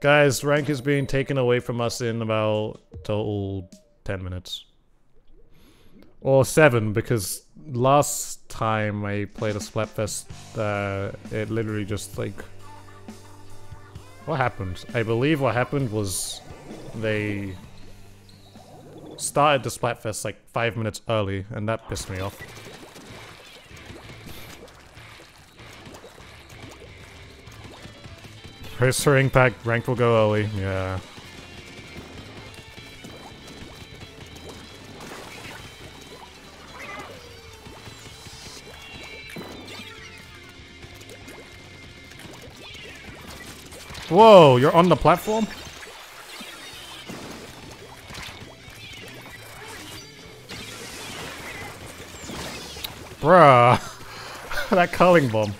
Speaker 1: Guys, rank is being taken away from us in about total 10 minutes. Or 7, because last time I played a Splatfest, uh, it literally just like... What happened? I believe what happened was they started the Splatfest like 5 minutes early, and that pissed me off. First for impact, rank will go early. Yeah. Whoa, you're on the platform? Bruh. that curling bomb.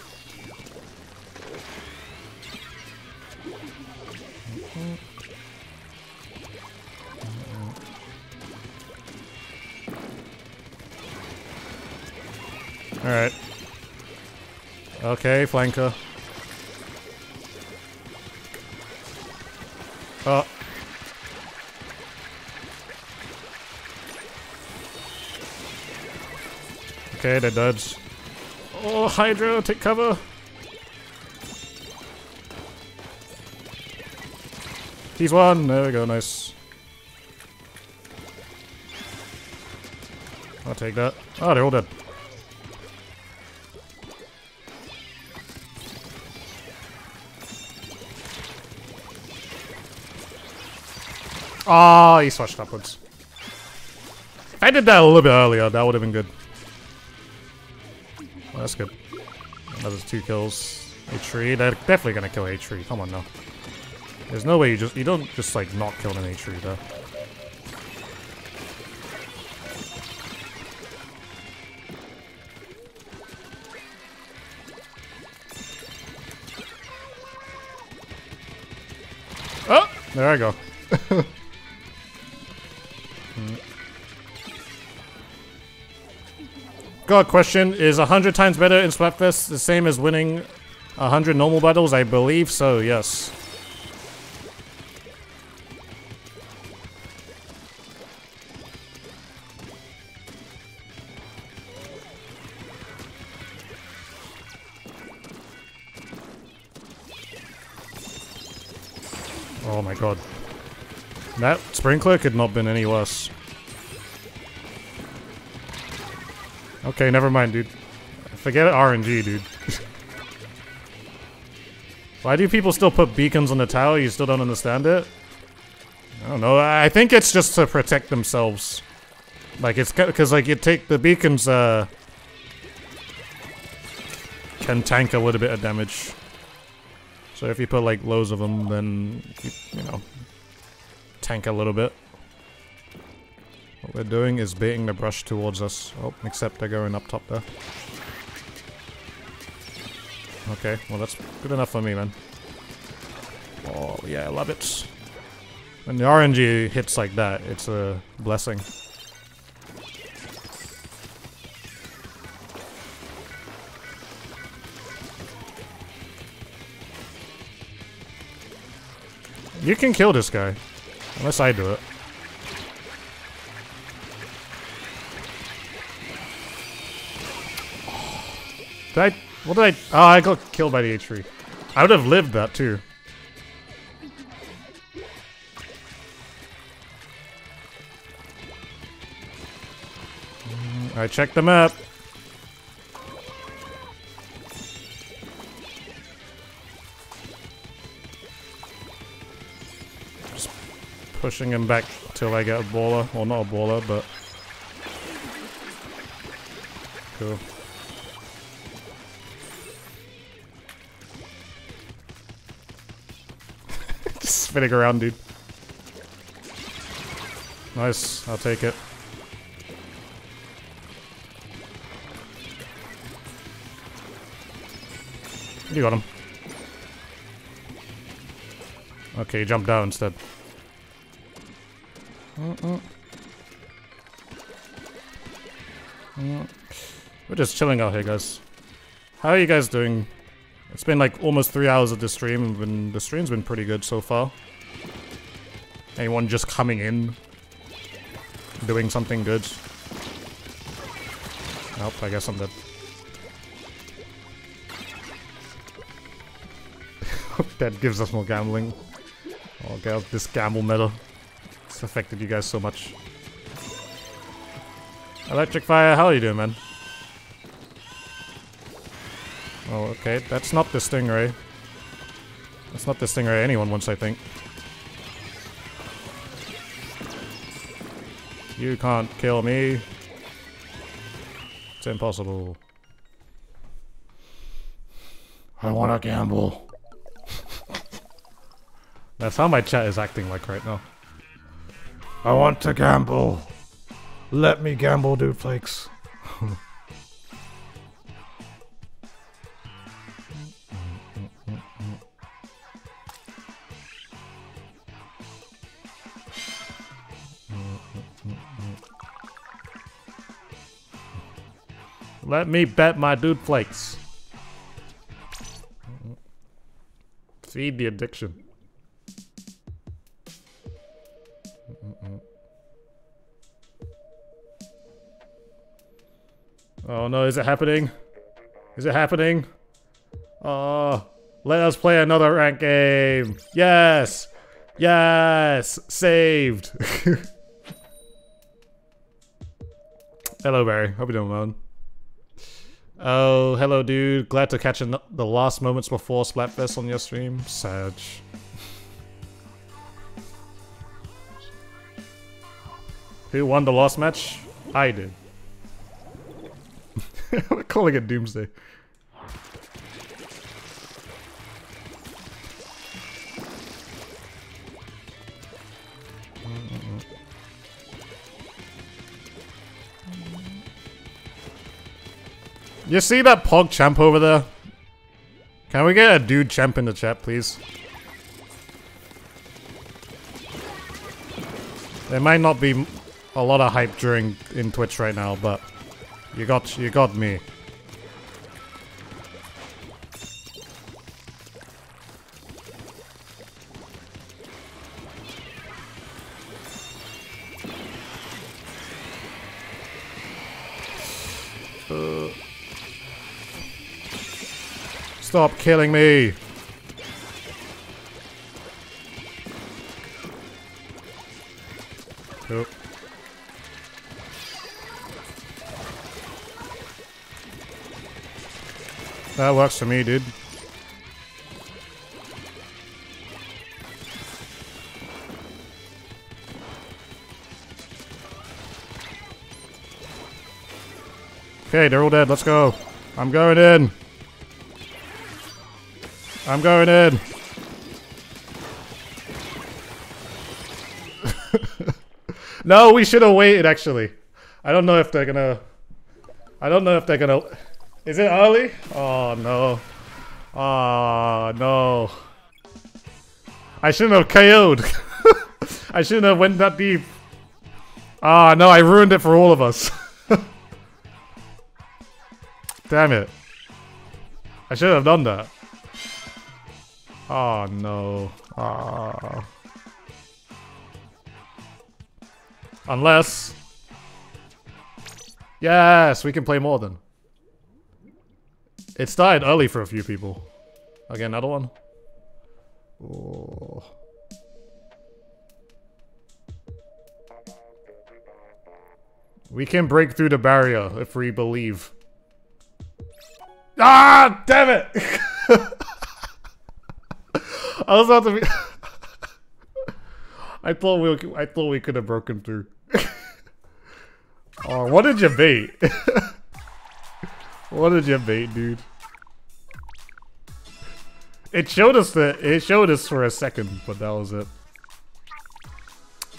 Speaker 1: Alright. Okay, flanker. Oh. Okay, they dodge. Oh, Hydra, take cover. He's one. There we go, nice. I'll take that. Oh, they're all dead. Oh, he switched upwards. If I did that a little bit earlier, that would have been good. Well, that's good. Another two kills. A tree. They're definitely gonna kill a tree. Come on now. There's no way you just you don't just like not kill an a tree though. Oh, there I go. God, question is a hundred times better in Splatfest the same as winning a hundred normal battles? I believe so. Yes. Oh my god. That sprinkler could not have been any worse. Okay, never mind, dude. Forget RNG, dude. Why do people still put beacons on the tower? You still don't understand it? I don't know. I think it's just to protect themselves. Like, it's because, like, you take the beacons, uh, can tank a little bit of damage. So if you put, like, loads of them, then, you, you know, tank a little bit. We're doing is baiting the brush towards us. Oh, except they're going up top there. Okay, well that's good enough for me, man. Oh, yeah, I love it. When the RNG hits like that, it's a blessing. You can kill this guy. Unless I do it. Did I... What did I... Oh, I got killed by the H-3. I would have lived that, too. Mm, I checked the map. Just pushing him back till I get a baller. Well, not a baller, but... Cool. Spinning around, dude. Nice, I'll take it. You got him. Okay, jump down instead. We're just chilling out here, guys. How are you guys doing? It's been like almost three hours of the stream, and the stream's been pretty good so far. Anyone just coming in, doing something good? Nope, I guess I'm dead. that gives us more gambling. Oh, out this gamble meta. It's affected you guys so much. Electric Fire, how are you doing, man? Oh, okay. That's not the Stingray. That's not the Stingray anyone wants, I think. You can't kill me. It's impossible. I wanna gamble. That's how my chat is acting like right now. I want to gamble. Let me gamble, dude flakes. Let me bet my dude flakes. Feed the addiction. Oh no, is it happening? Is it happening? Oh, let us play another rank game. Yes! Yes! Saved! Hello, Barry. Hope you're doing well. Oh, hello, dude. Glad to catch in the last moments before Splatfest on your stream. Sage. Who won the last match? I did. We're calling it Doomsday. You see that PogChamp over there? Can we get a DudeChamp in the chat, please? There might not be a lot of hype during in Twitch right now, but you got you got me. Stop killing me! That works for me, dude. Okay, they're all dead. Let's go. I'm going in. I'm going in. no, we should have waited, actually. I don't know if they're gonna... I don't know if they're gonna... Is it early? Oh, no. Oh, no. I shouldn't have KO'd. I shouldn't have went that deep. Ah, no, I ruined it for all of us. Damn it. I should have done that. Oh, no. Ah. Unless... Yes, we can play more then. It started early for a few people. Okay, another one. Oh. We can break through the barrier if we believe. Ah, damn it! I was about to be. I thought we, I thought we could have broken through. oh, what did you bait? what did you bait, dude? It showed us that it showed us for a second, but that was it.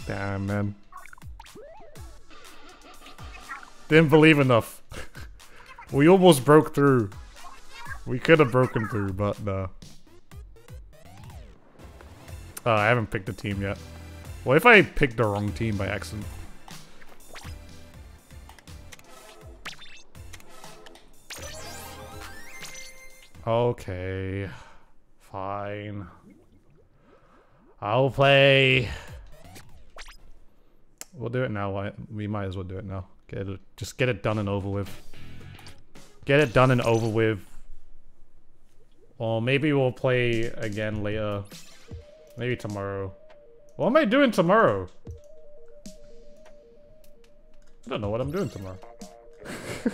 Speaker 1: Damn, man. Didn't believe enough. we almost broke through. We could have broken through, but no. Oh, I haven't picked a team yet. What if I picked the wrong team by accident? Okay. Fine. I'll play. We'll do it now. We might as well do it now. Get it, just get it done and over with. Get it done and over with. Or maybe we'll play again later. Maybe tomorrow. What am I doing tomorrow? I don't know what I'm doing tomorrow.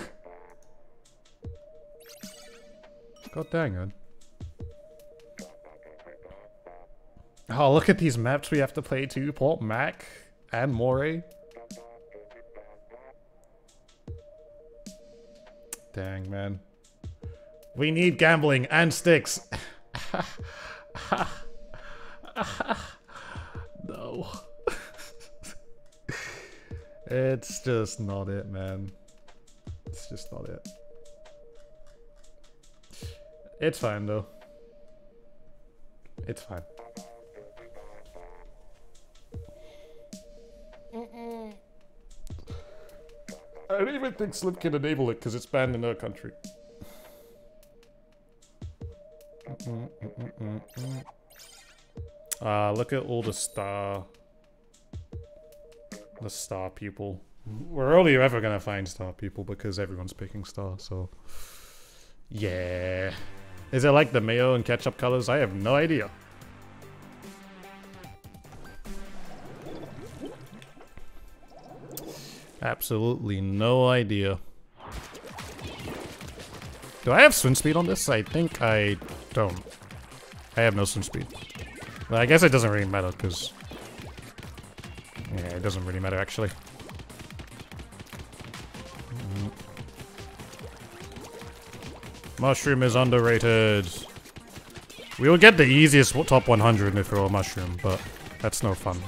Speaker 1: God dang it. Oh, look at these maps we have to play too. Port Mac and Moray. Dang, man. We need gambling and sticks. it's just not it, man. It's just not it. It's fine, though. It's fine. I don't even think Slip can enable it because it's banned in her country. Ah, uh, look at all the star... The star people. We're only ever gonna find star people because everyone's picking star, so... Yeah. Is it like the mayo and ketchup colors? I have no idea. Absolutely no idea. Do I have swim speed on this? I think I don't. I have no swim speed. Well, I guess it doesn't really matter, because... Yeah, it doesn't really matter, actually. Mushroom is underrated. We will get the easiest top 100 if we were Mushroom, but that's no fun.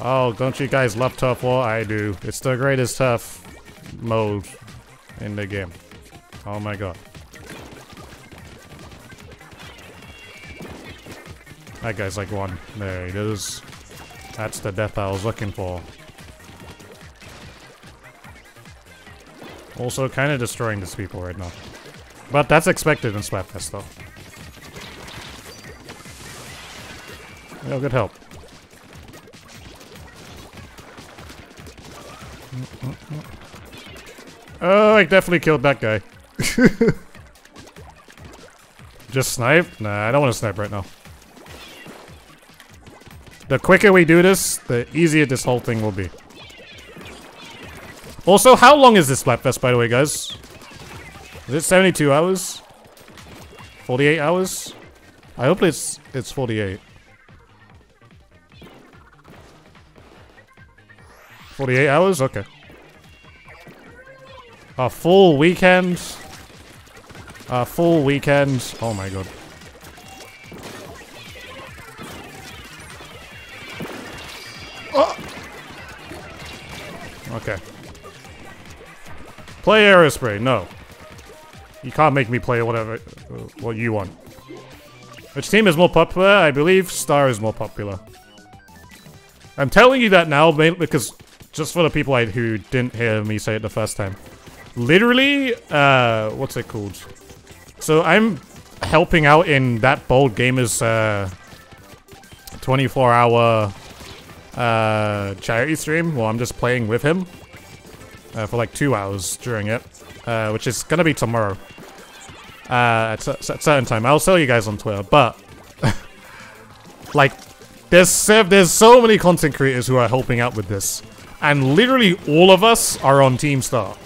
Speaker 1: Oh, don't you guys love Turf War? I do. It's the greatest tough mode in the game. Oh my god. That guy's like one. There he is. That's the death I was looking for. Also, kind of destroying these people right now. But that's expected in Splatfest, though. Yeah, good help. Mm, mm, mm. Oh, I definitely killed that guy. Just snipe? Nah, I don't want to snipe right now. The quicker we do this, the easier this whole thing will be. Also, how long is this Splatfest, by the way, guys? Is it 72 hours? 48 hours? I hope it's it's 48. 48 hours? Okay. A full weekend? A full weekend? Oh my god. Play Aerospray. No. You can't make me play whatever uh, what you want. Which team is more popular? I believe Star is more popular. I'm telling you that now because just for the people I, who didn't hear me say it the first time. Literally, uh, what's it called? So I'm helping out in that bold gamer's uh, 24 hour uh, charity stream. Well, I'm just playing with him uh, for like two hours during it, uh, which is gonna be tomorrow uh, at a certain time. I'll tell you guys on Twitter, but like there's there's so many content creators who are helping out with this, and literally all of us are on Team Star.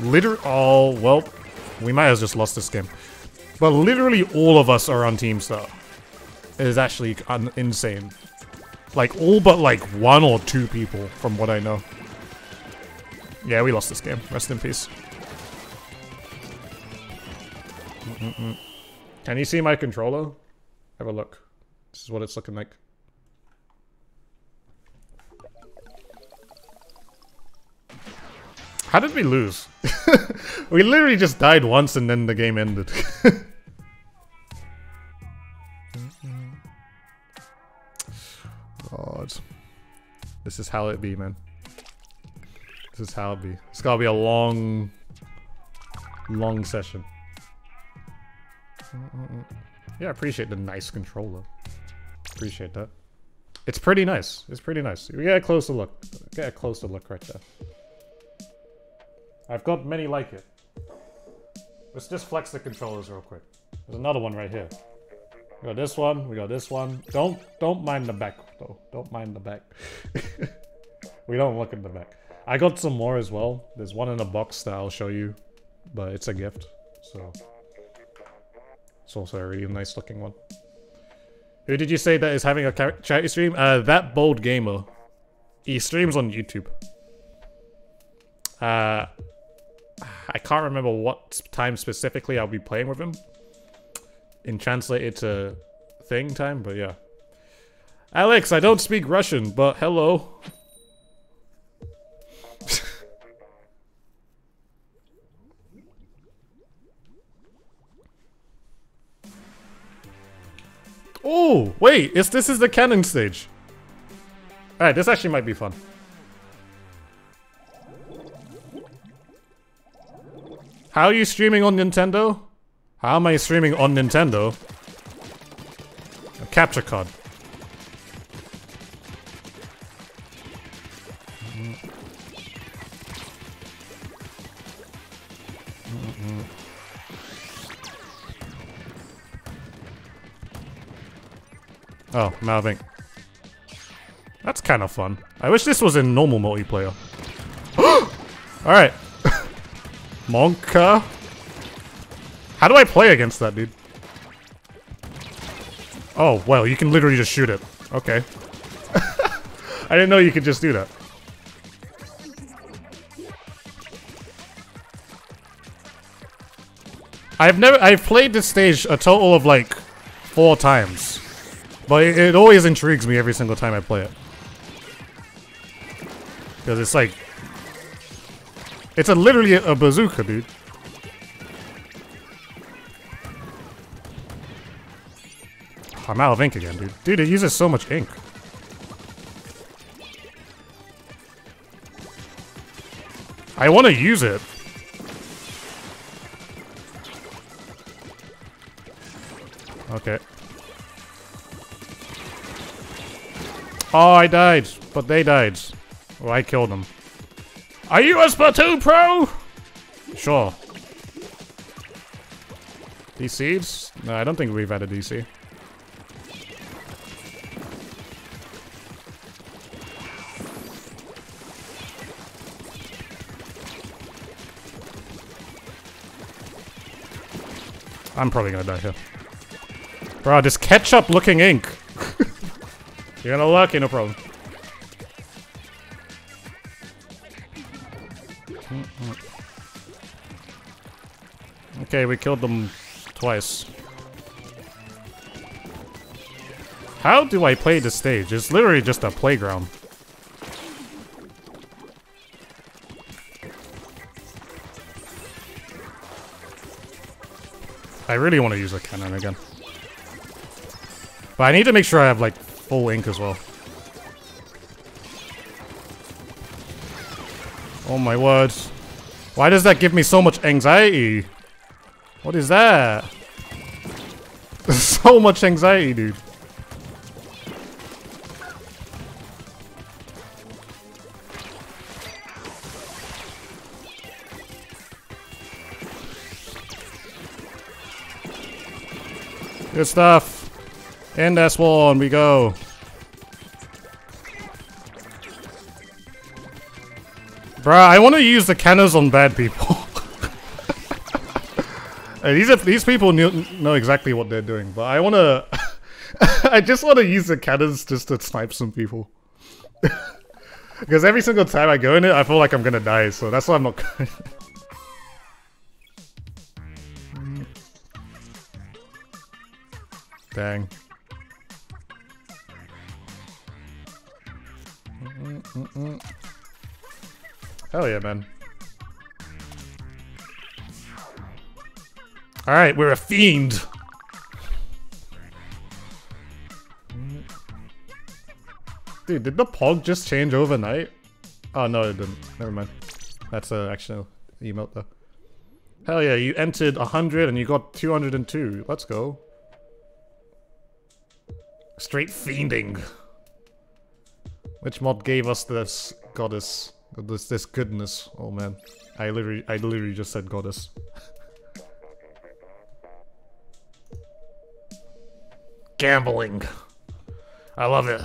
Speaker 1: Literally, oh well, we might have just lost this game, but literally all of us are on Team Star. It is actually insane. Like all but like one or two people, from what I know. Yeah, we lost this game. Rest in peace. Mm-mm-mm. Can you see my controller? Have a look. This is what it's looking like. How did we lose? we literally just died once and then the game ended. God. This is how it be, man. This is how it be. It's gotta be a long, long session. Yeah, I appreciate the nice controller. Appreciate that. It's pretty nice. It's pretty nice. We get a closer look. Get a closer look right there. I've got many like it. Let's just flex the controllers real quick. There's another one right here. We got this one. We got this one. Don't don't mind the back though. Don't mind the back. we don't look at the back. I got some more as well. There's one in a box that I'll show you, but it's a gift, so it's also a really nice looking one. Who did you say that is having a charity stream? Uh, that bold gamer. He streams on YouTube. Uh, I can't remember what time specifically I'll be playing with him. In translated to thing time, but yeah. Alex, I don't speak Russian, but hello. Oh, wait, is this is the cannon stage. Alright, this actually might be fun. How are you streaming on Nintendo? How am I streaming on Nintendo? A capture card. Oh, Malving. That's kind of fun. I wish this was in normal multiplayer. Alright. Monka. How do I play against that, dude? Oh, well, you can literally just shoot it. Okay. I didn't know you could just do that. I've never- I've played this stage a total of like four times. But it, it always intrigues me every single time I play it. Because it's like... It's a literally a bazooka, dude. Ah, I'm out of ink again, dude. Dude, it uses so much ink. I want to use it. Okay. Oh, I died, but they died. Well, I killed them. Are you a Splatoon pro? Sure. DCs? No, I don't think we've had a DC. I'm probably gonna die here. Bro, this ketchup looking ink. You're gonna lucky, eh? no problem. Okay, we killed them twice. How do I play this stage? It's literally just a playground. I really want to use a cannon again. But I need to make sure I have, like, full ink as well. Oh my word. Why does that give me so much anxiety? What is that? so much anxiety, dude. Good stuff. In that spawn we go. Bruh, I want to use the cannons on bad people. These are, these people knew, know exactly what they're doing, but I want to. I just want to use the cannons just to snipe some people. because every single time I go in it, I feel like I'm gonna die, so that's why I'm not. going. Dang. Hell yeah, man. Alright, we're a fiend. Dude, did the pog just change overnight? Oh, no, it didn't. Never mind. That's an actual emote, though. Hell yeah, you entered 100 and you got 202. Let's go. Straight fiending. Which mod gave us this goddess? This this goodness? Oh man, I literally I literally just said goddess. Gambling. I love it.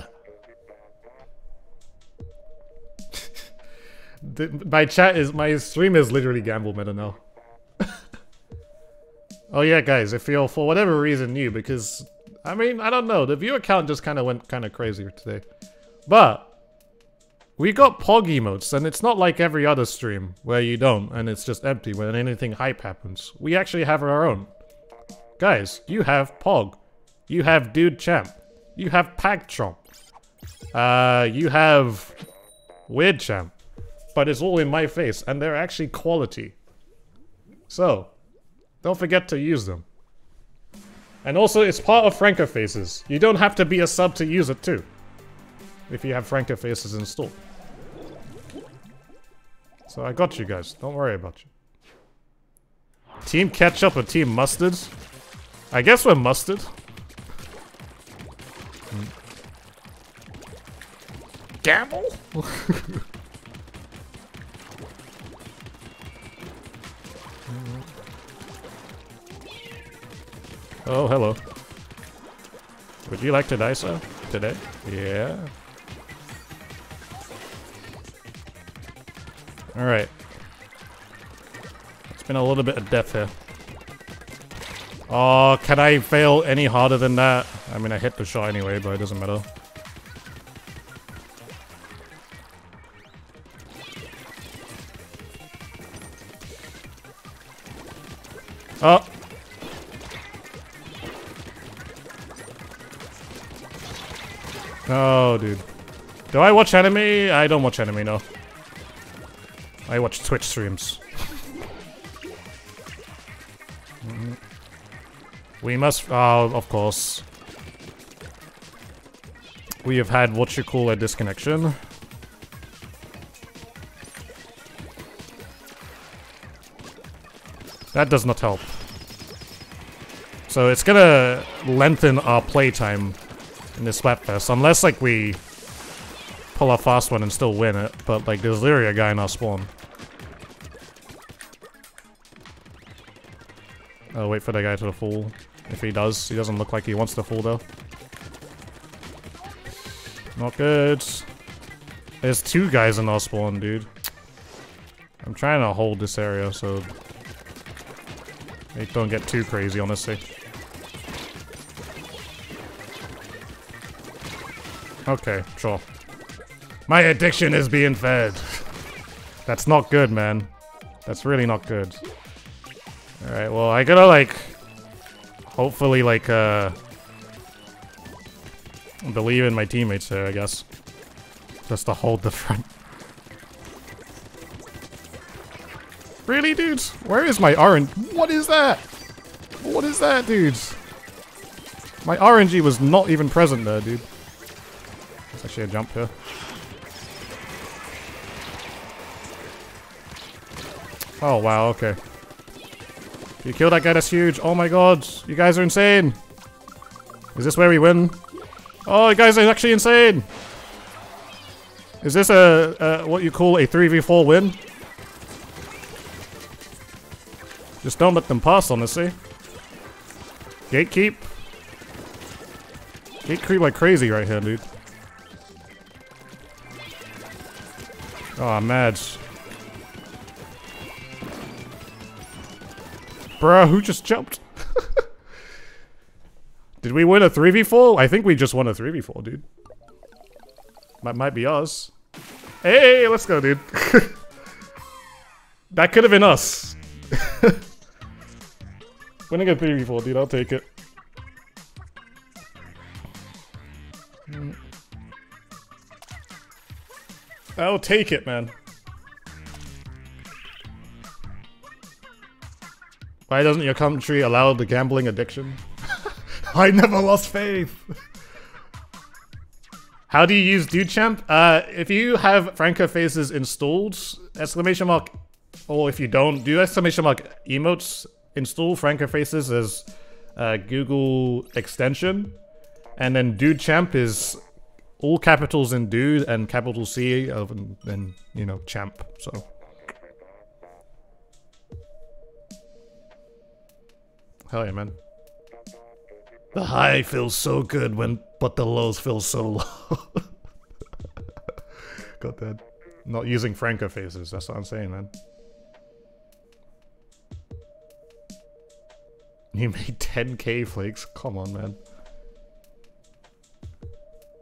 Speaker 1: My chat is my stream is literally gamble meta now. oh yeah, guys, if you're for whatever reason new, because I mean I don't know, the viewer count just kind of went kind of crazy today, but we got Pog emotes, and it's not like every other stream where you don't, and it's just empty when anything hype happens. We actually have our own. Guys, you have Pog. You have DudeChamp. You have PogChamp. Uh, you have Weird Champ. But it's all in my face, and they're actually quality. So, don't forget to use them. And also, it's part of FrankerFaceZ. You don't have to be a sub to use it too. If you have FrankerFaceZ installed. So I got you guys. Don't worry about you. Team Ketchup or Team Mustard? I guess we're Mustard. Gamble? oh, hello. Would you like to die, sir? Today? Yeah. Alright. It's been a little bit of death here. Oh, can I fail any harder than that? I mean, I hit the shot anyway, but it doesn't matter. Oh. Oh, dude. Do I watch anime? I don't watch anime, no. I watch Twitch streams. Mhm. We must, oh, of course. We have had what you call a disconnection. That does not help. So it's gonna lengthen our playtime in this Splatfest, unless like we pull a fast one and still win it, but like there's literally a guy in our spawn. Wait for the guy to fall. If he does, he doesn't look like he wants to fall though. Not good. There's two guys in our spawn, dude. I'm trying to hold this area so they don't get too crazy, honestly. Okay, sure. My addiction is being fed. That's not good, man. That's really not good. Alright, well, I gotta, like... Hopefully, like, uh... Believe in my teammates here, I guess. Just to hold the front. Really, dude? Where is my orange? What is that? What is that, dude? My RNG was not even present there, dude. There's actually a jump here. Oh, wow, okay. You kill that guy, that's huge. Oh my god, you guys are insane. Is this where we win? Oh, you guys are actually insane. Is this a, a what you call a 3v4 win? Just don't let them pass, honestly. Gatekeep. Gatekeep like crazy right here, dude. Oh, I'm mad. Bruh, who just jumped? Did we win a 3v4? I think we just won a 3v4, dude. That might be us. Hey, let's go, dude. that could have been us. Winning a 3v4, dude, I'll take it. Mm. I'll take it, man. Why doesn't your country allow the gambling addiction? I never lost faith. How do you use DudeChamp? Uh, if you have FrankerFaceZ installed, exclamation mark, or if you don't, do exclamation mark emotes install FrankerFaceZ as a Google extension, and then DudeChamp is all capitals in Dude and capital C of and then you know Champ. So. Hell yeah, man. The high feels so good when, but the lows feel so low. Got that. Not using FrankerFaceZ, that's what I'm saying, man. You made 10k flakes? Come on, man.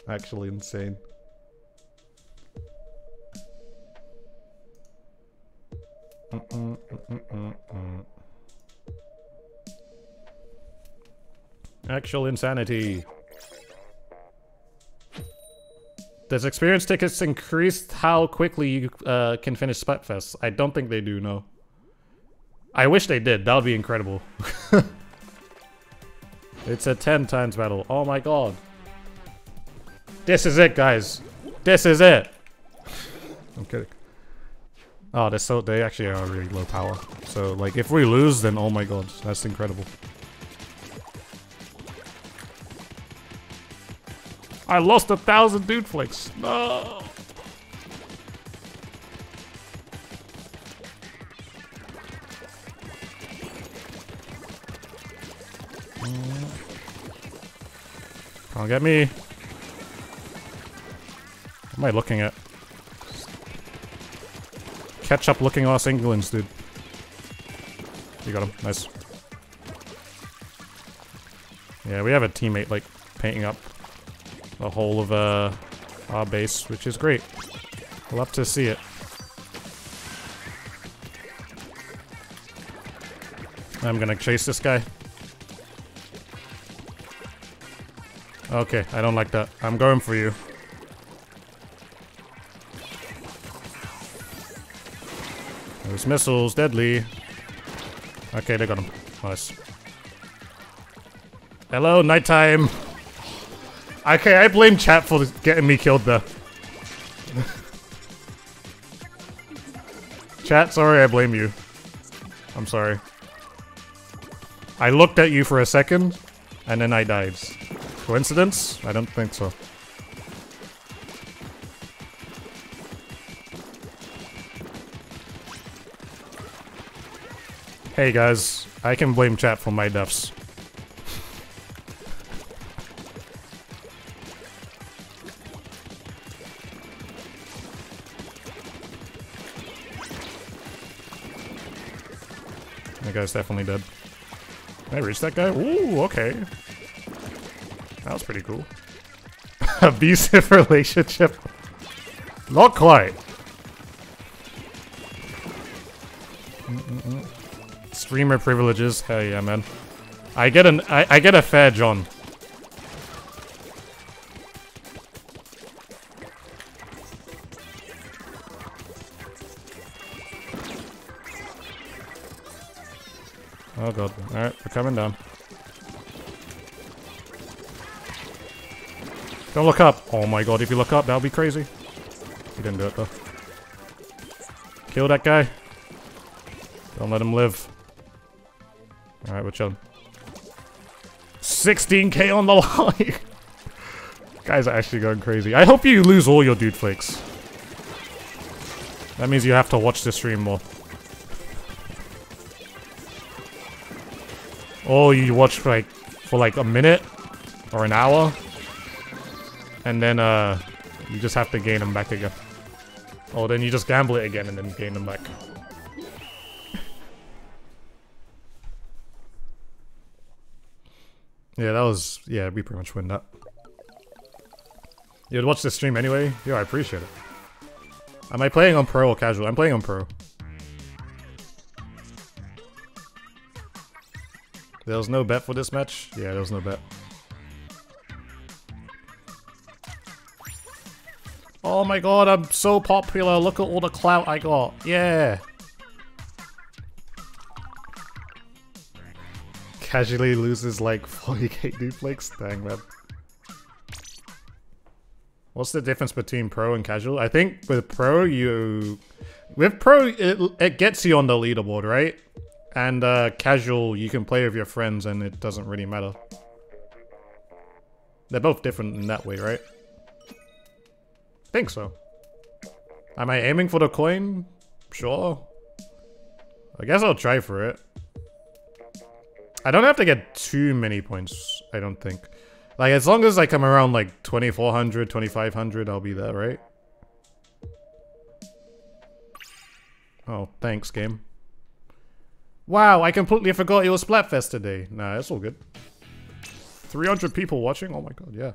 Speaker 1: Actually insane. Mm -mm, mm Actual insanity. Does experience tickets increase how quickly you uh, can finish Splatfest? I don't think they do, no. I wish they did. That would be incredible. it's a 10 times battle. Oh my god. This is it, guys. This is it. I'm kidding. Oh, they're so they actually are really low power. So like if we lose, then oh my god, that's incredible. I lost a thousand dude flicks. No. Can't get me. What am I looking at? Catch up looking Los Englands, dude. You got him. Nice. Yeah, we have a teammate like painting up the whole of uh, our base, which is great. Love to see it. I'm gonna chase this guy. Okay, I don't like that. I'm going for you. Those missiles, deadly. Okay, they got him. Nice. Hello, nighttime. Okay, I blame chat for getting me killed there. chat, sorry, I blame you. I'm sorry. I looked at you for a second, and then I died. Coincidence? I don't think so. Hey guys, I can blame chat for my deaths. Guy's definitely dead. Can I reach that guy? Ooh, okay. That was pretty cool. Abusive relationship. Not quite. Mm-mm-mm. Streamer privileges. Hell yeah, man. I get an I, I get a fair John. Oh god. Alright, we're coming down. Don't look up. Oh my god, if you look up, that'll be crazy. He didn't do it though. Kill that guy. Don't let him live. Alright, we're chilling. 16k on the line! Guys are actually going crazy. I hope you lose all your dude flakes. That means you have to watch the stream more. Or you watch like for like a minute or an hour. And then uh you just have to gain them back again. Oh, then you just gamble it again and then gain them back. Yeah, that was... Yeah, we pretty much win that. You'd watch the stream anyway? Yeah, I appreciate it. Am I playing on pro or casual? I'm playing on pro. There was no bet for this match? Yeah, there was no bet. Oh my god, I'm so popular. Look at all the clout I got. Yeah. Casually loses like 40k duplex? Dang, man. What's the difference between pro and casual? I think with pro, you... With pro, it, it gets you on the leaderboard, right? And uh, casual, you can play with your friends and it doesn't really matter. They're both different in that way, right? think so. Am I aiming for the coin? Sure. I guess I'll try for it. I don't have to get too many points, I don't think. Like, as long as I come around, like, 2400, 2500, I'll be there, right? Oh, thanks, game. Wow, I completely forgot it was Splatfest today. Nah, it's all good. 300 people watching? Oh my god, yeah.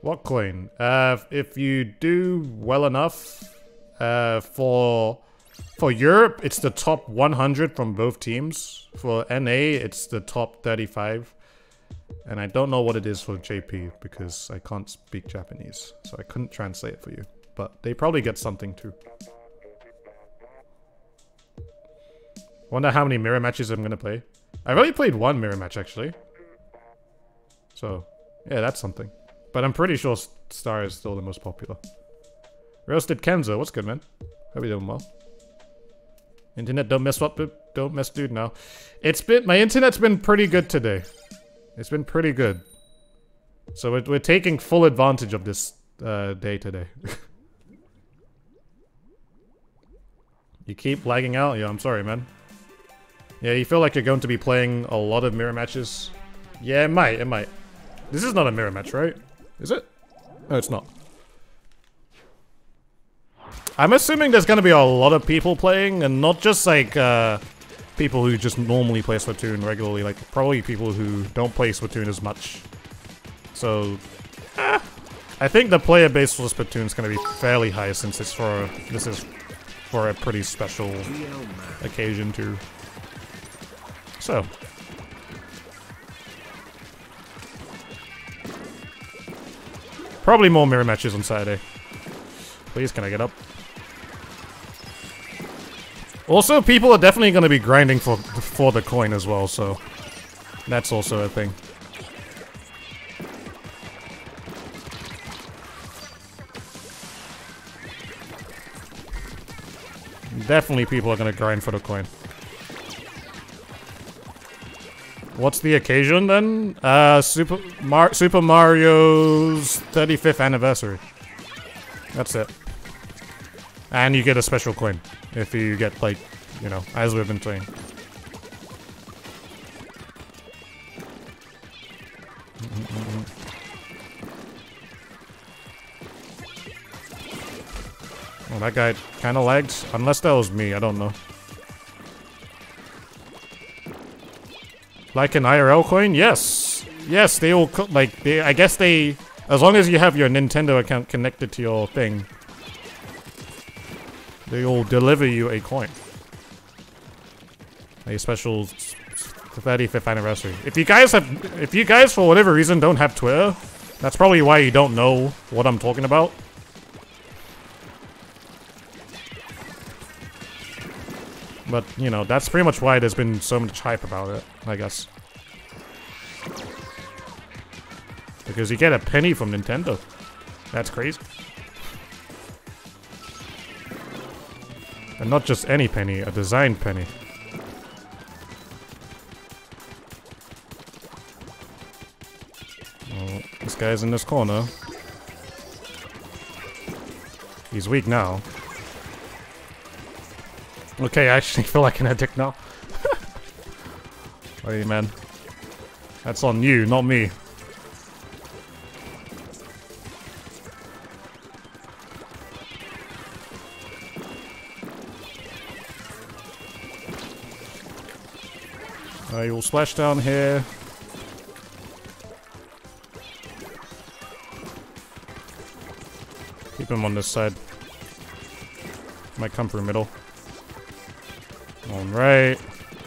Speaker 1: What coin? Uh, if you do well enough uh, for for Europe, it's the top 100 from both teams. For NA, it's the top 35. And I don't know what it is for JP because I can't speak Japanese. So I couldn't translate it for you. But they probably get something too. Wonder how many mirror matches I'm gonna play. I've only played one mirror match actually. So, yeah, that's something. But I'm pretty sure Star is still the most popular. Roasted Kenzo, what's good, man? Hope you're doing well. Internet don't mess up, don't mess dude now. It's been, my internet's been pretty good today. It's been pretty good. So we're, we're taking full advantage of this uh, day today. you keep lagging out? Yeah, I'm sorry, man. Yeah, you feel like you're going to be playing a lot of mirror matches? Yeah, it might, it might. This is not a mirror match, right? Is it? No, it's not. I'm assuming there's gonna be a lot of people playing, and not just like, uh, people who just normally play Splatoon regularly, like probably people who don't play Splatoon as much. So, eh, I think the player base for Splatoon is going to be fairly high since it's for this is for a pretty special occasion too. So. Probably more mirror matches on Saturday. Please, can I get up? Also, people are definitely going to be grinding for for the coin as well, so that's also a thing. Definitely people are going to grind for the coin. What's the occasion then? Uh, Super Mar Super Mario's 35th anniversary. That's it. And you get a special coin if you get like, you know, as we've been saying. Oh, that guy kind of lagged. Unless that was me, I don't know. Like an IRL coin? Yes. Yes, they all, like, they, I guess they, as long as you have your Nintendo account connected to your thing, they will deliver you a coin. A special s- s- 35th anniversary. If you guys have, if you guys for whatever reason don't have Twitter, that's probably why you don't know what I'm talking about. But, you know, that's pretty much why there's been so much hype about it, I guess. Because you get a penny from Nintendo. That's crazy. And not just any penny, a designed penny. Oh, this guy's in this corner. He's weak now. Okay, I actually feel like an addict now. hey, man. That's on you, not me. Uh, you'll splash down here. Keep him on this side. Might come through middle. Alright.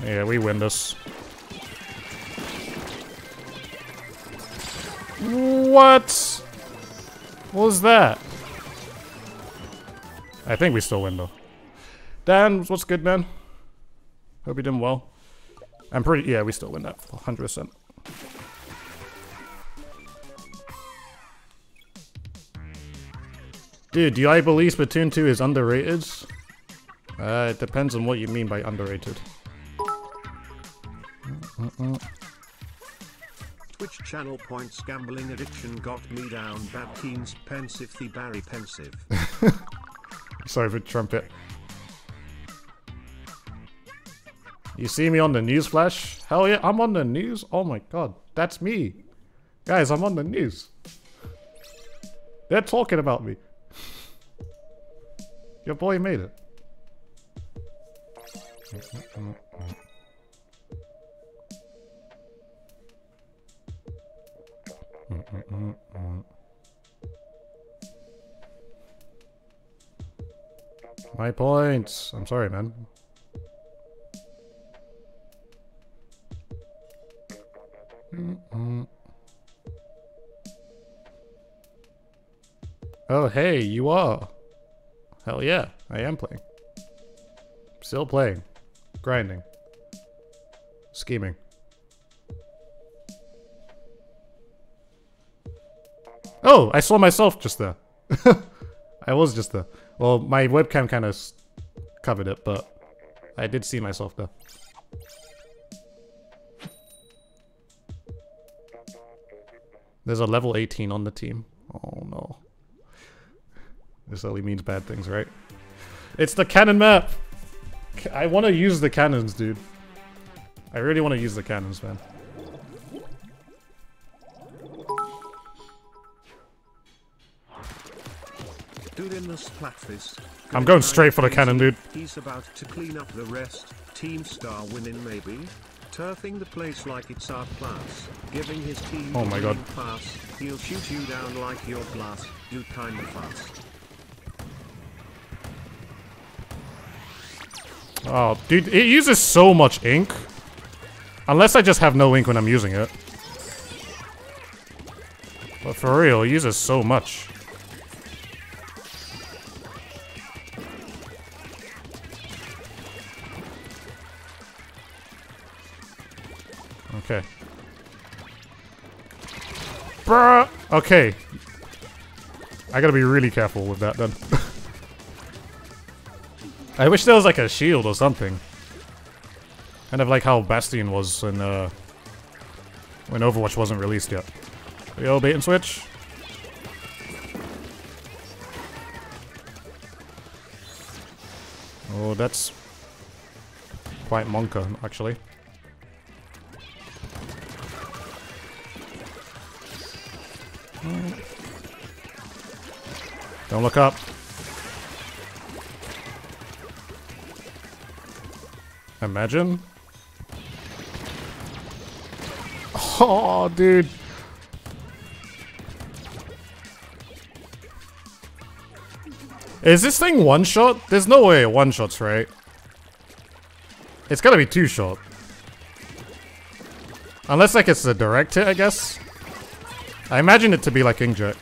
Speaker 1: Yeah, we win this. What? What was that? I think we still win though. Dan, what's good, man? Hope you're doing well. I'm pretty. Yeah, we still win that 100%. Dude, do I believe Splatoon 2 is underrated? Uh, it depends on what you mean by underrated.
Speaker 2: Twitch channel points gambling addiction got me down bad teens pensive the Barry pensive.
Speaker 1: Sorry for trumpet. You see me on the news flash? Hell yeah, I'm on the news. Oh my god, that's me. Guys, I'm on the news. They're talking about me. Your boy made it. My points. I'm sorry, man. Oh, hey, you are. Hell yeah, I am playing. Still playing. Grinding. Scheming. Oh, I saw myself just there. I was just there. Well, my webcam kind of covered it, but I did see myself there. There's a level 18 on the team. Oh no. This only means bad things, right? It's the cannon map! I want to use the cannons, dude. I really want to use the cannons, man.
Speaker 2: Dude in the
Speaker 1: I'm going straight for the cannon, dude.
Speaker 2: He's about to clean up the rest. Team Star winning maybe? Turfing the place like it's our class. Giving his team
Speaker 1: Oh my God.
Speaker 2: pass. He'll shoot you down like your glass. You kinda fast.
Speaker 1: Oh, dude, it uses so much ink. Unless I just have no ink when I'm using it. But for real, it uses so much. Okay. Bruh! Okay. I gotta be really careful with that then. I wish there was like a shield or something. Kind of like how Bastion was in, uh, when Overwatch wasn't released yet. Yo, bait and switch. Oh, that's quite Monka, actually. Don't look up. Imagine. Oh, dude. Is this thing one shot? There's no way it one shots, right? It's gotta be two shot. Unless like it's a direct hit, I guess. I imagine it to be like inkjet.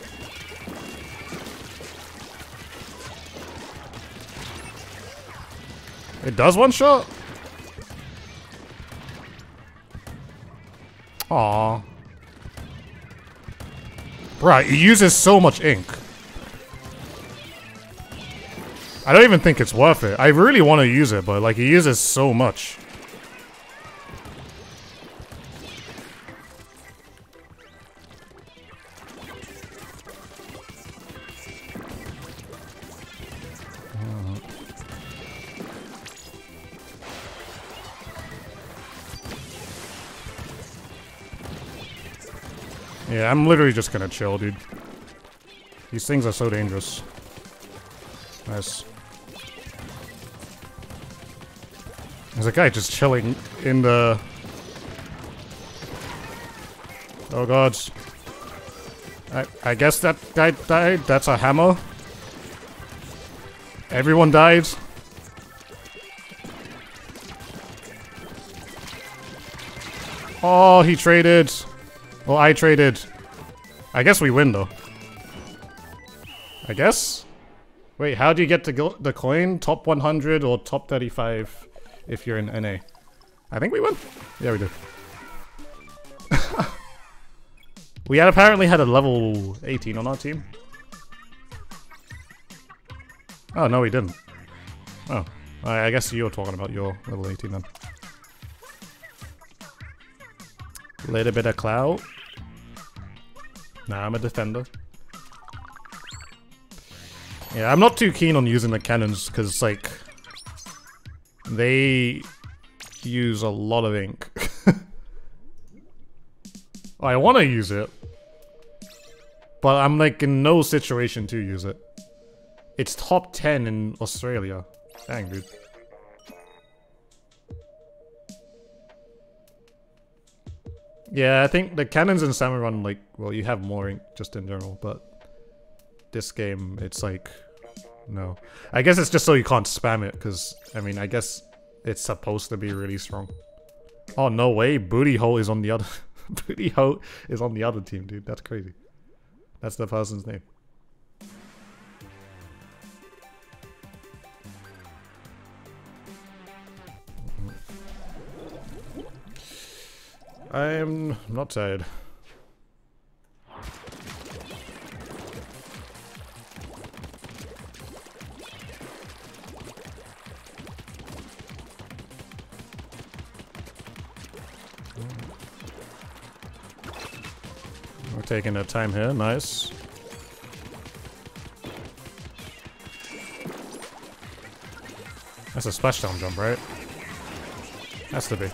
Speaker 1: It does one shot? Aw. Right, it uses so much ink. I don't even think it's worth it. I really want to use it, but like it uses so much. I'm literally just gonna chill, dude. These things are so dangerous. Nice. There's a guy just chilling in the... Oh god. I, I guess that guy died. That's a hammer. Everyone died. Oh, he traded. Well, I traded. I guess we win, though. I guess? Wait, how do you get the, the coin? Top 100 or top 35 if you're in NA? I think we win. Yeah, we do. we had apparently had a level 18 on our team. Oh, no, we didn't. Oh. I I guess you're talking about your level 18 then. Little bit of clout. Nah, I'm a defender. Yeah, I'm not too keen on using the cannons because, like, they use a lot of ink. I want to use it, but I'm like in no situation to use it. It's top 10 in Australia. Dang, dude. Yeah, I think the cannons in Run, like, well, you have more ink just in general, but this game, it's like, no. I guess it's just so you can't spam it, because, I mean, I guess it's supposed to be really strong. Oh, no way. Booty Hole is on the other... Booty Hole is on the other team, dude. That's crazy. That's the person's name. I'm not tired. We're taking our time here, nice. That's a splashdown jump, right? Has to be.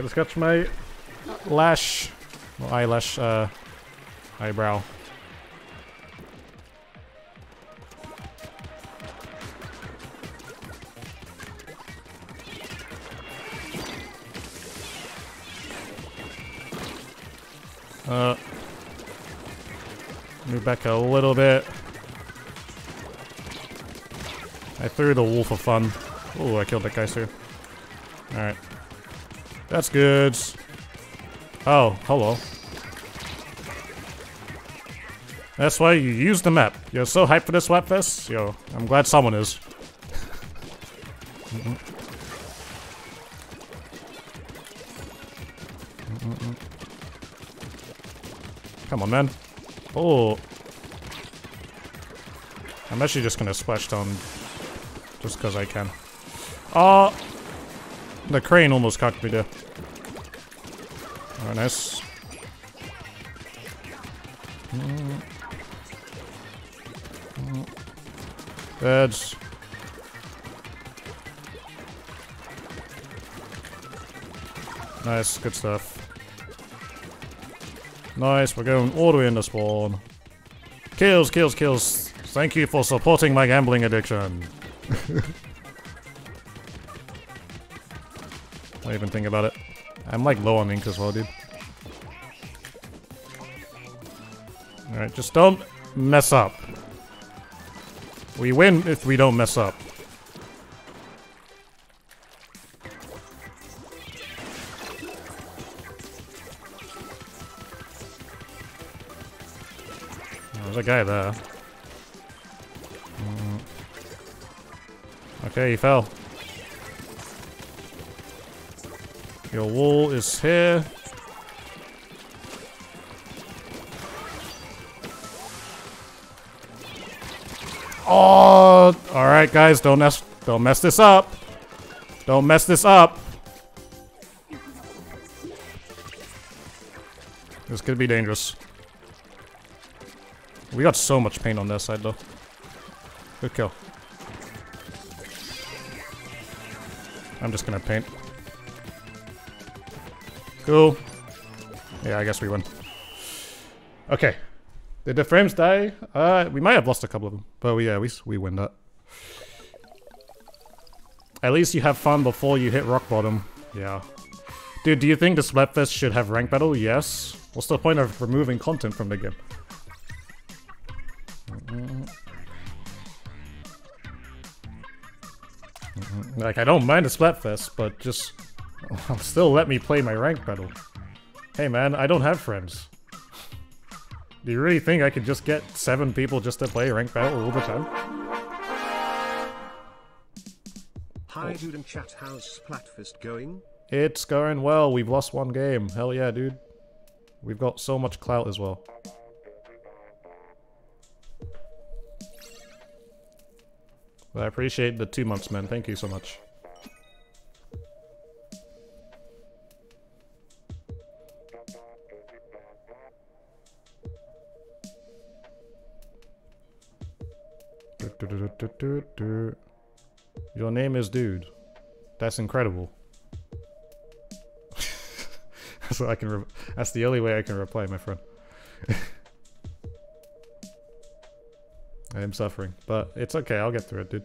Speaker 1: Let's catch my lash. Well, eyelash, uh, eyebrow. Uh, move back a little bit. I threw the wolf of fun. Oh, I killed that guy too. Alright. That's good. Oh, hello. That's why you use the map. You're so hyped for this Splatfest? Yo, I'm glad someone is. Mm-mm. Mm-mm. Come on, man. Oh. I'm actually just gonna splash down just because I can. Oh! The crane almost cocked me there. Oh, nice. Beds. Nice, good stuff. Nice, we're going all the way into spawn. Kills, kills, kills. Thank you for supporting my gambling addiction. I even think about it. I'm like low on ink as well, dude. Alright, just don't mess up. We win if we don't mess up. There's a guy there. Mm. Okay, he fell. Your wall is here. Oh, all right, guys, don't mess, don't mess this up. Don't mess this up. This could be dangerous. We got so much paint on that side, though. Good kill. I'm just gonna paint. Cool. Yeah, I guess we win. Okay. Did the frames die? Uh, we might have lost a couple of them. But we, yeah, we, we win that. At least you have fun before you hit rock bottom. Yeah. Dude, do you think the Splatfest should have rank battle? Yes. What's the point of removing content from the game? Like, I don't mind the Splatfest, but just... still let me play my rank battle. Hey man, I don't have friends. Do you really think I could just get seven people just to play rank battle all the time?
Speaker 2: Hi dude and chat, how's Splatfest going?
Speaker 1: It's going well. We've lost one game. Hell yeah, dude. We've got so much clout as well. But I appreciate the two months, man. Thank you so much. Your name is Dude. That's incredible. that's I can. that's the only way I can reply, my friend. I am suffering, but it's okay. I'll get through it, dude.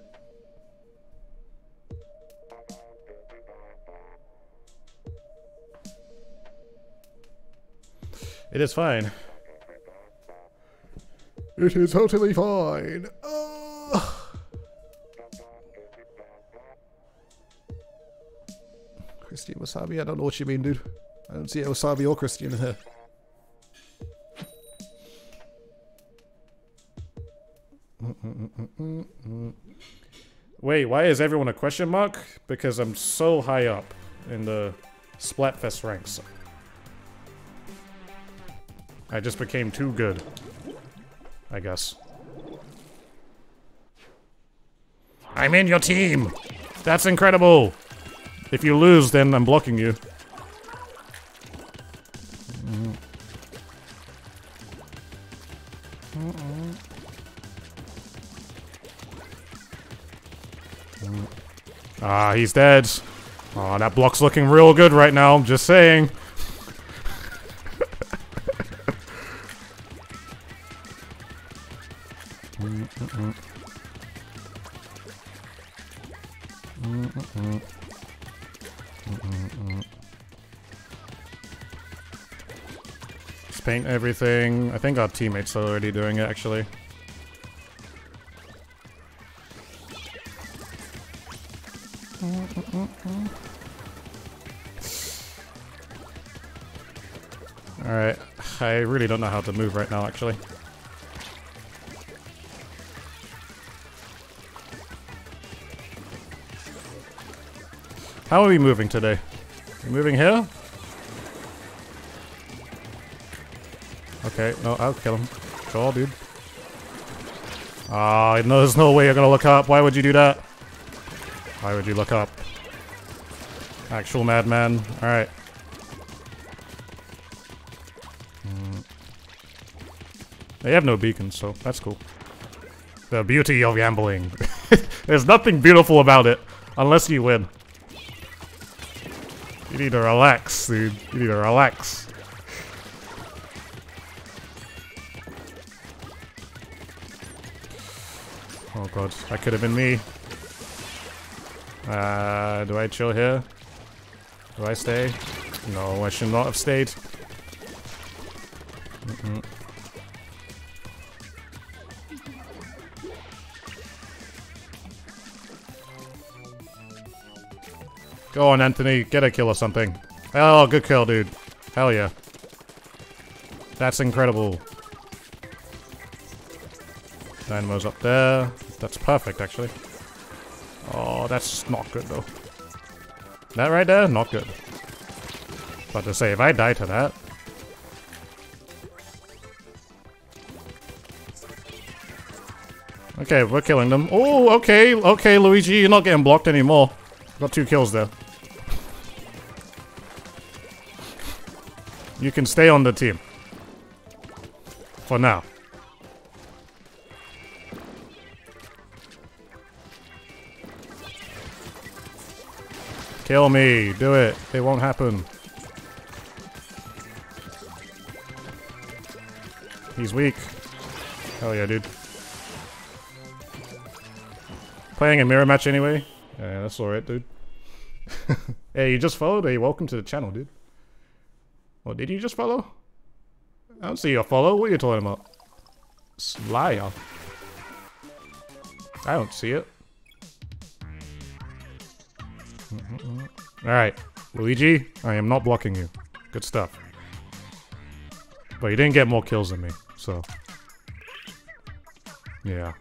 Speaker 1: It is fine. It is totally fine. Wasabi? I don't know what you mean, dude. I don't see a Wasabi or Christian in here. Wait, why is everyone a question mark? Because I'm so high up in the Splatfest ranks. I just became too good. I guess. I'm in your team! That's incredible! If you lose, then I'm blocking you. Ah, he's dead. Oh, that block's looking real good right now, just saying. Paint everything. I think our teammates are already doing it, actually. Alright, I really don't know how to move right now, actually. How are we moving today? We moving here? Okay, no, I'll kill him. Sure, dude. Ah, no, there's no way you're gonna look up. Why would you do that? Why would you look up? Actual madman. Alright. Mm. They have no beacons, so that's cool. The beauty of gambling. There's nothing beautiful about it, unless you win. You need to relax, dude. You need to relax. God, that could have been me. Uh, do I chill here? Do I stay? No, I should not have stayed. Mm -mm. Go on, Anthony. Get a kill or something. Oh, good kill, dude. Hell yeah. That's incredible. Dynamo's up there. That's perfect, actually. Oh, that's not good, though. That right there? Not good. But to say, if I die to that... Okay, we're killing them. Oh, okay, okay, Luigi, you're not getting blocked anymore. Got two kills there. You can stay on the team. For now. Kill me. Do it. It won't happen. He's weak. Hell yeah, dude. Playing a mirror match anyway? Yeah, that's alright, dude. hey, you just followed? Hey, welcome to the channel, dude. Well, did you just follow? I don't see your follow. What are you talking about? Liar. I don't see it. Alright. Luigi, I am not blocking you. Good stuff. But you didn't get more kills than me, so... Yeah.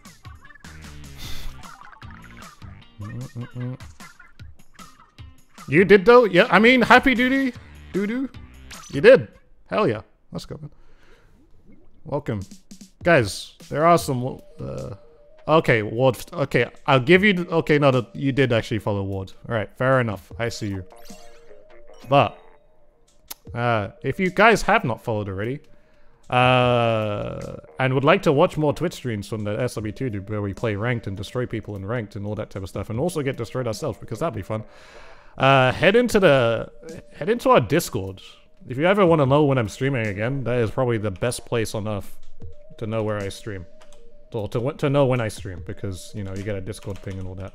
Speaker 1: You did though? Yeah, I mean, happy duty, doo-doo. You did. Hell yeah. Let's go. Welcome. Guys, there are some... Uh, okay, Ward... Okay, I'll give you... Okay, no, the, you did actually follow Ward. Alright, fair enough. I see you. But... Uh, if you guys have not followed already... Uh, and would like to watch more Twitch streams from the SW2 where we play ranked and destroy people in ranked and all that type of stuff, and also get destroyed ourselves because that'd be fun. Uh, head into the head into our Discord. If you ever want to know when I'm streaming again, that is probably the best place on earth to know where I stream. Or to, to know when I stream, because, you know, you get a Discord thing and all that.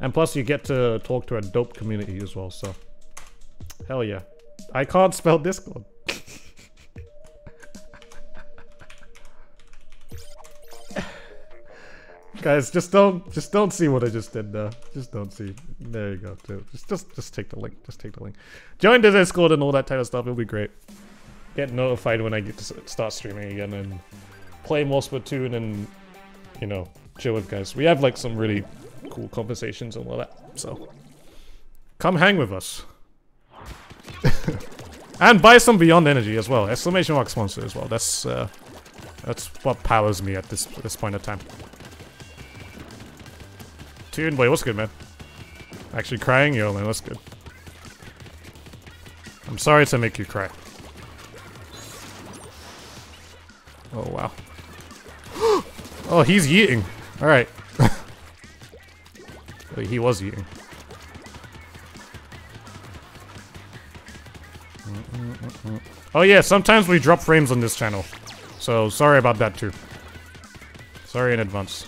Speaker 1: And plus, you get to talk to a dope community as well, so... Hell yeah. I can't spell Discord. Guys, just don't just don't see what I just did there. Just don't see. There you go. Just just just take the link. Just take the link. Join the Discord and all that type of stuff. It'll be great. Get notified when I get to start streaming again and play more Splatoon and you know chill with guys. We have like some really cool conversations and all that. So come hang with us. and buy some Beyond Energy as well. Exclamation mark sponsor as well. That's uh, that's what powers me at this this point of time. Tune boy, what's good, man? Actually crying? Yo, man, what's good? I'm sorry to make you cry. Oh, wow. oh, he's eating. Alright. he was eating. Oh yeah, sometimes we drop frames on this channel. So, sorry about that too. Sorry in advance.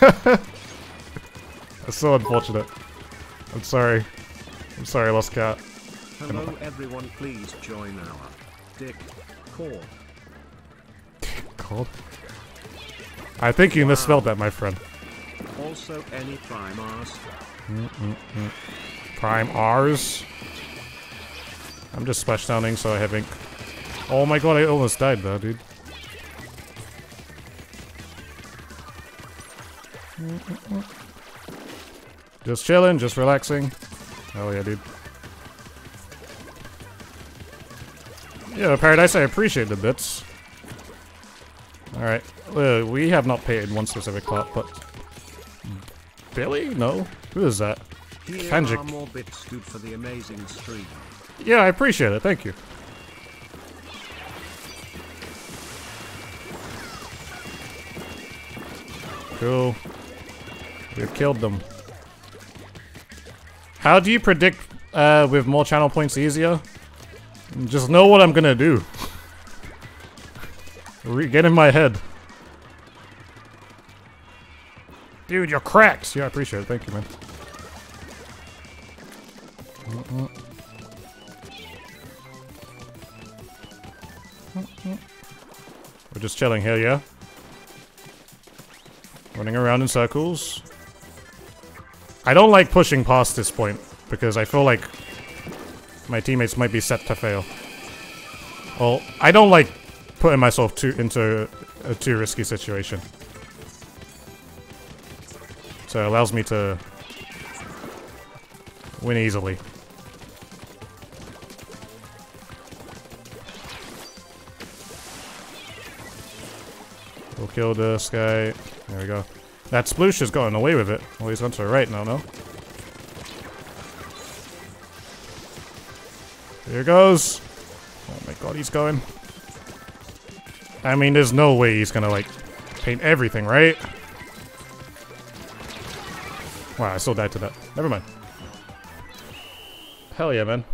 Speaker 1: That's so unfortunate. I'm sorry. I'm sorry, Lost Cat.
Speaker 2: Hello everyone, please join our Dick Call.
Speaker 1: Called? I think you misspelled that, my friend.
Speaker 2: Also, any primars?
Speaker 1: Prime R's. I'm just splashdowning, so I have ink. Oh my god, I almost died though, dude. Just chilling, just relaxing. Oh yeah, dude. Yeah, Paradise, I appreciate the bits. Alright, uh, we have not paid one specific part, but... Billy? No? Who is that?
Speaker 2: Here
Speaker 1: Kanjik.
Speaker 2: are more bits dude for the amazing stream.
Speaker 1: Yeah, I appreciate it, thank you. Cool. We've killed them. How do you predict uh, with more channel points easier? Just know what I'm gonna do. Re get in my head. Dude, you're cracked! Yeah, I appreciate it. Thank you, man. We're just chilling here, yeah? Running around in circles. I don't like pushing past this point, because I feel like my teammates might be set to fail. Well, I don't like putting myself too into a too risky situation. So it allows me to win easily. We'll kill this guy. There we go. That sploosh has gotten away with it. Well, he's gone to the right now, no? Here goes. Oh my god, he's going. I mean, there's no way he's gonna, like, paint everything, right? Wow, I still died to that. Never mind. Hell yeah, man.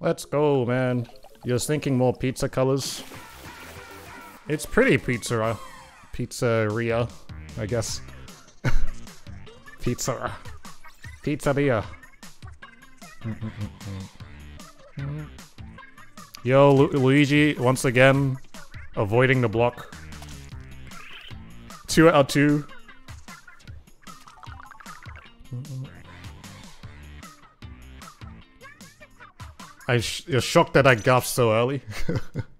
Speaker 1: Let's go, man. You're thinking more pizza colors? It's pretty pizza, uh, pizzeria, I guess. pizza, pizzeria. Yo, Lu Luigi, once again, avoiding the block. Two out of two. I sh you're shocked that I gaffed so early.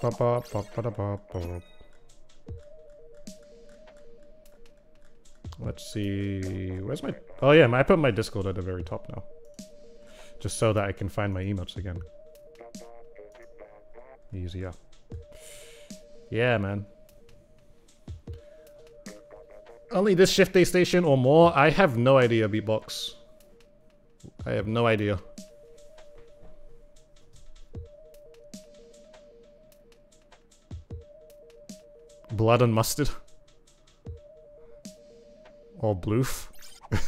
Speaker 1: Ba ba ba. Let's see. Where's my? Oh yeah, I put my Discord at the very top now, just so that I can find my emotes again. Easier. Yeah, man. Only this shift day station or more? I have no idea, beatbox. I have no idea. Blood and mustard. Or bloof.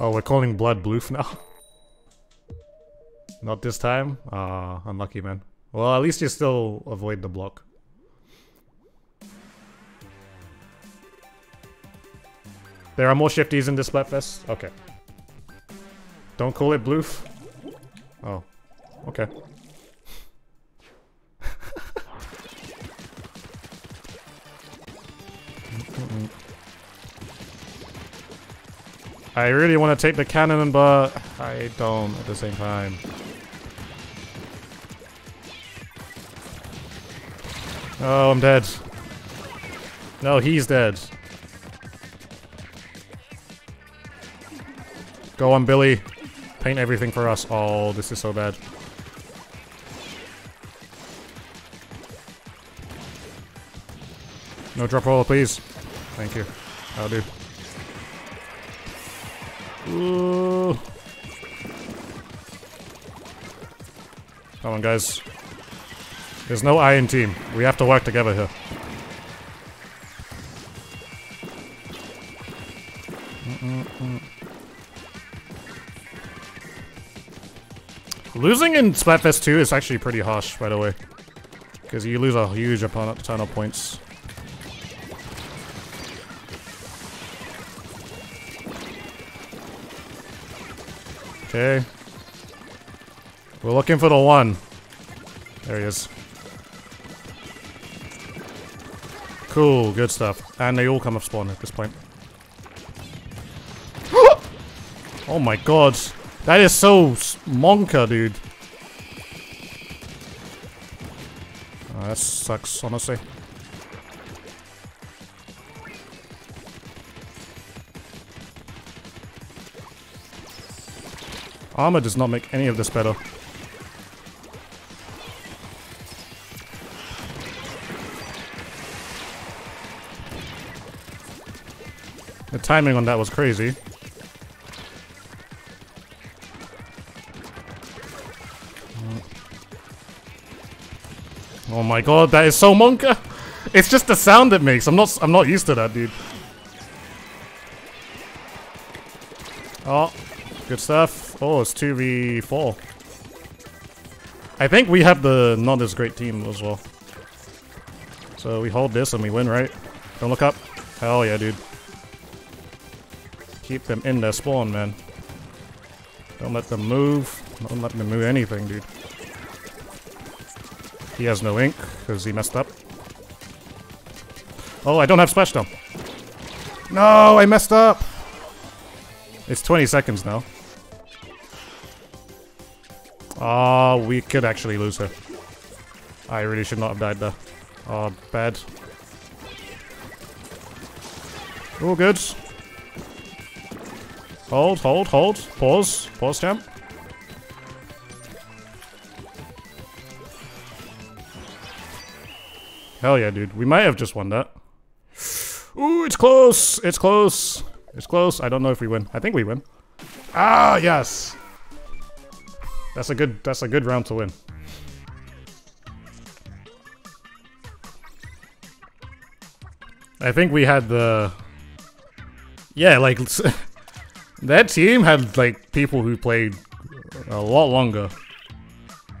Speaker 1: oh, we're calling blood bloof now. Not this time? Ah, unlucky man. Well, at least you still avoid the block. There are more shifties in this Splatfest? Okay. Don't call it bloof. Oh. Okay. I really want to take the cannon, but I don't at the same time. Oh, I'm dead. No, he's dead. Go on, Billy. Paint everything for us. Oh, this is so bad. No drop roll, please. Thank you. I'll do. Ooh. Come on, guys. There's no iron team. We have to work together here. Losing in Splatfest 2 is actually pretty harsh, by the way. Because you lose a huge ton of points. Okay. We're looking for the one. There he is. Cool, good stuff. And they all come up spawn at this point. oh my god. That is so monka, dude. Oh, that sucks, honestly. Armor does not make any of this better. The timing on that was crazy. Oh my god, that is so monka! It's just the sound it makes. I'm not I'm not used to that, dude. Oh, good stuff. Oh, it's 2v4. I think we have the not as great team as well. So we hold this and we win, right? Don't look up. Hell yeah, dude. Keep them in their spawn, man. Don't let them move. Don't let them move anything, dude. He has no ink, because he messed up. Oh, I don't have splashdown. No, I messed up! It's 20 seconds now. Ah, we could actually lose her. I really should not have died there. Oh, bad. Oh, good. Hold, hold, hold. Pause. Pause, champ. Hell yeah, dude. We might have just won that. Ooh, it's close. It's close. It's close. I don't know if we win. I think we win. Ah, yes. That's a good that's a good round to win. I think we had the Yeah, like that team had like people who played a lot longer.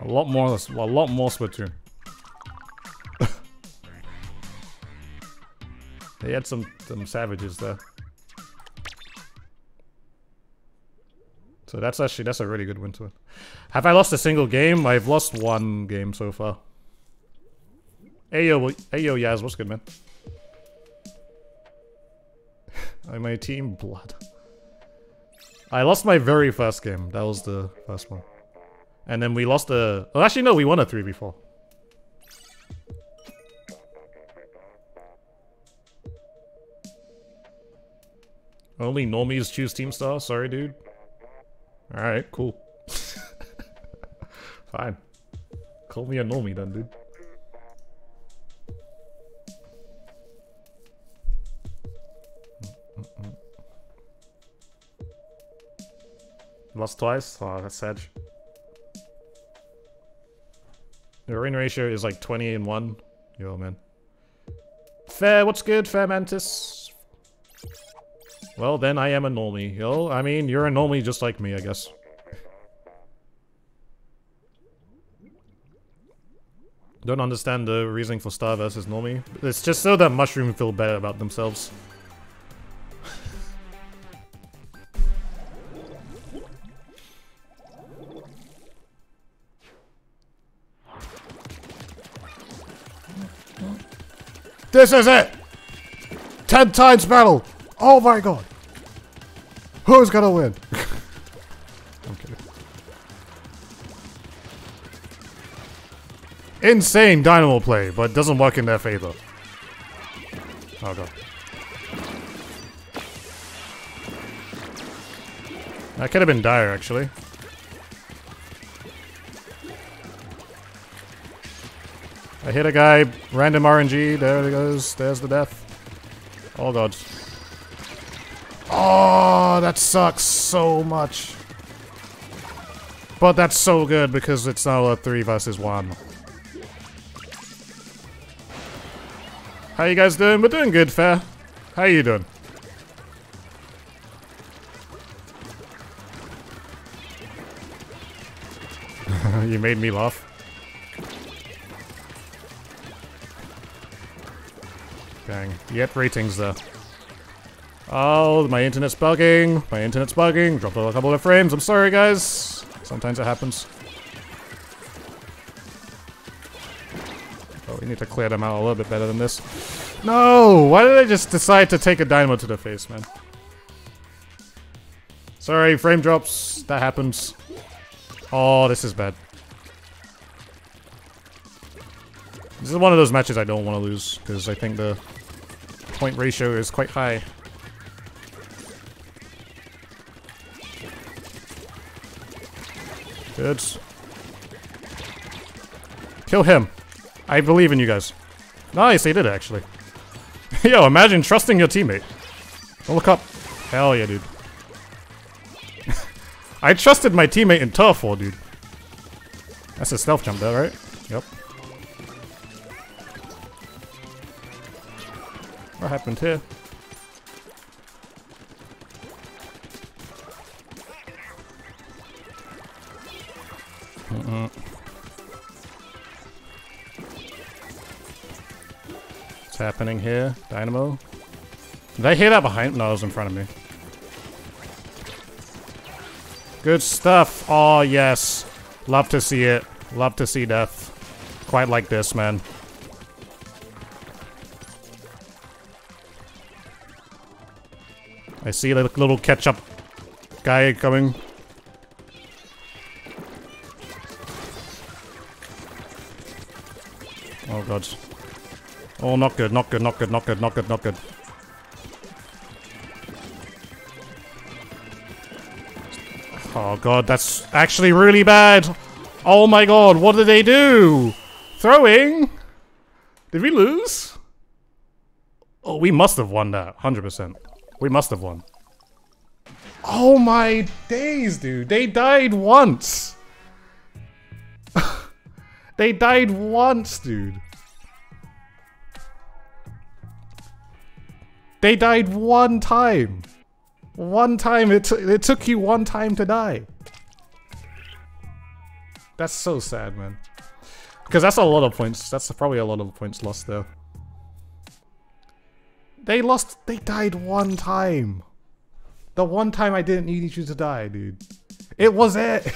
Speaker 1: A lot more a lot more Splatoon. They had some some savages there. So that's actually that's a really good win to win. Have I lost a single game? I've lost one game so far. Ayo, Ayo, Yaz, what's good, man? I'm my team blood. I lost my very first game. That was the first one. And then we lost the. Oh, actually, no, we won a 3v4. Only normies choose Team Star? Sorry, dude. Alright, cool. Fine. Call me a normie then, dude. Lost twice? Oh, that's sad. The win ratio is like 20 and 1. Yo, man. Fair, what's good, Fair Mantis? Well, then I am a normie. Yo, I mean, you're a normie just like me, I guess. Don't understand the reasoning for Star versus normie. It's just so that Mushroom feel better about themselves. This is it! Ten times battle! Oh my god! Who's gonna win? I'm kidding. Insane dynamo play, but doesn't work in their favor. Oh god. That could have been dire, actually. I hit a guy, random RNG, there he goes, there's the death. Oh god. Oh, that sucks so much. But that's so good because it's now a 3 versus 1. How you guys doing? We're doing good, Fair. How you doing? you made me laugh. Dang. Yet ratings though. Oh, my internet's bugging. My internet's bugging. Dropped a couple of frames. I'm sorry, guys. Sometimes it happens. Oh, we need to clear them out a little bit better than this. No! Why did I just decide to take a dynamo to the face, man? Sorry, frame drops. That happens. Oh, this is bad. This is one of those matches I don't want to lose, because I think the point ratio is quite high. Good. Kill him. I believe in you guys. Nice, he did actually. Yo, imagine trusting your teammate. Don't look up. Hell yeah, dude. I trusted my teammate in Turf War, dude. That's a stealth jump there, right? Yep. What happened here? Mm -mm. What's happening here? Dynamo? Did I hear that behind? No, it was in front of me. Good stuff. Oh, yes. Love to see it. Love to see death. Quite like this, man. I see the little ketchup guy coming. Oh god. Oh, not good, not good, not good, not good, not good, not good. Oh god, that's actually really bad. Oh my god, what did they do? Throwing? Did we lose? Oh, we must have won that, 100%. We must have won. Oh my days, dude. They died once. they died once, dude. They died one time. One time. It, it took you one time to die. That's so sad, man. Because that's a lot of points. That's probably a lot of points lost there. They lost. They died one time. The one time I didn't need you to die, dude. It was it.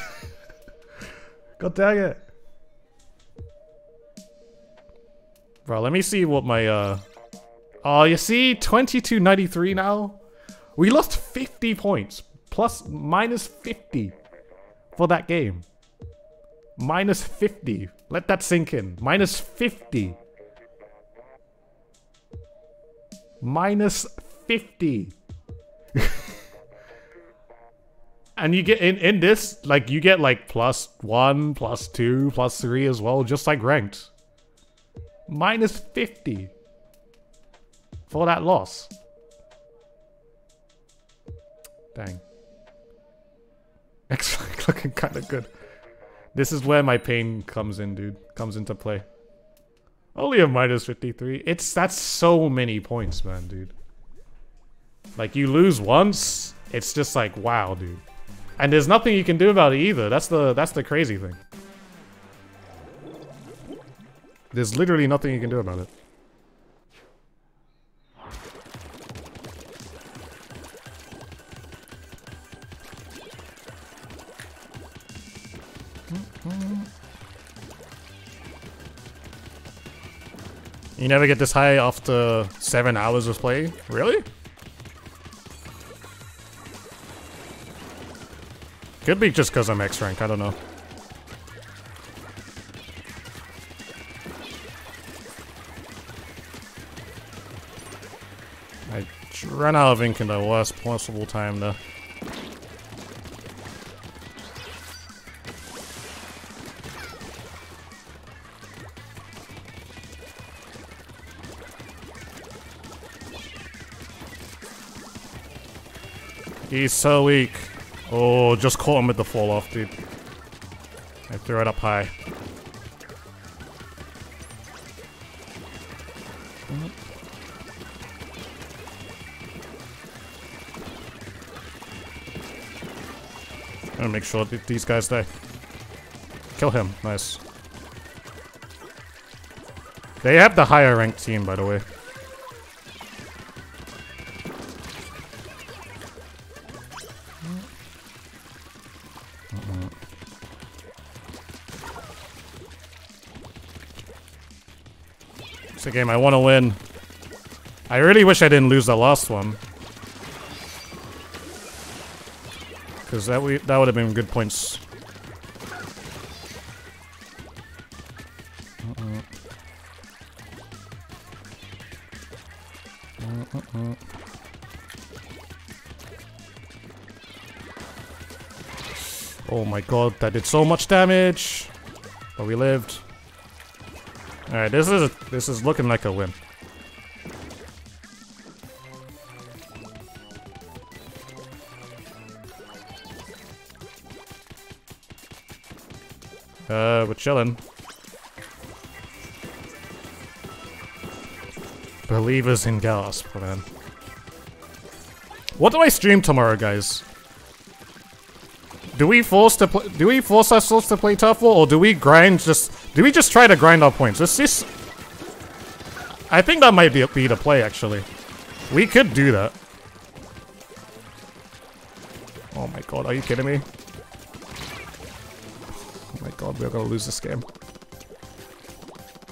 Speaker 1: God dang it. Bro, let me see what my, uh... Oh, you see? 2293 now? We lost 50 points. Plus, minus 50 for that game. Minus 50. Let that sink in. Minus 50. Minus 50. and you get in in this like you get like plus 1, plus 2, plus 3 as well just like ranked. Minus 50 for that loss. Dang. X looking kind of good. This is where my pain comes in, dude. Comes into play. Only a minus 53. It's that's so many points, man, dude. Like you lose once, it's just like wow, dude. And there's nothing you can do about it either. That's the that's the crazy thing. There's literally nothing you can do about it. You never get this high after seven hours of play? Really? Could be just because I'm X rank, I don't know. Ran out of ink in the worst possible time though. He's so weak. Oh, just caught him with the fall off, dude. I threw it up high. Gonna make sure that these guys die. Kill him. Nice. They have the higher ranked team, by the way. It's a game I want to win. I really wish I didn't lose the last one. Because that, we, that would have been good points. Uh-uh, uh-uh, uh-uh. Oh my god, that did so much damage. But we lived. Alright, this is this is looking like a win. Chilling. Believers in Gasp, man. What do I stream tomorrow, guys? Do we force to play? Do we force ourselves to play Turf War, or do we grind? Just do we just try to grind our points? This? I think that might be be the play actually. We could do that. Oh my god, are you kidding me? We're gonna lose this game.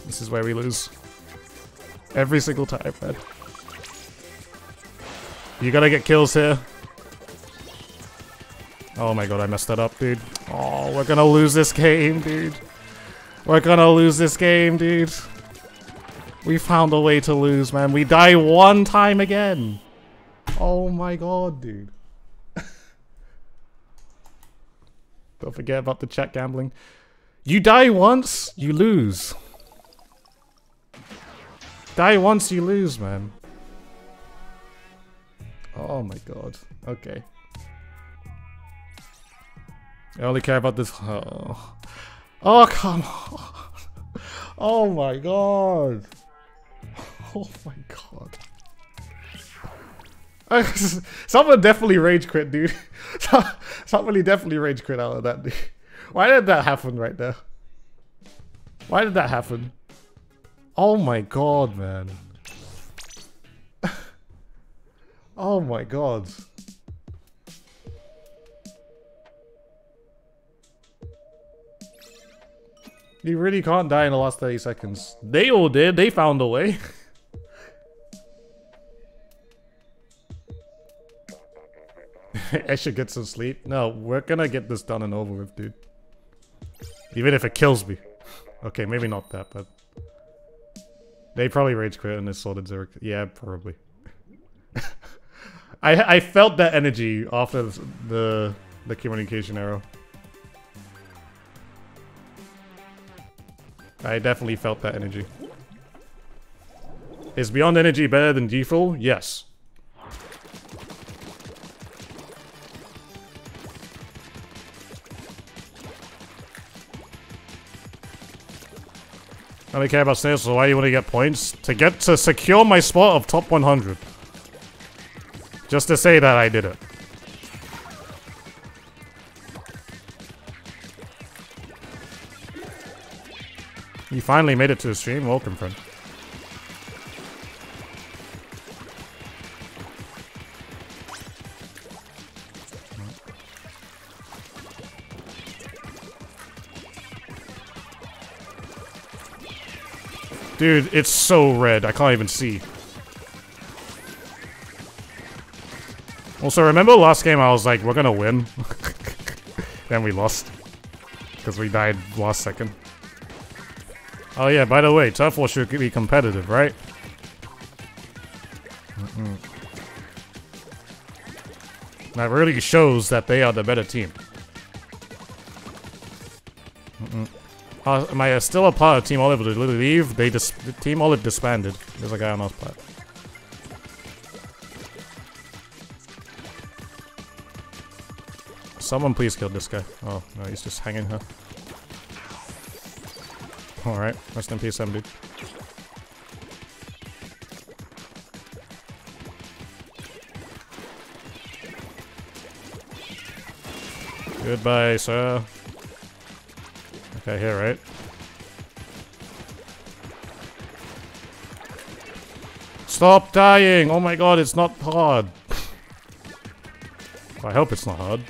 Speaker 1: This is where we lose. Every single time, man. You gotta get kills here. Oh my god, I messed that up, dude. Oh, we're gonna lose this game, dude. We're gonna lose this game, dude. We found a way to lose, man. We die one time again. Oh my god, dude. Don't forget about the chat gambling. You die once, you lose. Die once, you lose, man. Oh my god. Okay. I only care about this. Oh, oh come on. Oh my god. Oh my god. Someone definitely rage quit, dude. Somebody definitely rage quit out of that, dude. Why did that happen right there? Why did that happen? Oh my god, man. oh my god. You really can't die in the last 30 seconds. They all did. They found a way. I should get some sleep. No, we're gonna get this done and over with, dude. Even if it kills me. Okay, maybe not that, but... They probably rage quit and sorted Zurich. Yeah, probably. I I felt that energy off of the the communication arrow. I definitely felt that energy. Is Beyond Energy better than Default? Yes. I don't care about sales, so why you want to get points? To get to secure my spot of top 100. Just to say that I did it. You finally made it to the stream. Welcome, friend. Dude, it's so red. I can't even see. Also, remember last game I was like, we're gonna win? then we lost. Because we died last second. Oh yeah, by the way, Turf War should be competitive, right? Mm -mm. That really shows that they are the better team. Uh, am I still a part of Team Olive? They leave? They dis Team Olive disbanded. There's a guy on our spot. Someone please kill this guy. Oh, no, he's just hanging here. Alright, rest in peace, MD. Goodbye, sir. Okay, here, right? Stop dying! Oh my god, it's not hard. I hope it's not hard.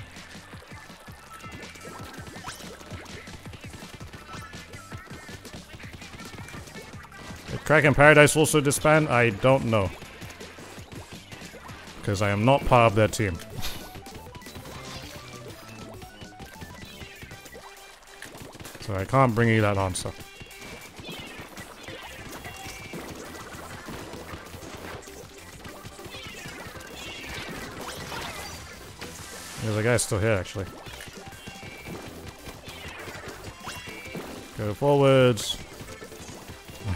Speaker 1: Did Kraken Paradise also disband? I don't know. Because I am not part of their team. I can't bring you that answer. There's a guy still here, actually. Go forwards.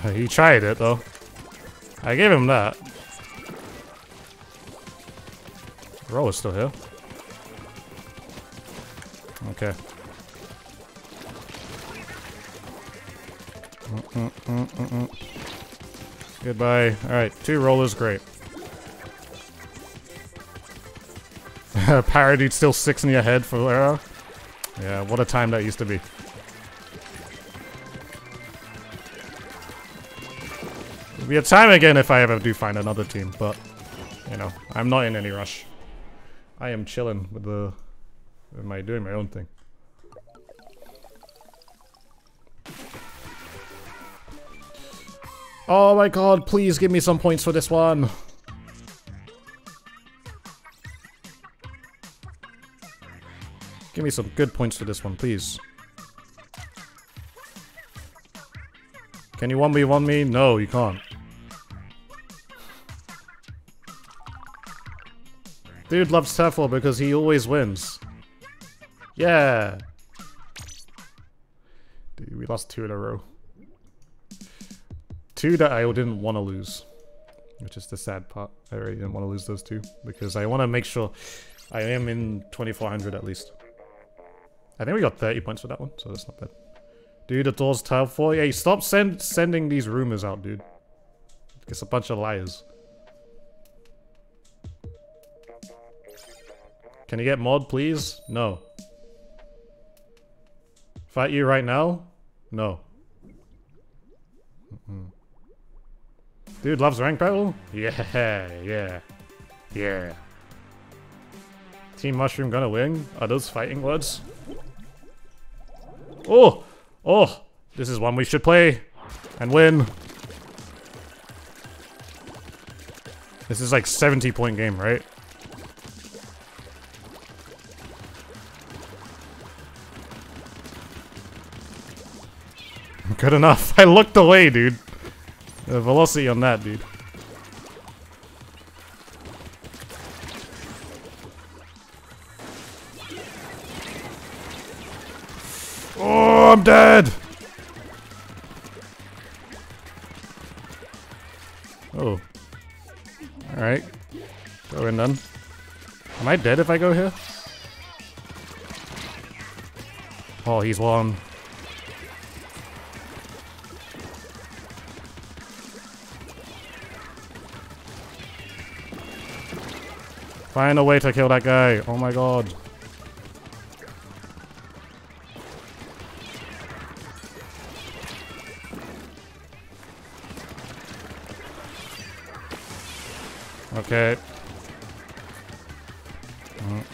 Speaker 1: he tried it, though. I gave him that. Roll is still here. Okay. Mm, mm, Goodbye. Alright, two rollers, great. Parodied still six in your head for arrow. Yeah, what a time that used to be. It'll be a time again if I ever do find another team, but you know, I'm not in any rush. I am chilling with the with my doing my own thing. Oh my god, please give me some points for this one. Give me some good points for this one, please. Can you 1v1 me? No, you can't. Dude loves Tefl because he always wins. Yeah. Dude, we lost two in a row. Two that I didn't want to lose. Which is the sad part. I really didn't want to lose those two. Because I want to make sure I am in 2400 at least. I think we got 30 points for that one, so that's not bad. Dude, the door's tile 4. Hey, stop send sending these rumors out, dude. It's a bunch of liars. Can you get mod, please? No. Fight you right now? No. Mm -mm. Dude loves rank battle? Yeah, yeah, yeah. Team Mushroom gonna win? Are those fighting words? Oh! Oh! This is one we should play and win. This is like 70 point game, right? Good enough. I looked away, dude. The velocity on that, dude. Oh, I'm dead! Oh. Alright. Go in then. Am I dead if I go here? Oh, he's one. Find a way to kill that guy. Oh my god. Okay. Mm.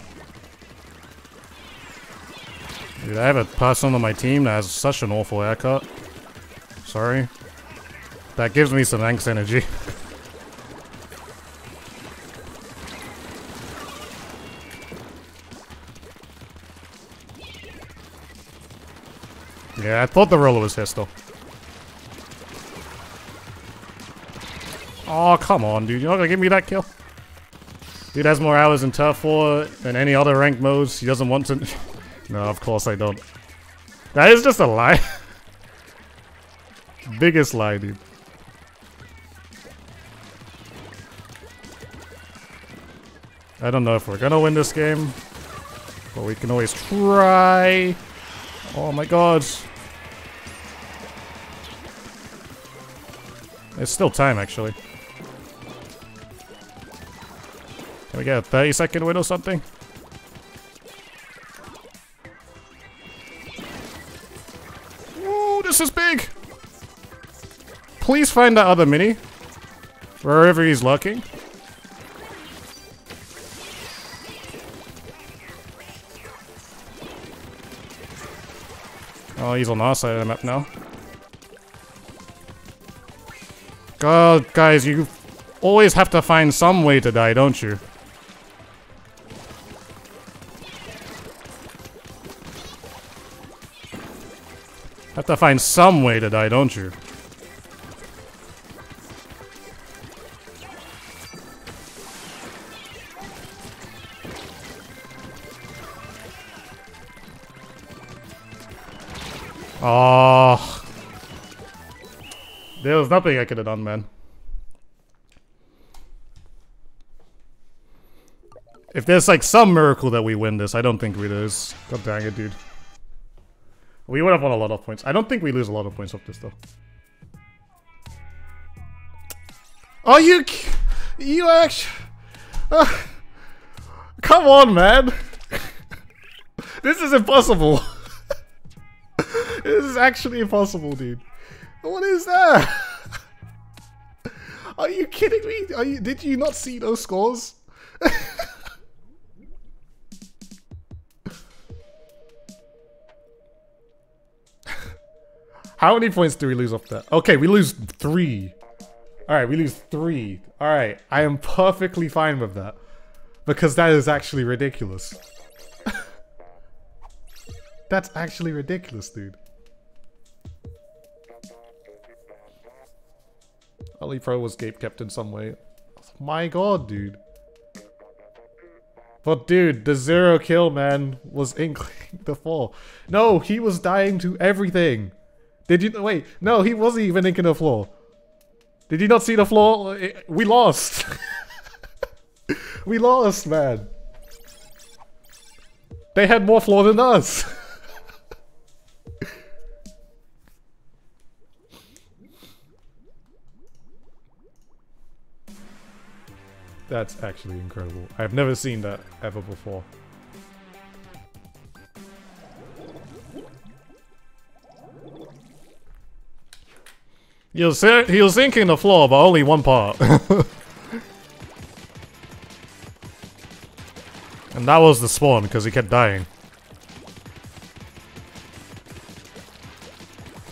Speaker 1: Dude, I have a person on my team that has such an awful haircut. Sorry. That gives me some angst energy. yeah, I thought the roller was here still. Oh, come on, dude. You're not gonna give me that kill? Dude has more hours in Turf War than any other ranked modes. He doesn't want to... no, of course I don't. That is just a lie. Biggest lie, dude. I don't know if we're gonna win this game. But we can always try. Oh my god. It's still time, actually. Can we get a 30 second win or something? Ooh, this is big! Please find that other mini. Wherever he's lurking. Oh, he's on our side of the map now. God, guys, you always have to find some way to die, don't you? Have to find some way to die, don't you? Oh. There was nothing I could have done, man. If there's like some miracle that we win this, I don't think we lose. God dang it, dude. We would have won a lot of points. I don't think we lose a lot of points off this, though. Are you... You actually... Uh, come on, man. this is impossible. this is actually impossible, dude. What is that? Are you kidding me? Are you? Did you not see those scores? How many points do we lose off that? Okay, we lose three. Alright, we lose three. Alright, I am perfectly fine with that. Because that is actually ridiculous. That's actually ridiculous, dude. Ali Pro was gate kept in some way. My god, dude. But dude, the zero kill man was inkling the fall. No, he was dying to everything. Did you wait? No, he wasn't even inking the floor. Did you not see the floor? Eh, we lost. we lost, man. They had more floor than us. That's actually incredible. I've never seen that ever before. He was, he was inking the floor, but only one part. and that was the spawn, because he kept dying.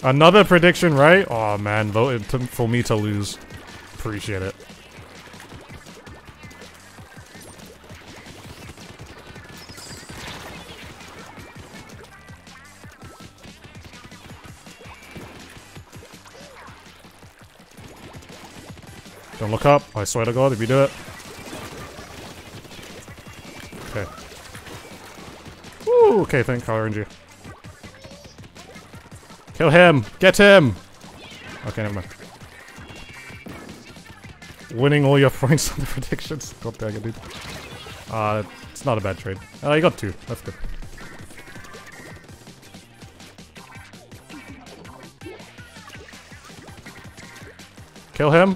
Speaker 1: Another prediction, right? Oh man, voted for me to lose. Appreciate it. Don't look up. I swear to God, if you do it. Okay. Woo! Okay, thank RNG. Kill him! Get him! Okay, never mind. Winning all your points on the predictions. God dang it, dude. Uh, it's not a bad trade. Uh, you got two. That's good. Kill him.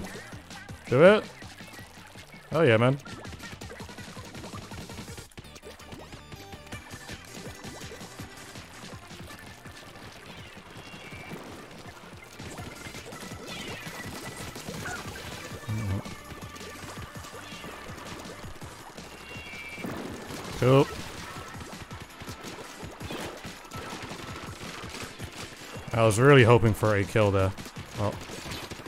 Speaker 1: Do it. Oh yeah, man. Cool. I was really hoping for a kill there. Oh.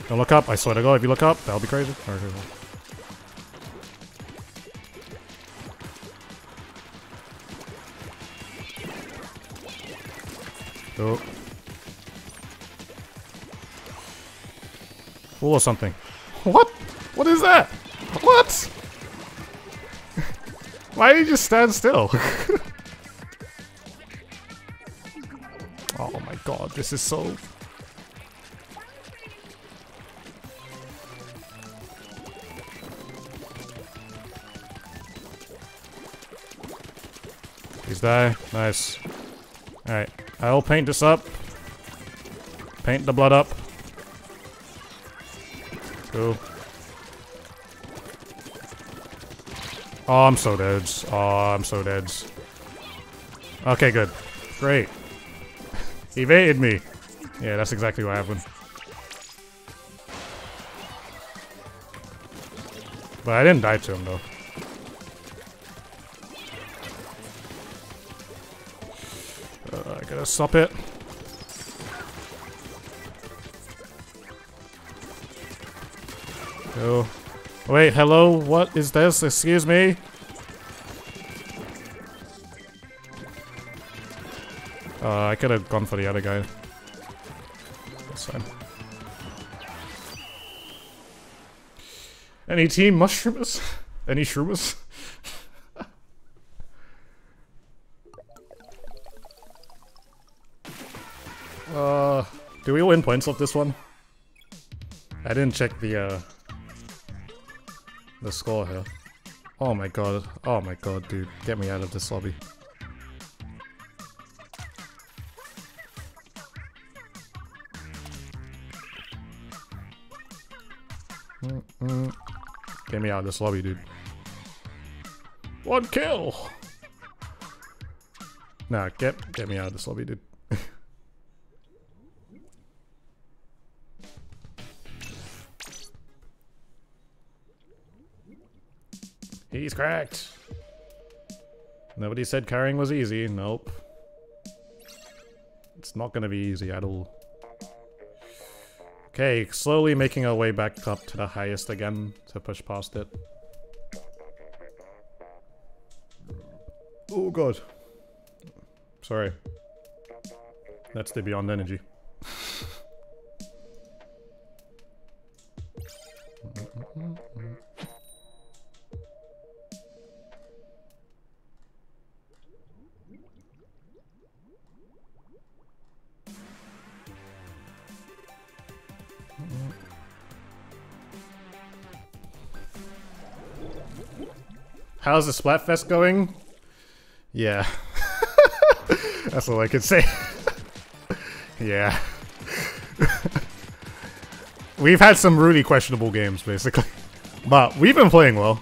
Speaker 1: Don't look up, I swear to god, if you look up, that'll be crazy. Cool. Oh. or something. What? What is that? What? Why did you just stand still? oh my god, this is so Please die. Nice. Alright. I'll paint this up. Paint the blood up. Go. Oh, I'm so dead. Oh, I'm so dead. Okay, good. Great. He evaded me. Yeah, that's exactly what happened. But I didn't die to him though. Stop it. Go. Wait, hello? What is this? Excuse me? Uh, I could have gone for the other guy. That's fine. Any team mushrooms? Any shrooms? Do we win points off this one? I didn't check the uh the score here. Oh my god. Oh my god, dude. Get me out of this lobby. Mm -mm. Get me out of this lobby, dude. One kill! Nah, get get me out of this lobby, dude. Cracked. Nobody said carrying was easy. Nope. It's not gonna be easy at all. Okay, slowly making our way back up to the highest again to push past it. Oh god. Sorry. That's the beyond energy. How's the Splatfest going? Yeah. That's all I can say. yeah. we've had some really questionable games, basically. But we've been playing well.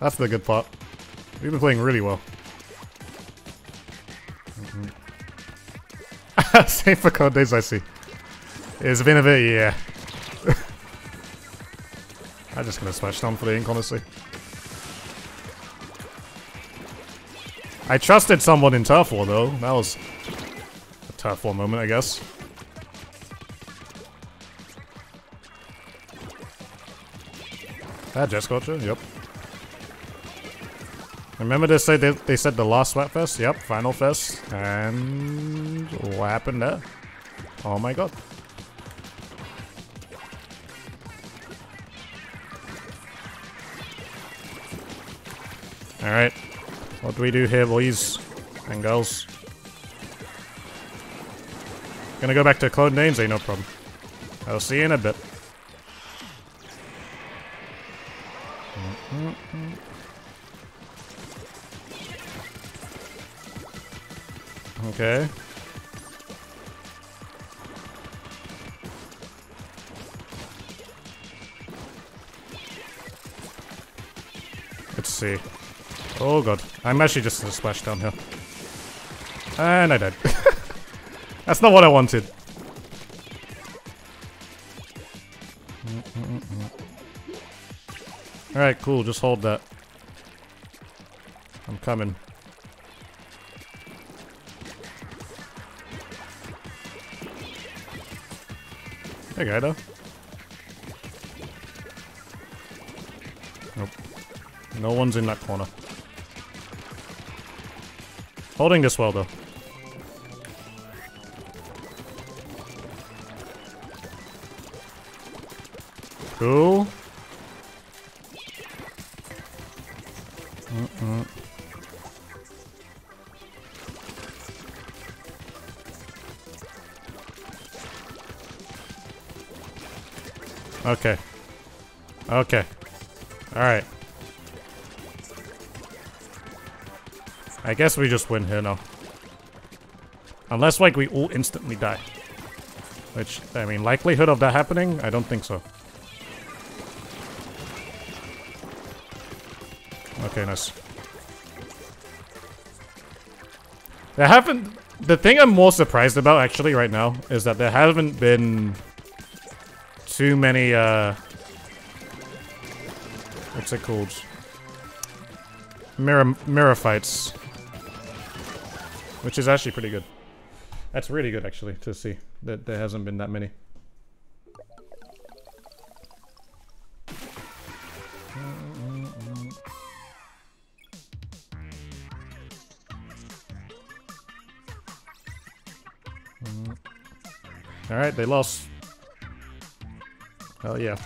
Speaker 1: That's the good part. We've been playing really well. Mm-hmm. Same for Code Days, I see. It's been a bit, yeah. I'm just gonna smash down for the ink, honestly. I trusted someone in Turf War, though. That was a Turf War moment, I guess. That Jet Squelcher? Yep. Remember they said they, they said the last Splatfest? Yep, Final Fest. And what happened there? Oh my god. What do we do here, boys and girls? Gonna go back to Code Names, ain't no problem. I'll see you in a bit. I'm actually just gonna splash down here. And I died. That's not what I wanted. Alright, cool. Just hold that. I'm coming. Hey, guy, though. Nope. No one's in that corner. Holding this well, though. Cool. Okay. Okay. Alright. I guess we just win here now. Unless, like, we all instantly die. Which, I mean, likelihood of that happening? I don't think so. Okay, nice. There haven't... The thing I'm more surprised about actually right now is that there haven't been too many uh what's it called? Mirror mirror fights. Which is actually pretty good. That's really good actually to see that there hasn't been that many. Alright, they lost. Hell yeah.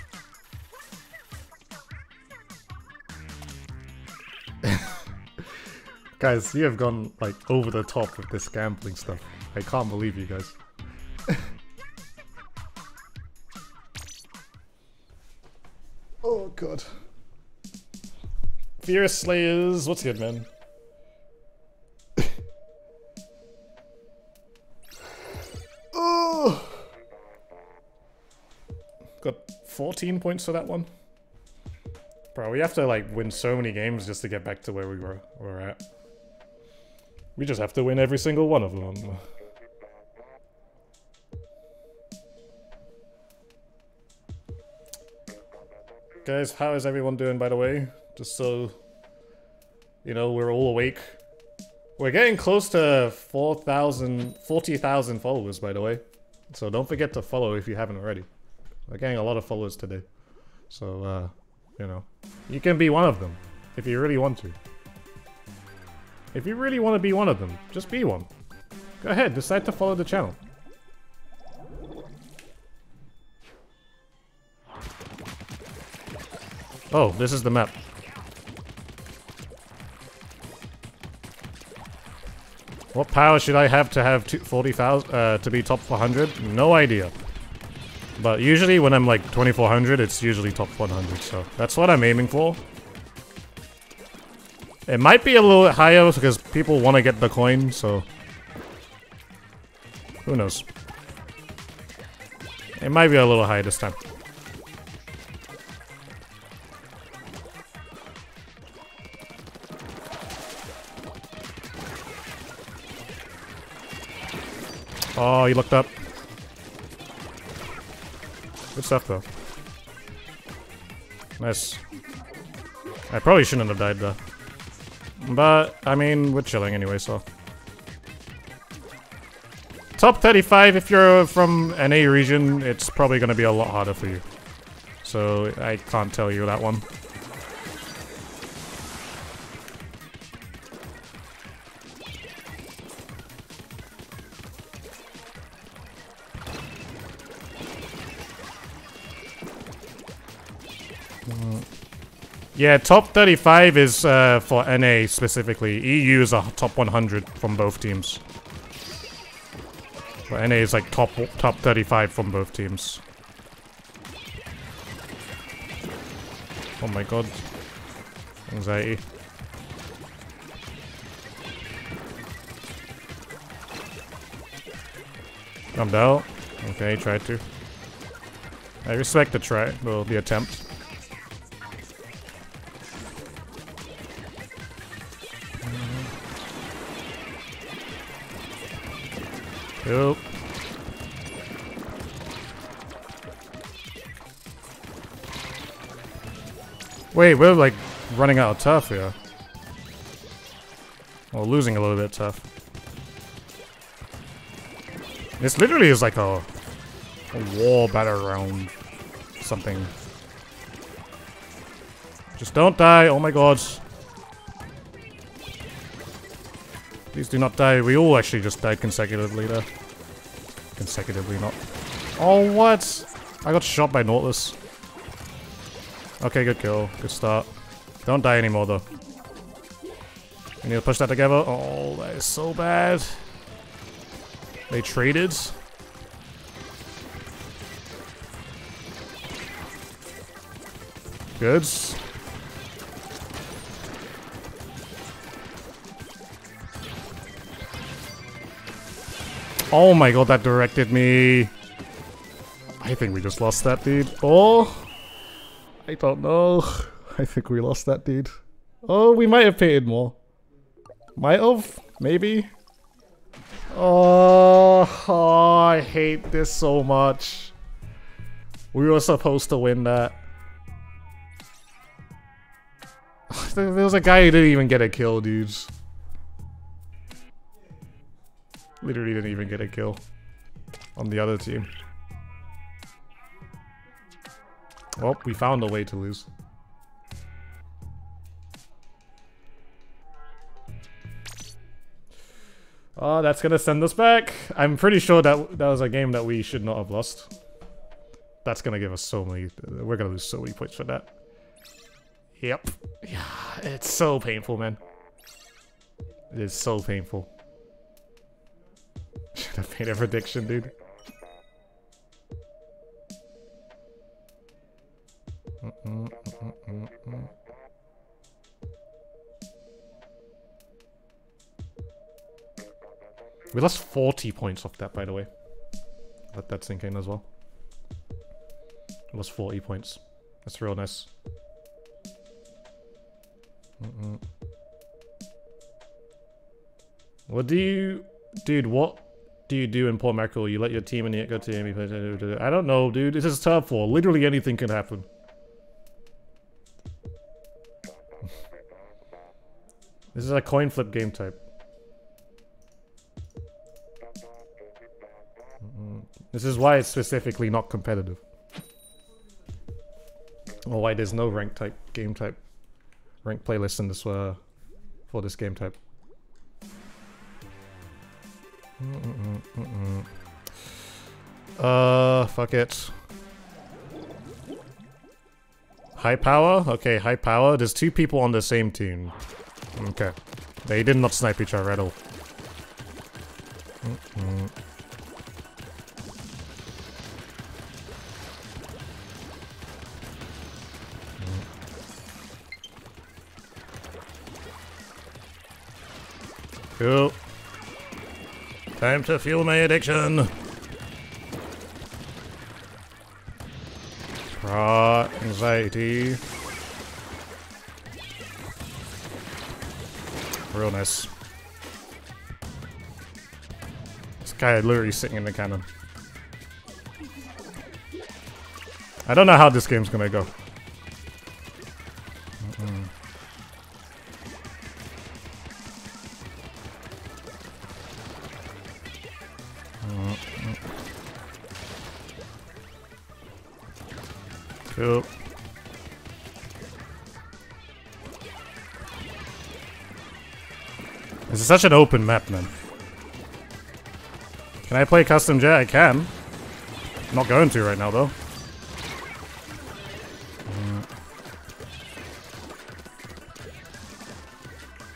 Speaker 1: Guys, you have gone like over the top with this gambling stuff. I can't believe you guys. oh god. Fierce Slayers, what's good, man? oh. Got 14 points for that one. Bro, we have to like win so many games just to get back to where we were, were at. We just have to win every single one of them. Guys, how is everyone doing by the way? Just so you know, we're all awake. We're getting close to 4,000, 40,000 followers by the way. So don't forget to follow if you haven't already. We're getting a lot of followers today. So, uh, you know, you can be one of them if you really want to. If you really want to be one of them, just be one. Go ahead, decide to follow the channel. Oh, this is the map. What power should I have to have 40,000 uh, to be top 400? No idea. But usually when I'm like 2400, it's usually top 100, so that's what I'm aiming for. It might be a little bit higher because people want to get the coin, so... Who knows? It might be a little high this time. Oh, he looked up. Good stuff, though. Nice. I probably shouldn't have died, though. But, I mean, we're chilling anyway, so... Top 35, if you're from NA region, it's probably going to be a lot harder for you. So, I can't tell you that one. Yeah, top 35 is uh, for NA specifically. EU is a top 100 from both teams. But NA is like top top 35 from both teams. Oh my god. Anxiety. Jumped out. Okay, tried to. I respect the try, well, the attempt. Yep. Wait, we're like running out of tough here. Well, losing a little bit tough. This literally is like a, a war battle around something. Just don't die, oh my god. Please do not die. We all actually just died consecutively there. Consecutively, not. Oh, what? I got shot by Nautilus. Okay, good kill. Good start. Don't die anymore, though. We need to push that together. Oh, that is so bad. They traded. Good. Oh my god, that directed me. I think we just lost that dude. Oh, I don't know. I think we lost that dude. Oh, we might have paid more. Might have, maybe. Oh, oh, I hate this so much. We were supposed to win that. There was a guy who didn't even get a kill, dudes. Literally didn't even get a kill on the other team. Well, we found a way to lose. Oh, that's gonna send us back. I'm pretty sure that that was a game that we should not have lost. That's gonna give us so many. We're gonna lose so many points for that. Yep. Yeah, it's so painful, man. It is so painful. Should have made a prediction, dude. We lost 40 points off that, by the way. Let that sink in as well. We lost 40 points. That's real nice. What do you... Dude, what do you do in Port Mackerel? You let your team in the go to the I don't know, dude. This is Turf War. Literally anything can happen. this is a coin flip game type. This is why it's specifically not competitive. Or why there's no rank type game type rank playlist in this uh, for this game type. Mm -mm -mm uh, fuck it. High power? Okay, high power. There's two people on the same team. Okay. They did not snipe each other at all. Cool. Time to fuel my addiction. Raw anxiety. Real nice. This guy literally sitting in the cannon. I don't know how this game's gonna go. Such an open map, man. Can I play custom jet? I can. I'm not going to right now, though. Mm.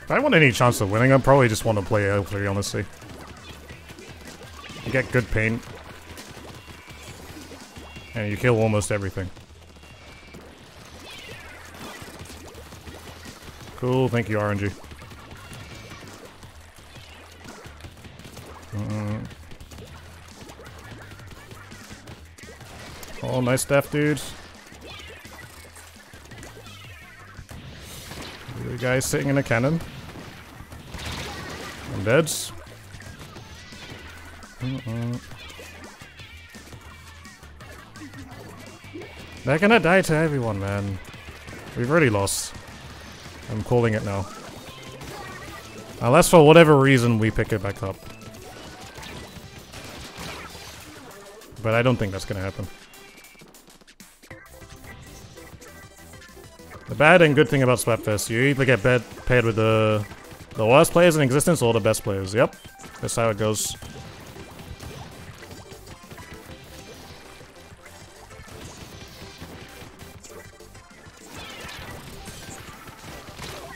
Speaker 1: If I want any chance of winning, I probably just want to play L3, honestly. You get good paint. And you kill almost everything. Cool, thank you, RNG. Oh, nice stuff, dudes. The guy sitting in a cannon. I'm dead. Mm -mm. They're gonna die to everyone, man. We've already lost. I'm calling it now. Unless for whatever reason we pick it back up. But I don't think that's gonna happen. The bad and good thing about Splatfest, you either get bad paired with the the worst players in existence or the best players. Yep, that's how it goes.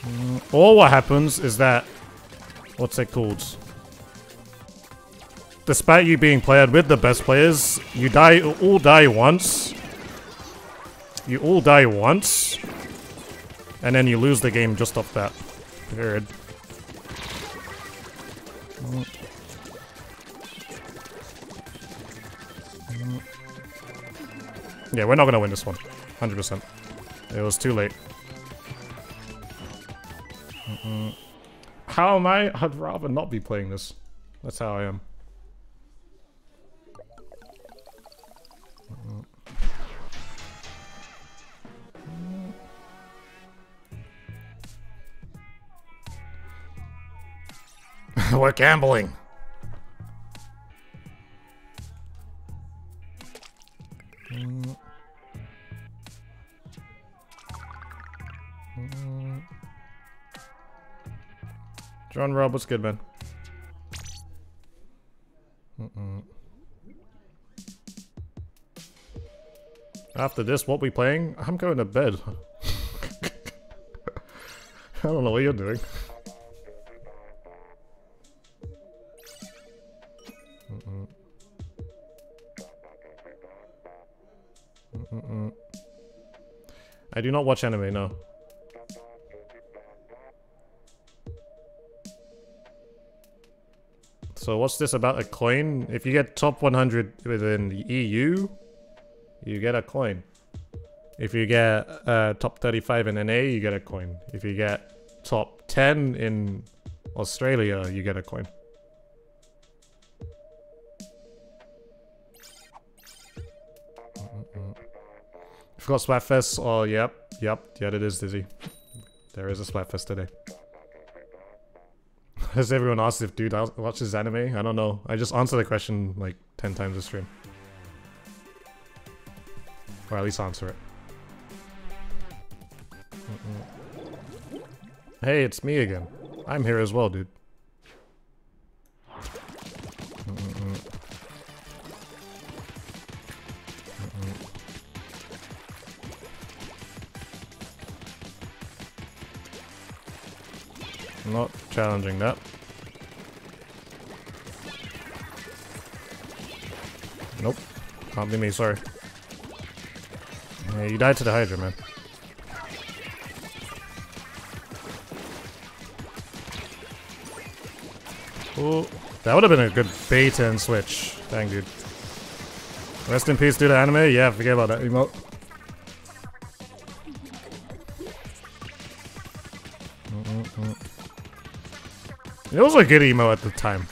Speaker 1: Mm, or what happens is that... What's it called? Despite you being played with the best players, you die all die once. You all die once. And then you lose the game just off that. Period. Yeah, we're not gonna win this one. 100%. It was too late. How am I? I'd rather not be playing this. That's how I am. We're gambling. John Rob, what's good, man? After this, what we playing? I'm going to bed. I don't know what you're doing. I do not watch anime, no. So what's this about a coin? If you get top 100 within the EU, you get a coin. If you get uh, top 35 in NA, you get a coin. If you get top 10 in Australia, you get a coin. You've got Splatfest. Oh, yep. Yep. Yeah, it is Dizzy. There is a Splatfest today. Has everyone asked if dude watches anime? I don't know. I just answer the question like 10 times a stream. Or at least answer it. Mm -mm. Hey, it's me again. I'm here as well, dude. Challenging that. Nope. Can't be me, sorry. Yeah, you died to the Hydra, man. Oh, that would have been a good bait and switch. Dang, dude. Rest in peace, dude. Anime? Yeah, forget about that emote. It was a good emo at the time.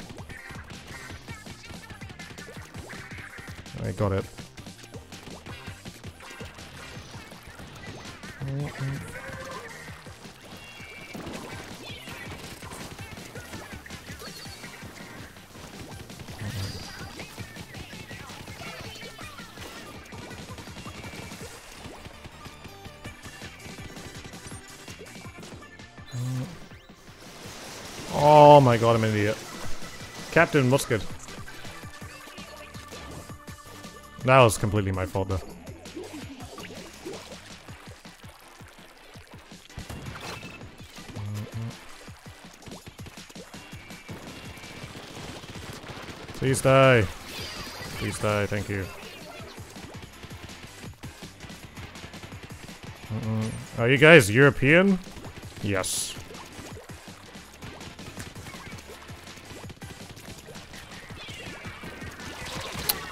Speaker 1: I got it. Captain, what's good? That was completely my fault though. Please die. Please die, thank you. Mm -mm. Are you guys European? Yes.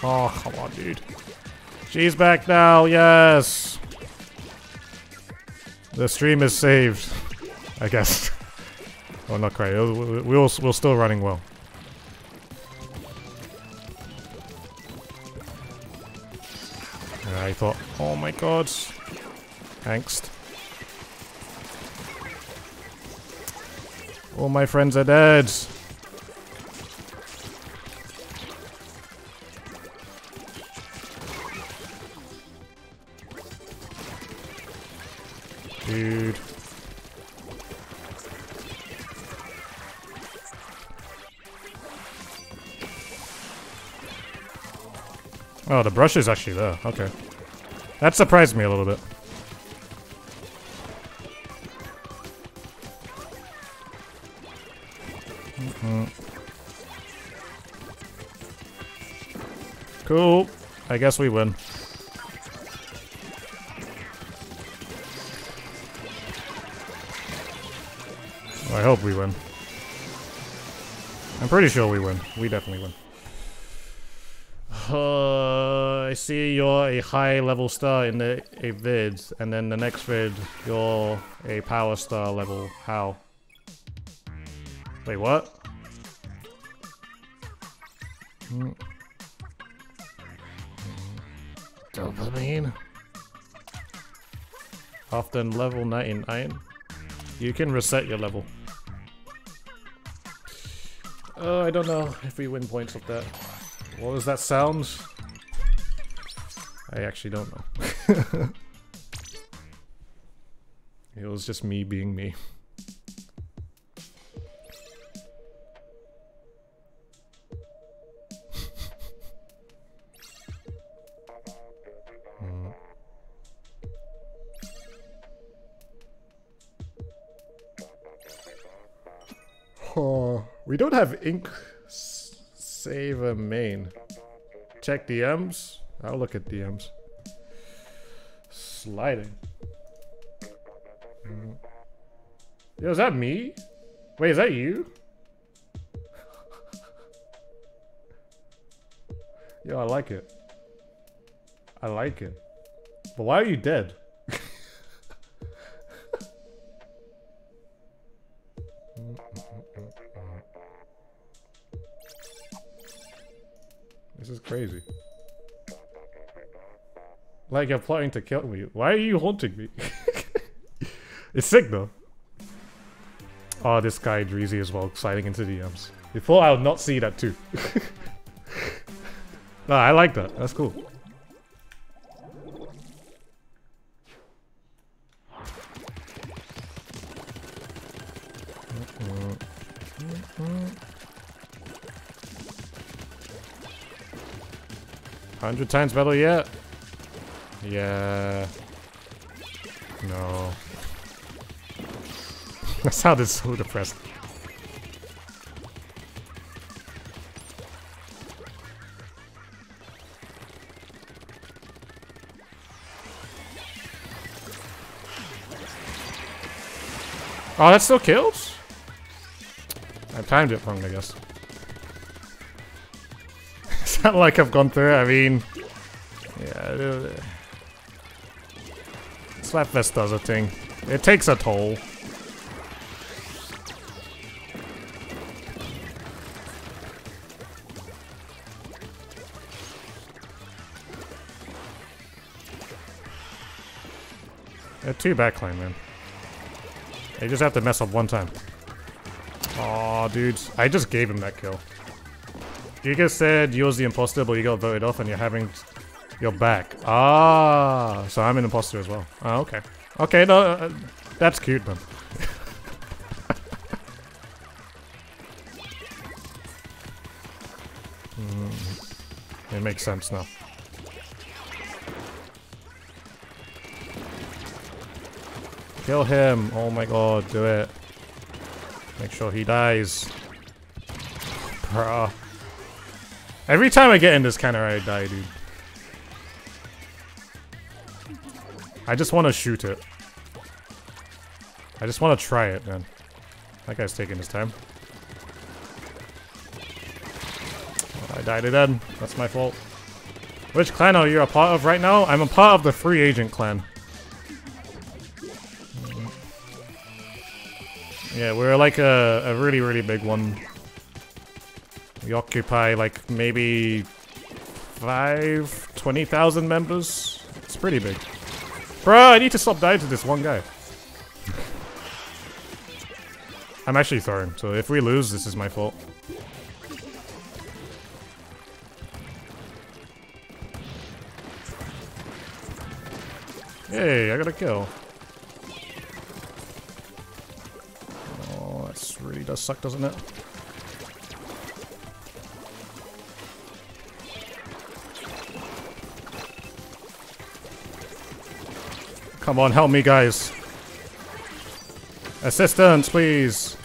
Speaker 1: Oh, come on, dude. She's back now, yes! The stream is saved, I guess. oh, not quite. We're, we're still running well. I thought, oh my god. Angst. All my friends are dead. Is actually there. Okay. That surprised me a little bit. Mm -hmm. Cool. I guess we win. I hope we win. I'm pretty sure we win. We definitely win. Uh, I see you're a high level star in the a vid, and then the next vid you're a power star level. How? Wait, what? Dopamine. Often level 99. You can reset your level. Oh, I don't know if we win points with that. What was that sound? I actually don't know. it was just me being me. Oh, we don't have ink saver main. Check DMs. I'll look at DMs. Sliding. Mm. Yo, is that me? Wait, is that you? Yo, I like it. I like it. But why are you dead? Like you're plotting to kill me. Why are you haunting me? it's sick though. Oh, this guy Dreezy as well, sliding into the DMs. Before I would not see that too. no, I like that. That's cool. Hundred times better yet. Yeah. No. that sounded so depressed. Oh, that still kills? I timed it wrong, I guess. it's not like I've gone through I mean... Yeah, Splatfest does a thing. It takes a toll. Yeah, two backline, man. They just have to mess up one time. Aw, dudes. I just gave him that kill. Giga said you was the imposter, but you got voted off and you're having... You're back. Ah, so I'm an imposter as well. Oh, okay. Okay, no, uh, that's cute then. mm, it makes sense now. Kill him. Oh my god, do it. Make sure he dies. Bruh. Every time I get in this of I die, dude. I just want to shoot it. I just want to try it, man. That guy's taking his time. I died again. That's my fault. Which clan are you a part of right now? I'm a part of the free agent clan. Mm. Yeah, we're like a, a really, really big one. We occupy like maybe five, 20,000 members. It's pretty big. Bro, I need to stop dying to this one guy. I'm actually throwing, so if we lose, this is my fault. Hey, I got a kill. Oh, that really does suck, doesn't it? Come on, help me, guys. Assistance, please.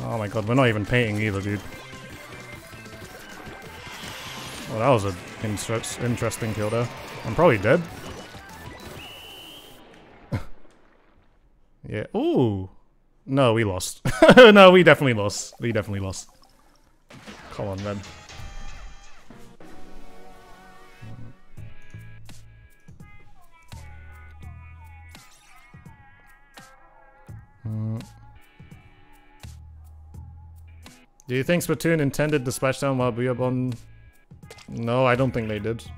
Speaker 1: Oh my god, we're not even painting either, dude. Well, that was an inter interesting kill there. I'm probably dead. yeah. Ooh. No, we lost. no, we definitely lost. We definitely lost. Come on, man. Do you think Splatoon intended the splashdown while Booyah Bomb? No, I don't think they did.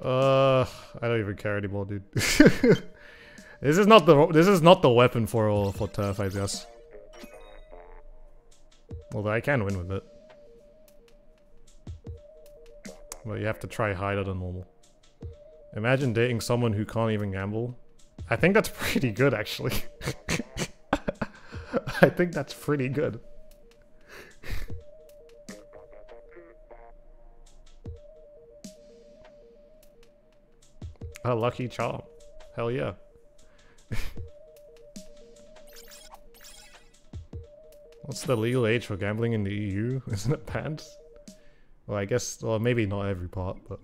Speaker 1: Uh, I don't even care anymore, dude. this is not the this is not the weapon for for turf, I guess. Although I can win with it. But you have to try harder than normal. Imagine dating someone who can't even gamble. I think that's pretty good, actually. I think that's pretty good. A lucky charm. Hell yeah. What's the legal age for gambling in the EU? Isn't it banned? Well, I guess, well, maybe not every part, but...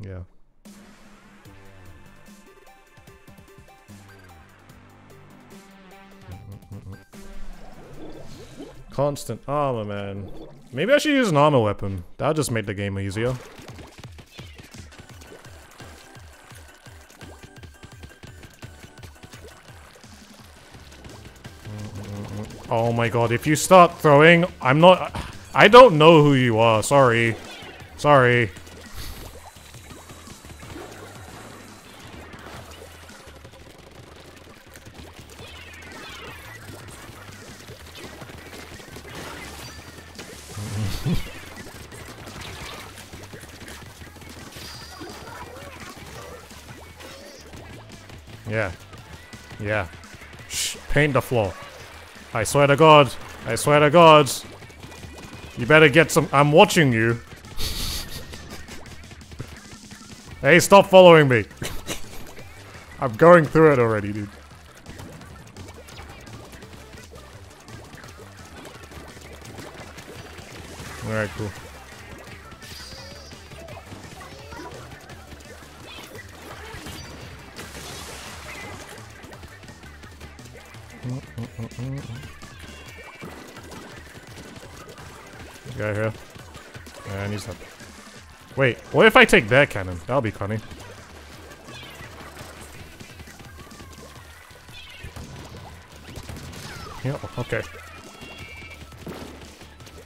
Speaker 1: Yeah. Constant armor, man. Maybe I should use an armor weapon. That'll just make the game easier. Oh my god, if you start throwing, I'm not... I don't know who you are, sorry. Sorry. yeah. Yeah. Shh, paint the floor. I swear to God. I swear to God. You better get some- I'm watching you. hey, stop following me. I'm going through it already, dude. Alright, cool. Wait, what if I take that cannon? That'll be funny. Yeah, okay.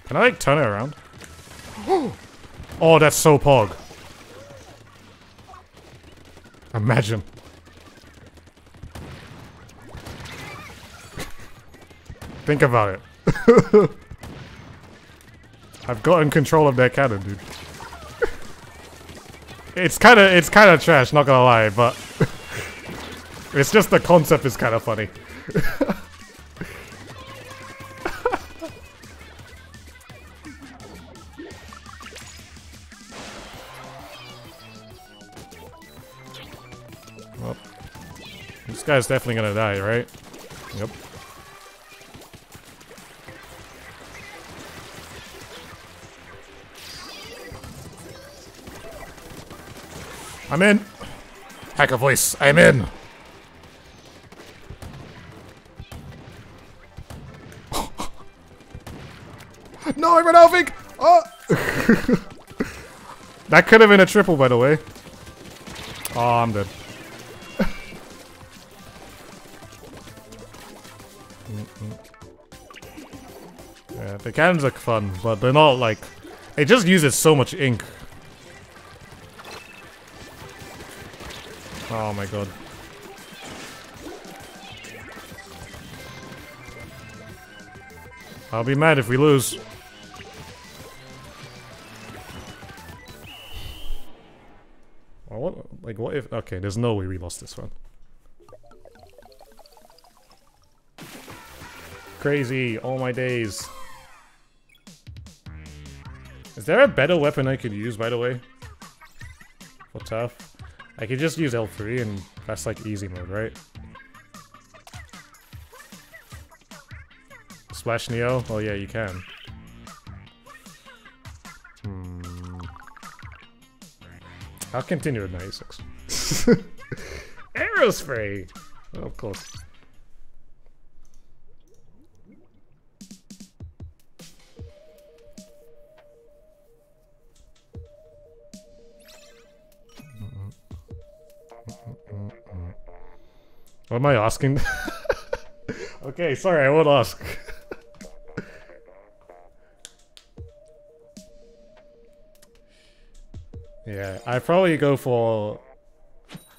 Speaker 1: Can I like turn it around? oh, that's so pog. Imagine. Think about it. I've gotten control of that cannon, dude. It's kind of it's kind of trash, not gonna lie, but it's just the concept is kind of funny. well, this guy's definitely gonna die, right? Yep. I'm in. Hacker voice, I'm in. no, I ran out of ink! Oh! that could have been a triple, by the way. Oh, I'm dead. yeah, the cannons are fun, but they're not like... It just uses so much ink. Oh my god. I'll be mad if we lose. Well, what, like, what if... Okay, there's no way we lost this one. Crazy, all my days. Is there a better weapon I could use, by the way? For tough? I could just use L3 and that's like easy mode, right? Splash Neo? Oh yeah, you can. Hmm. I'll continue with 96. Aerospray! Oh, of course. Am I asking? okay, sorry, I won't ask. yeah, I probably go for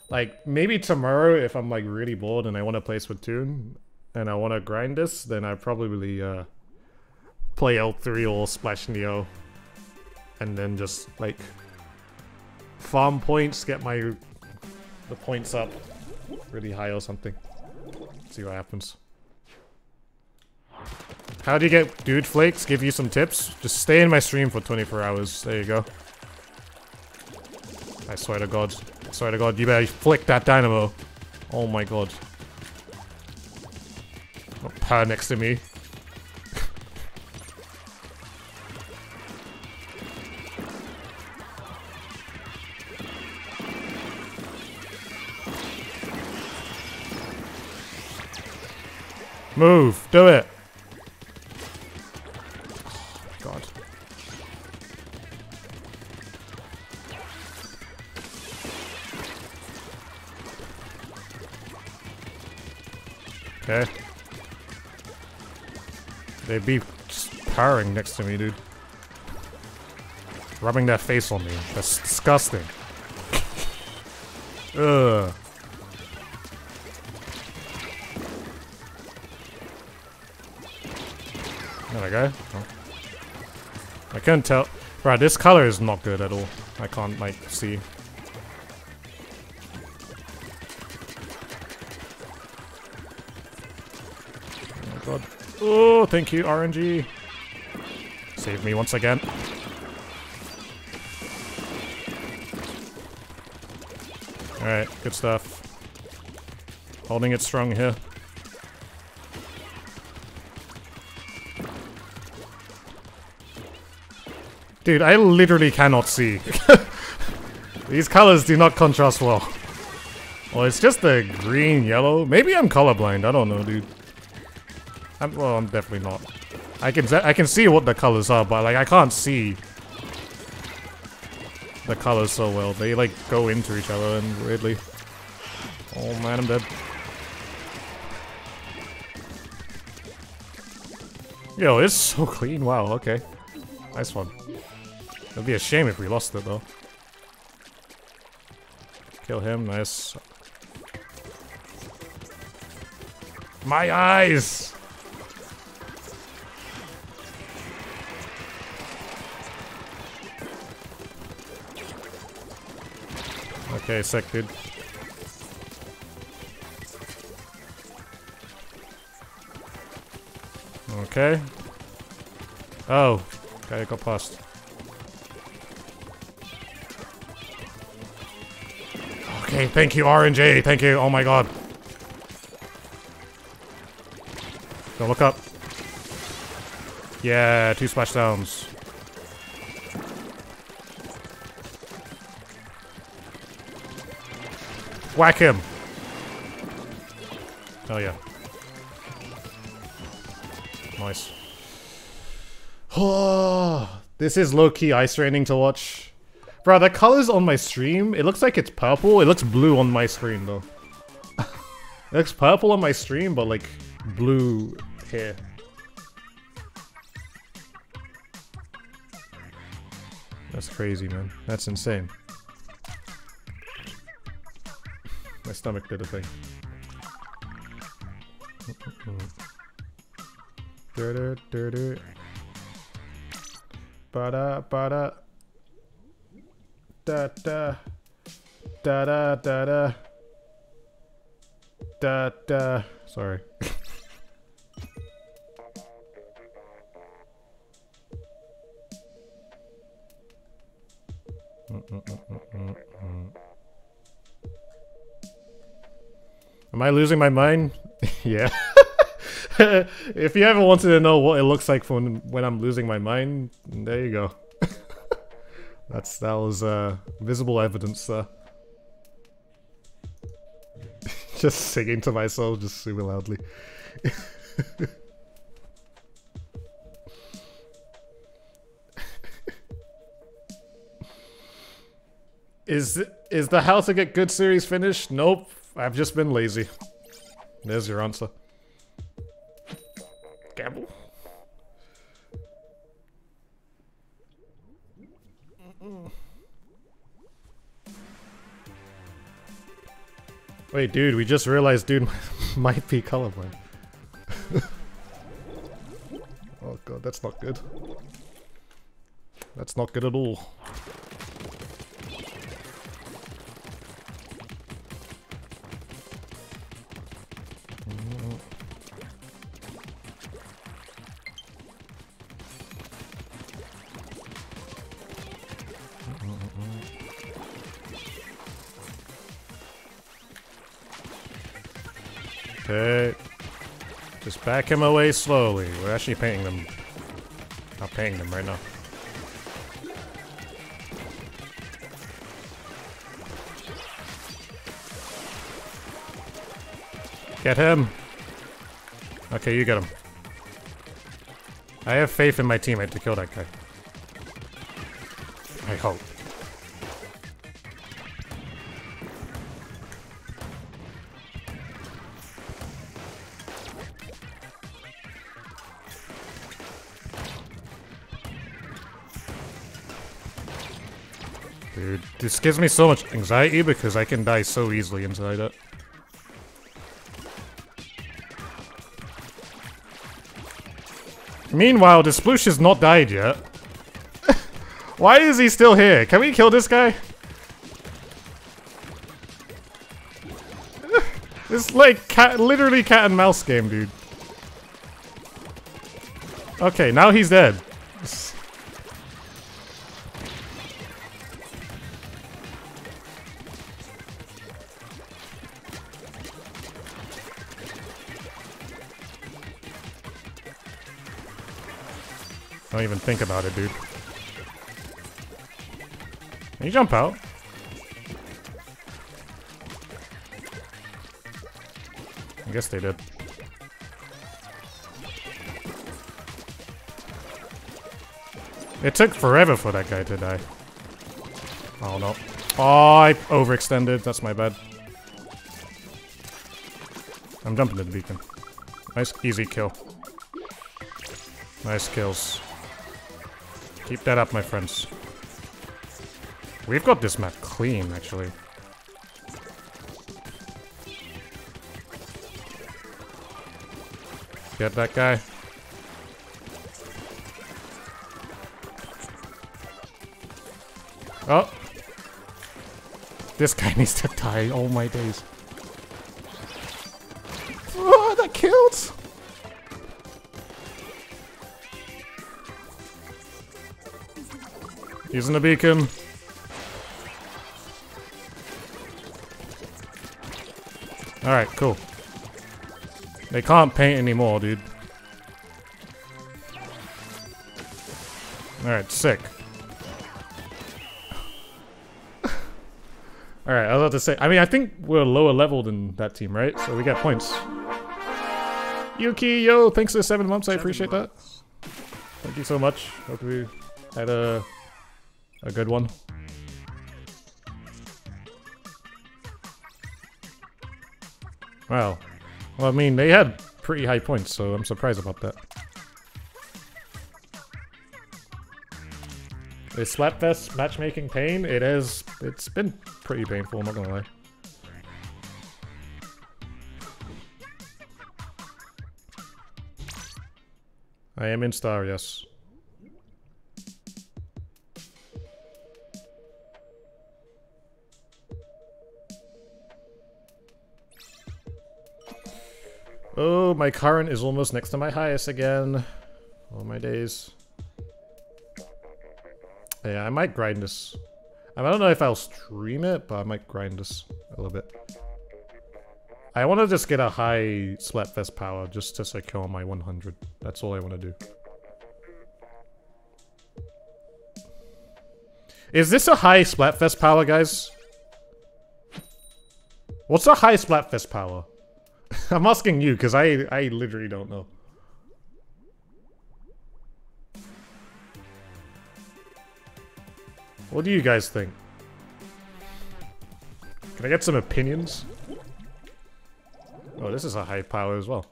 Speaker 1: like maybe tomorrow if I'm like really bored and I want to play Splatoon and I want to grind this, then I probably uh play L3 or Splash Neo and then just like farm points, get my the points up really high or something. See what happens. How do you get dude flakes? Give you some tips? Just stay in my stream for 24 hours. There you go. I swear to god. I swear to god, you better flick that dynamo. Oh my god. Oh, per next to me. Move! Do it! God. Okay. They'd be powering next to me, dude. Rubbing their face on me. That's disgusting. Ugh. There we go. Oh. I couldn't tell. Right, this color is not good at all. I can't, like, see. Oh my god. Oh, thank you, RNG. Save me once again. Alright, good stuff. Holding it strong here. Dude, I literally cannot see. These colors do not contrast well. Well, it's just the green, yellow. Maybe I'm colorblind. I don't know, dude. I'm, well, I'm definitely not. I can I can see what the colors are, but like I can't see the colors so well. They like go into each other and weirdly. Oh man, I'm dead. Yo, it's so clean. Wow. Okay, nice one. It'd be a shame if we lost it though. Kill him. Nice. My eyes. Okay, sick, dude. Okay. Oh, okay, got past. Okay, thank you, RNJ. Thank you. Oh my god. Don't look up. Yeah, two splashdowns. Whack him. Oh yeah. Nice. Oh, this is low-key ice raining to watch. Bro, the colors on my stream, it looks like it's purple. It looks blue on my screen though. it looks purple on my stream, but like blue here. That's crazy, man. That's insane. My stomach did a thing. Ba-da, ba-da. Da da. Da da da da. Da da. Sorry. Am I losing my mind? yeah. if you ever wanted to know what it looks like when when I'm losing my mind, there you go. That's that was uh, visible evidence there. just singing to myself, just super loudly. is is the How to Get Good series finished? Nope. I've just been lazy. There's your answer. Gamble. Wait, dude, we just realized dude might be colorblind. oh god, that's not good. That's not good at all. Back him away slowly. We're actually painting them. Not painting them right now. Get him! Okay, you get him. I have faith in my teammate to kill that guy. I hope. This gives me so much anxiety because I can die so easily inside it. Meanwhile, the sploosh has not died yet. Why is he still here? Can we kill this guy? It's like cat, literally cat and mouse game, dude. Okay, now he's dead. Don't even think about it, dude. Can you jump out? I guess they did. It took forever for that guy to die. Oh no. Oh, I overextended. That's my bad. I'm jumping to the beacon. Nice, easy kill. Nice kills. Keep that up, my friends. We've got this map clean, actually. Get that guy. Oh! This guy needs to die all my days. Oh, that killed! Using the beacon. Alright, cool. They can't paint anymore, dude. Alright, sick. Alright, I was about to say, I mean, I think we're lower level than that team, right? So we get points. Yuki, yo, thanks for the seven months, I appreciate that. Thank you so much. Hope we had a, a good one. Well, I mean, they had pretty high points, so I'm surprised about that. that. Is Splatfest matchmaking pain? It is. It's been pretty painful, I'm not gonna lie. I am in star, yes. Oh, my current is almost next to my highest again. All my days. Yeah, I might grind this. I don't know if I'll stream it, but I might grind this a little bit. I want to just get a high Splatfest power just to secure my 100. That's all I want to do. Is this a high Splatfest power, guys? What's a high Splatfest power? I'm asking you, because I, I literally don't know. What do you guys think? Can I get some opinions? Oh, this is a high power as well.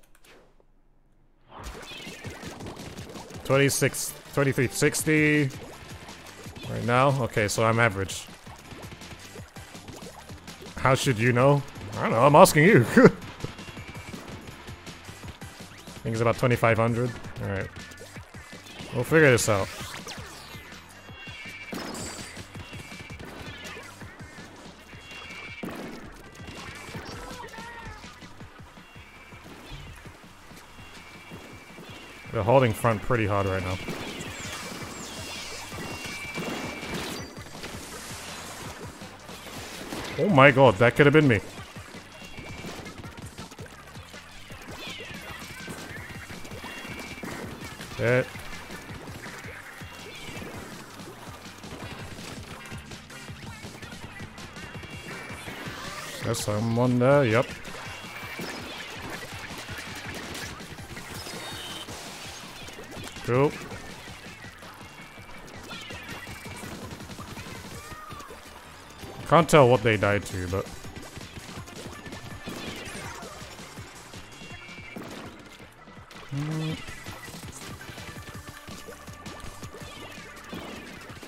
Speaker 1: 26, 2360. Right now? Okay, so I'm average. How should you know? I don't know, I'm asking you. Think it's about 2500. Alright. We'll figure this out. They're holding front pretty hard right now. Oh my god, that could have been me. That. There's someone there, yep. Cool. Can't tell what they died to, but...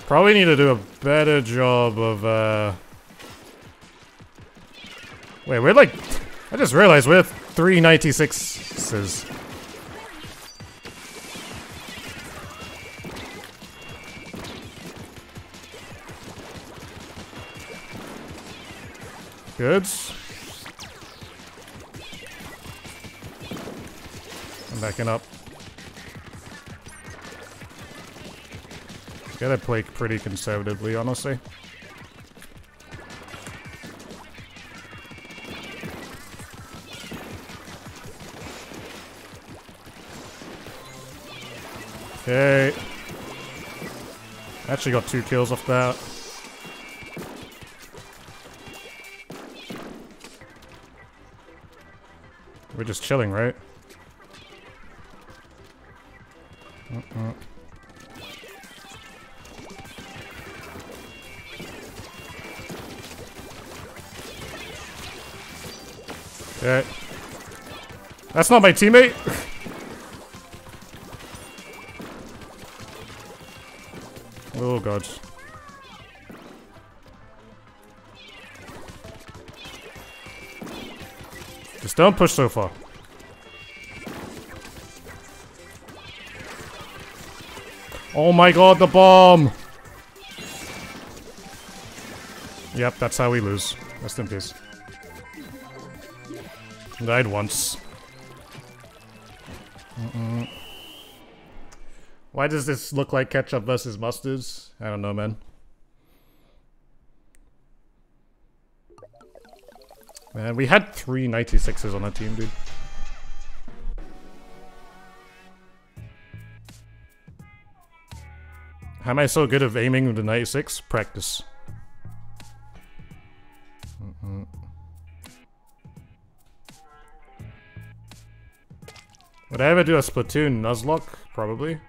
Speaker 1: Probably need to do a better job of, uh... Wait, we're like... I just realized we're 396s. Good. I'm backing up. Gotta play pretty conservatively, honestly. Okay. Actually got two kills off that. We're just chilling, right? That's not my teammate! oh god. Just don't push so far. Oh my god, the bomb! Yep, that's how we lose. Rest in peace. Died once. Why does this look like ketchup versus mustards? I don't know, man. Man, we had three 96s on our team, dude. How am I so good at aiming with the 96? Practice. Mm. Would I ever do a Splatoon Nuzlocke? Probably.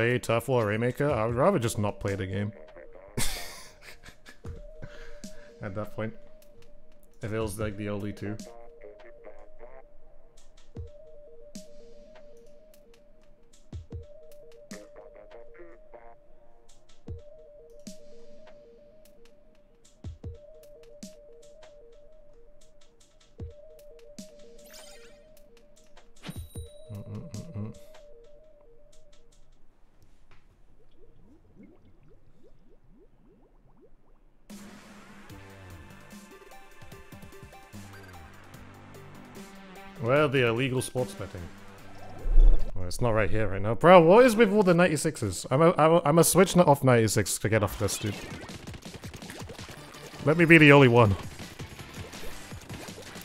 Speaker 1: Play, War or Rainmaker? I would rather just not play the game. At that point. If it was like the only two. Sports betting? Well, it's not right here right now. Bro, what is with all the 96s? I'm a, I'm a, I'm a switch off 96 to get off this, dude. Let me be the only one.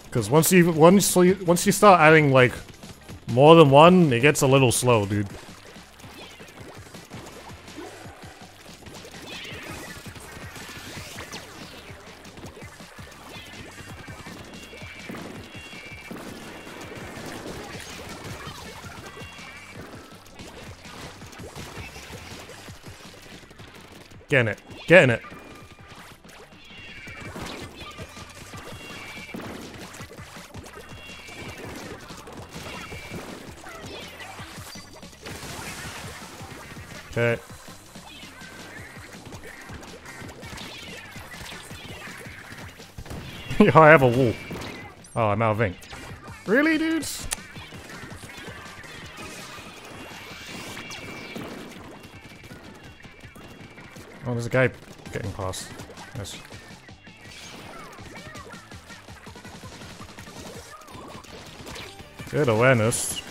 Speaker 1: Because once you once you once you start adding like more than one, it gets a little slow, dude. Getting it. Okay. Yo, I have a wall. Oh, I'm out of ink. Really, dudes? There's a guy getting past. Nice. Good awareness.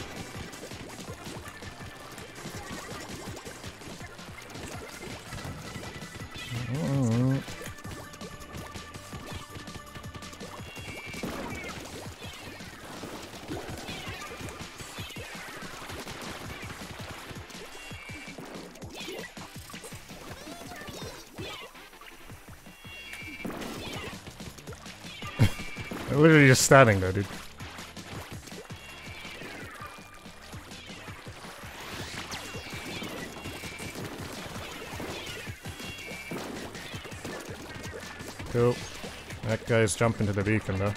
Speaker 1: Standing there, dude. Cool. That guy's jumping to the beacon though.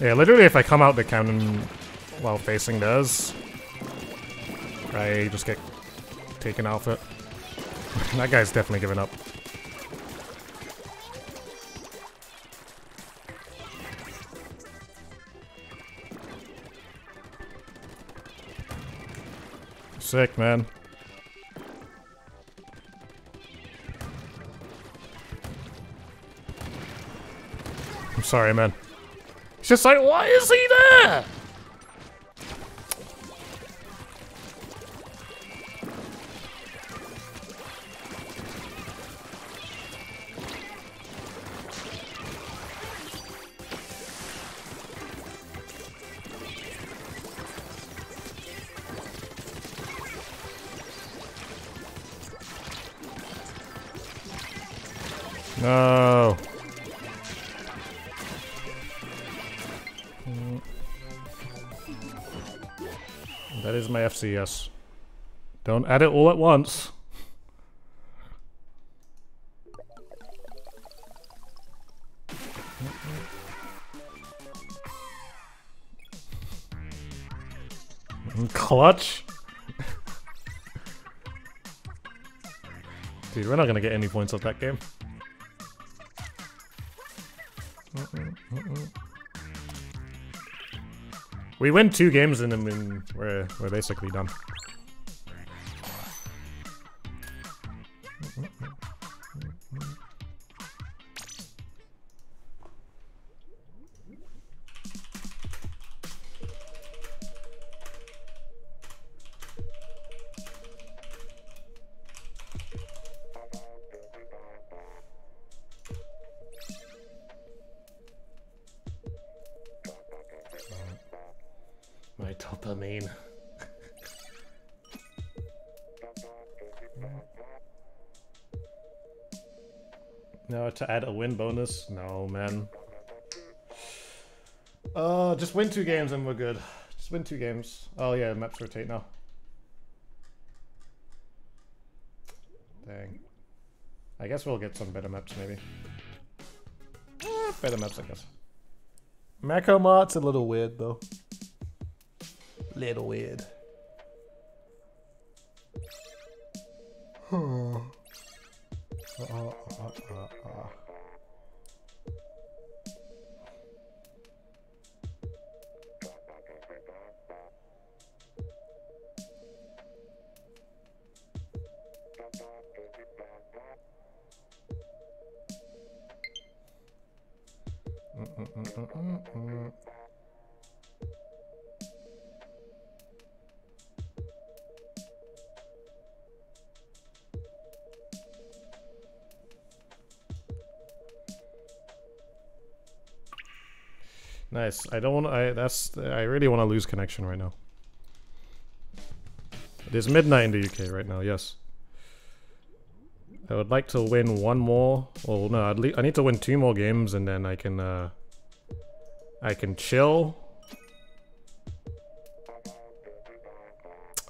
Speaker 1: Yeah, literally if I come out the cannon while facing theirs, I just get taken off it. That guy's definitely giving up. Sick, man. I'm sorry, man. It's just like, why is he there? FCS. Don't add it all at once. Clutch? Dude, we're not gonna get any points off that game. We win two games and then we- we're we're basically done. A win bonus? No, man. Uh, just win two games and we're good. Just win two games. Oh yeah, maps rotate now. Dang. I guess we'll get some better maps maybe. Eh, better maps, I guess. MakoMart's a little weird though. Little weird. Nice. I don't want. I that's. I really want to lose connection right now. It is midnight in the UK right now. Yes. I would like to win one more. Well, no. I need to win two more games, and then I can. uh I can chill.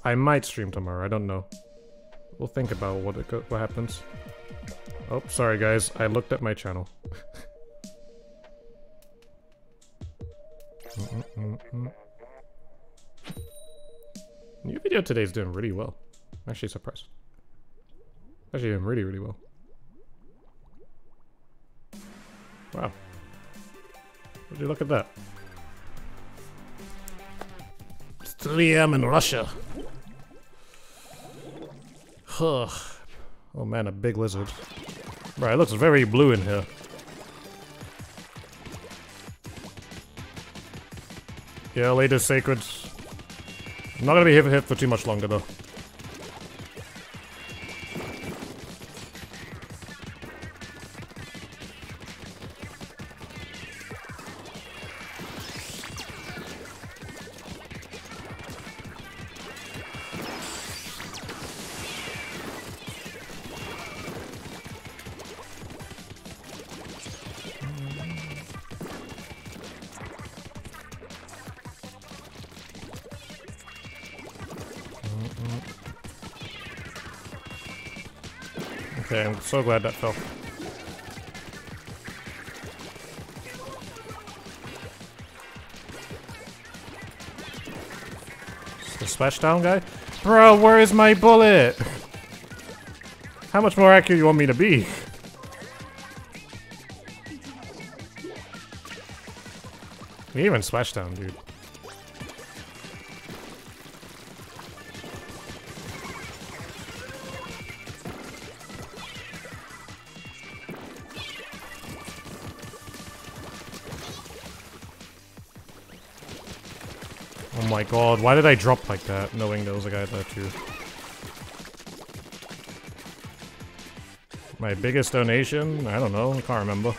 Speaker 1: I might stream tomorrow. I don't know. We'll think about what it what happens. Oh, sorry guys. I looked at my channel. Video today is doing really well. I'm actually surprised. Actually doing really, really well. Wow. Would you look at that? It's 3 a.m. in Russia. Huh. Oh man, a big lizard. Right, it looks very blue in here. Yeah, latest sacred. I'm not gonna be hit, hit for too much longer though. So glad that fell. The splashdown guy? Bro, where is my bullet? How much more accurate you want me to be? We even splashdown, dude. My god, why did I drop like that, knowing there was a guy there too? My biggest donation? I don't know, I can't remember.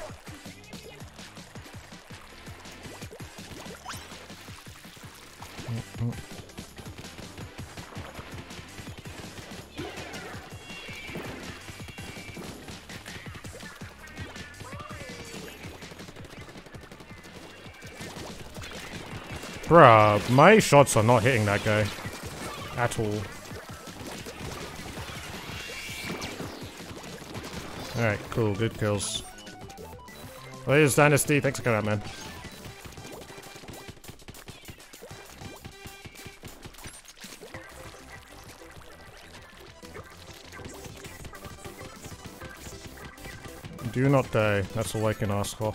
Speaker 1: Bruh, my shots are not hitting that guy. At all. Alright, cool, good kills. Latest Dynasty, thanks for coming out, man. Do not die, that's all I can ask for.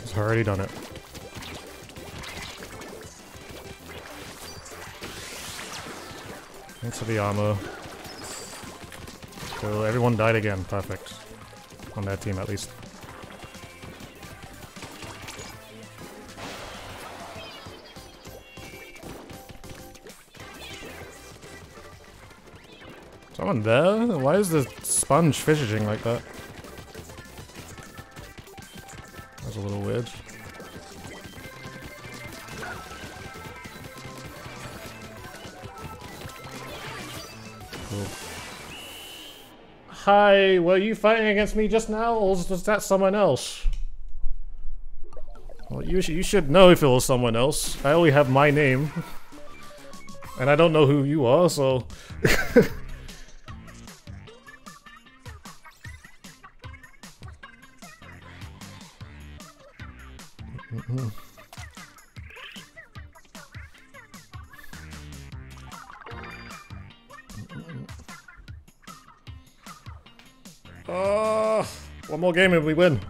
Speaker 1: He's already done it. Thanks for the armor. So everyone died again. Perfect. On that team, at least. Someone there? Why is the sponge fishing like that? Hi, were you fighting against me just now, or was that someone else? Well, you, sh you should know if it was someone else. I only have my name. And I don't know who you are, so... game if we win.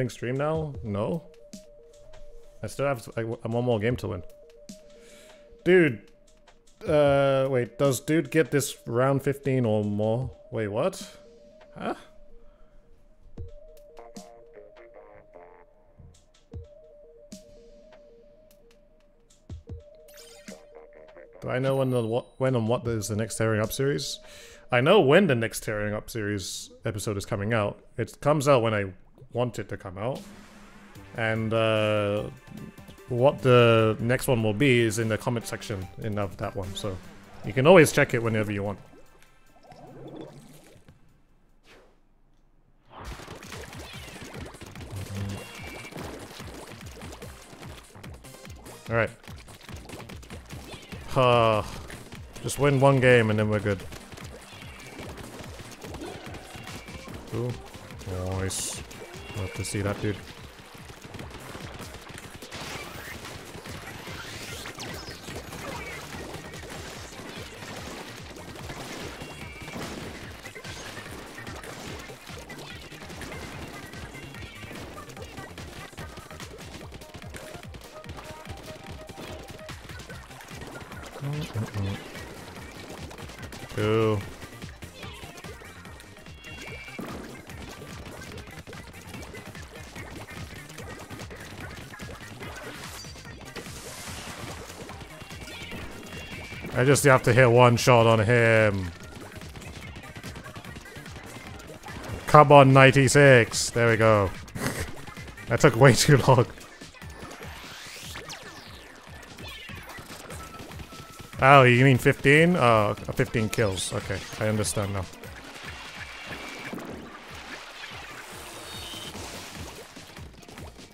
Speaker 1: ending stream now? No? I still have I, one more game to win. Dude. Uh, wait, does dude get this round 15 or more? Wait, what? Huh? Do I know when the when and what is the next tearing up series? I know when the next tearing up series episode is coming out. It comes out when I want it to come out, and uh, what the next one will be is in the comment section in of that one. So you can always check it whenever you want. All right. Uh, just win one game and then we're good. Ooh, nice. Love to see that, dude. I just have to hit one shot on him. Come on, 96. There we go. that took way too long. Oh, you mean 15? Oh, 15 kills. Okay, I understand now.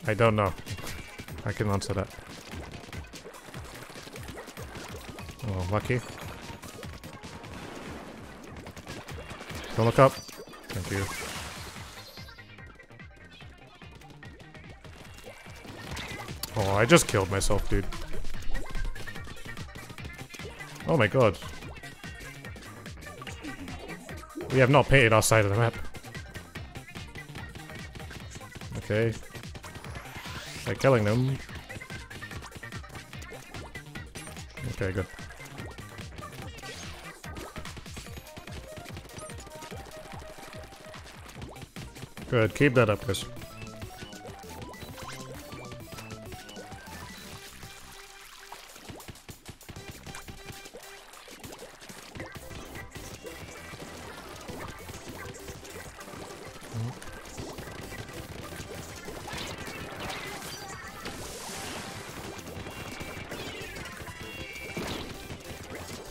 Speaker 1: I don't know. I can answer that. Lucky. Don't look up. Thank you. Oh, I just killed myself, dude. Oh my god. We have not painted our side of the map. Okay. By killing them. Okay, good. Good, keep that up, guys.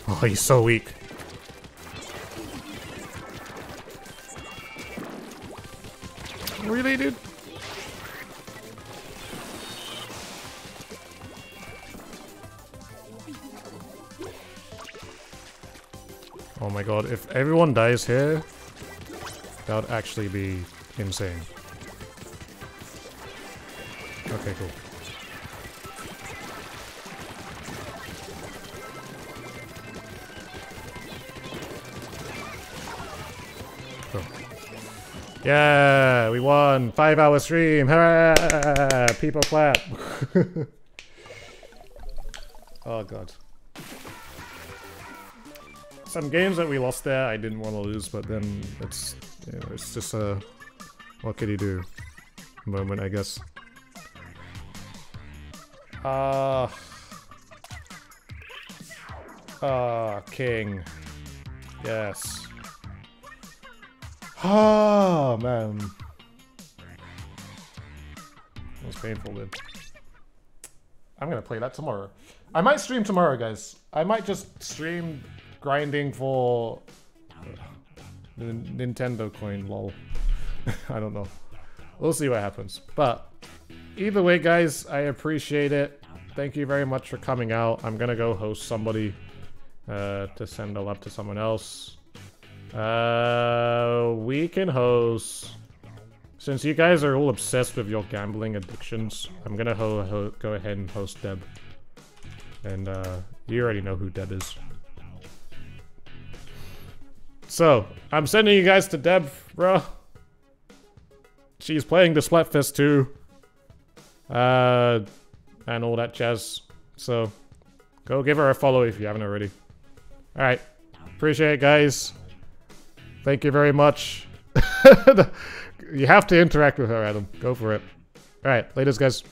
Speaker 1: Oh, he's so weak. Everyone dies here, that would actually be insane. Okay, cool. Cool. Yeah, we won! Five hour stream! Hurrah! People clap! oh god. Some games that we lost there I didn't want to lose, but then it's you know, it's just a what could you do moment, I guess. Ah. Ah, king. Yes. Oh man. That was painful, dude. I'm gonna play that tomorrow. I might stream tomorrow, guys. I might just stream grinding for Nintendo coin, lol. I don't know. We'll see what happens. But either way, guys, I appreciate it. Thank you very much for coming out. I'm gonna go host somebody uh, to send a love to someone else. Uh, we can host. Since you guys are all obsessed with your gambling addictions, I'm gonna ho ho go ahead and host Deb. And uh, you already know who Deb is. So, I'm sending you guys to Deb, bro. She's playing the Splatfest too. Uh, and all that jazz. So, go give her a follow if you haven't already. Alright. Appreciate it, guys. Thank you very much. you have to interact with her, Adam. Go for it. Alright, latest, guys.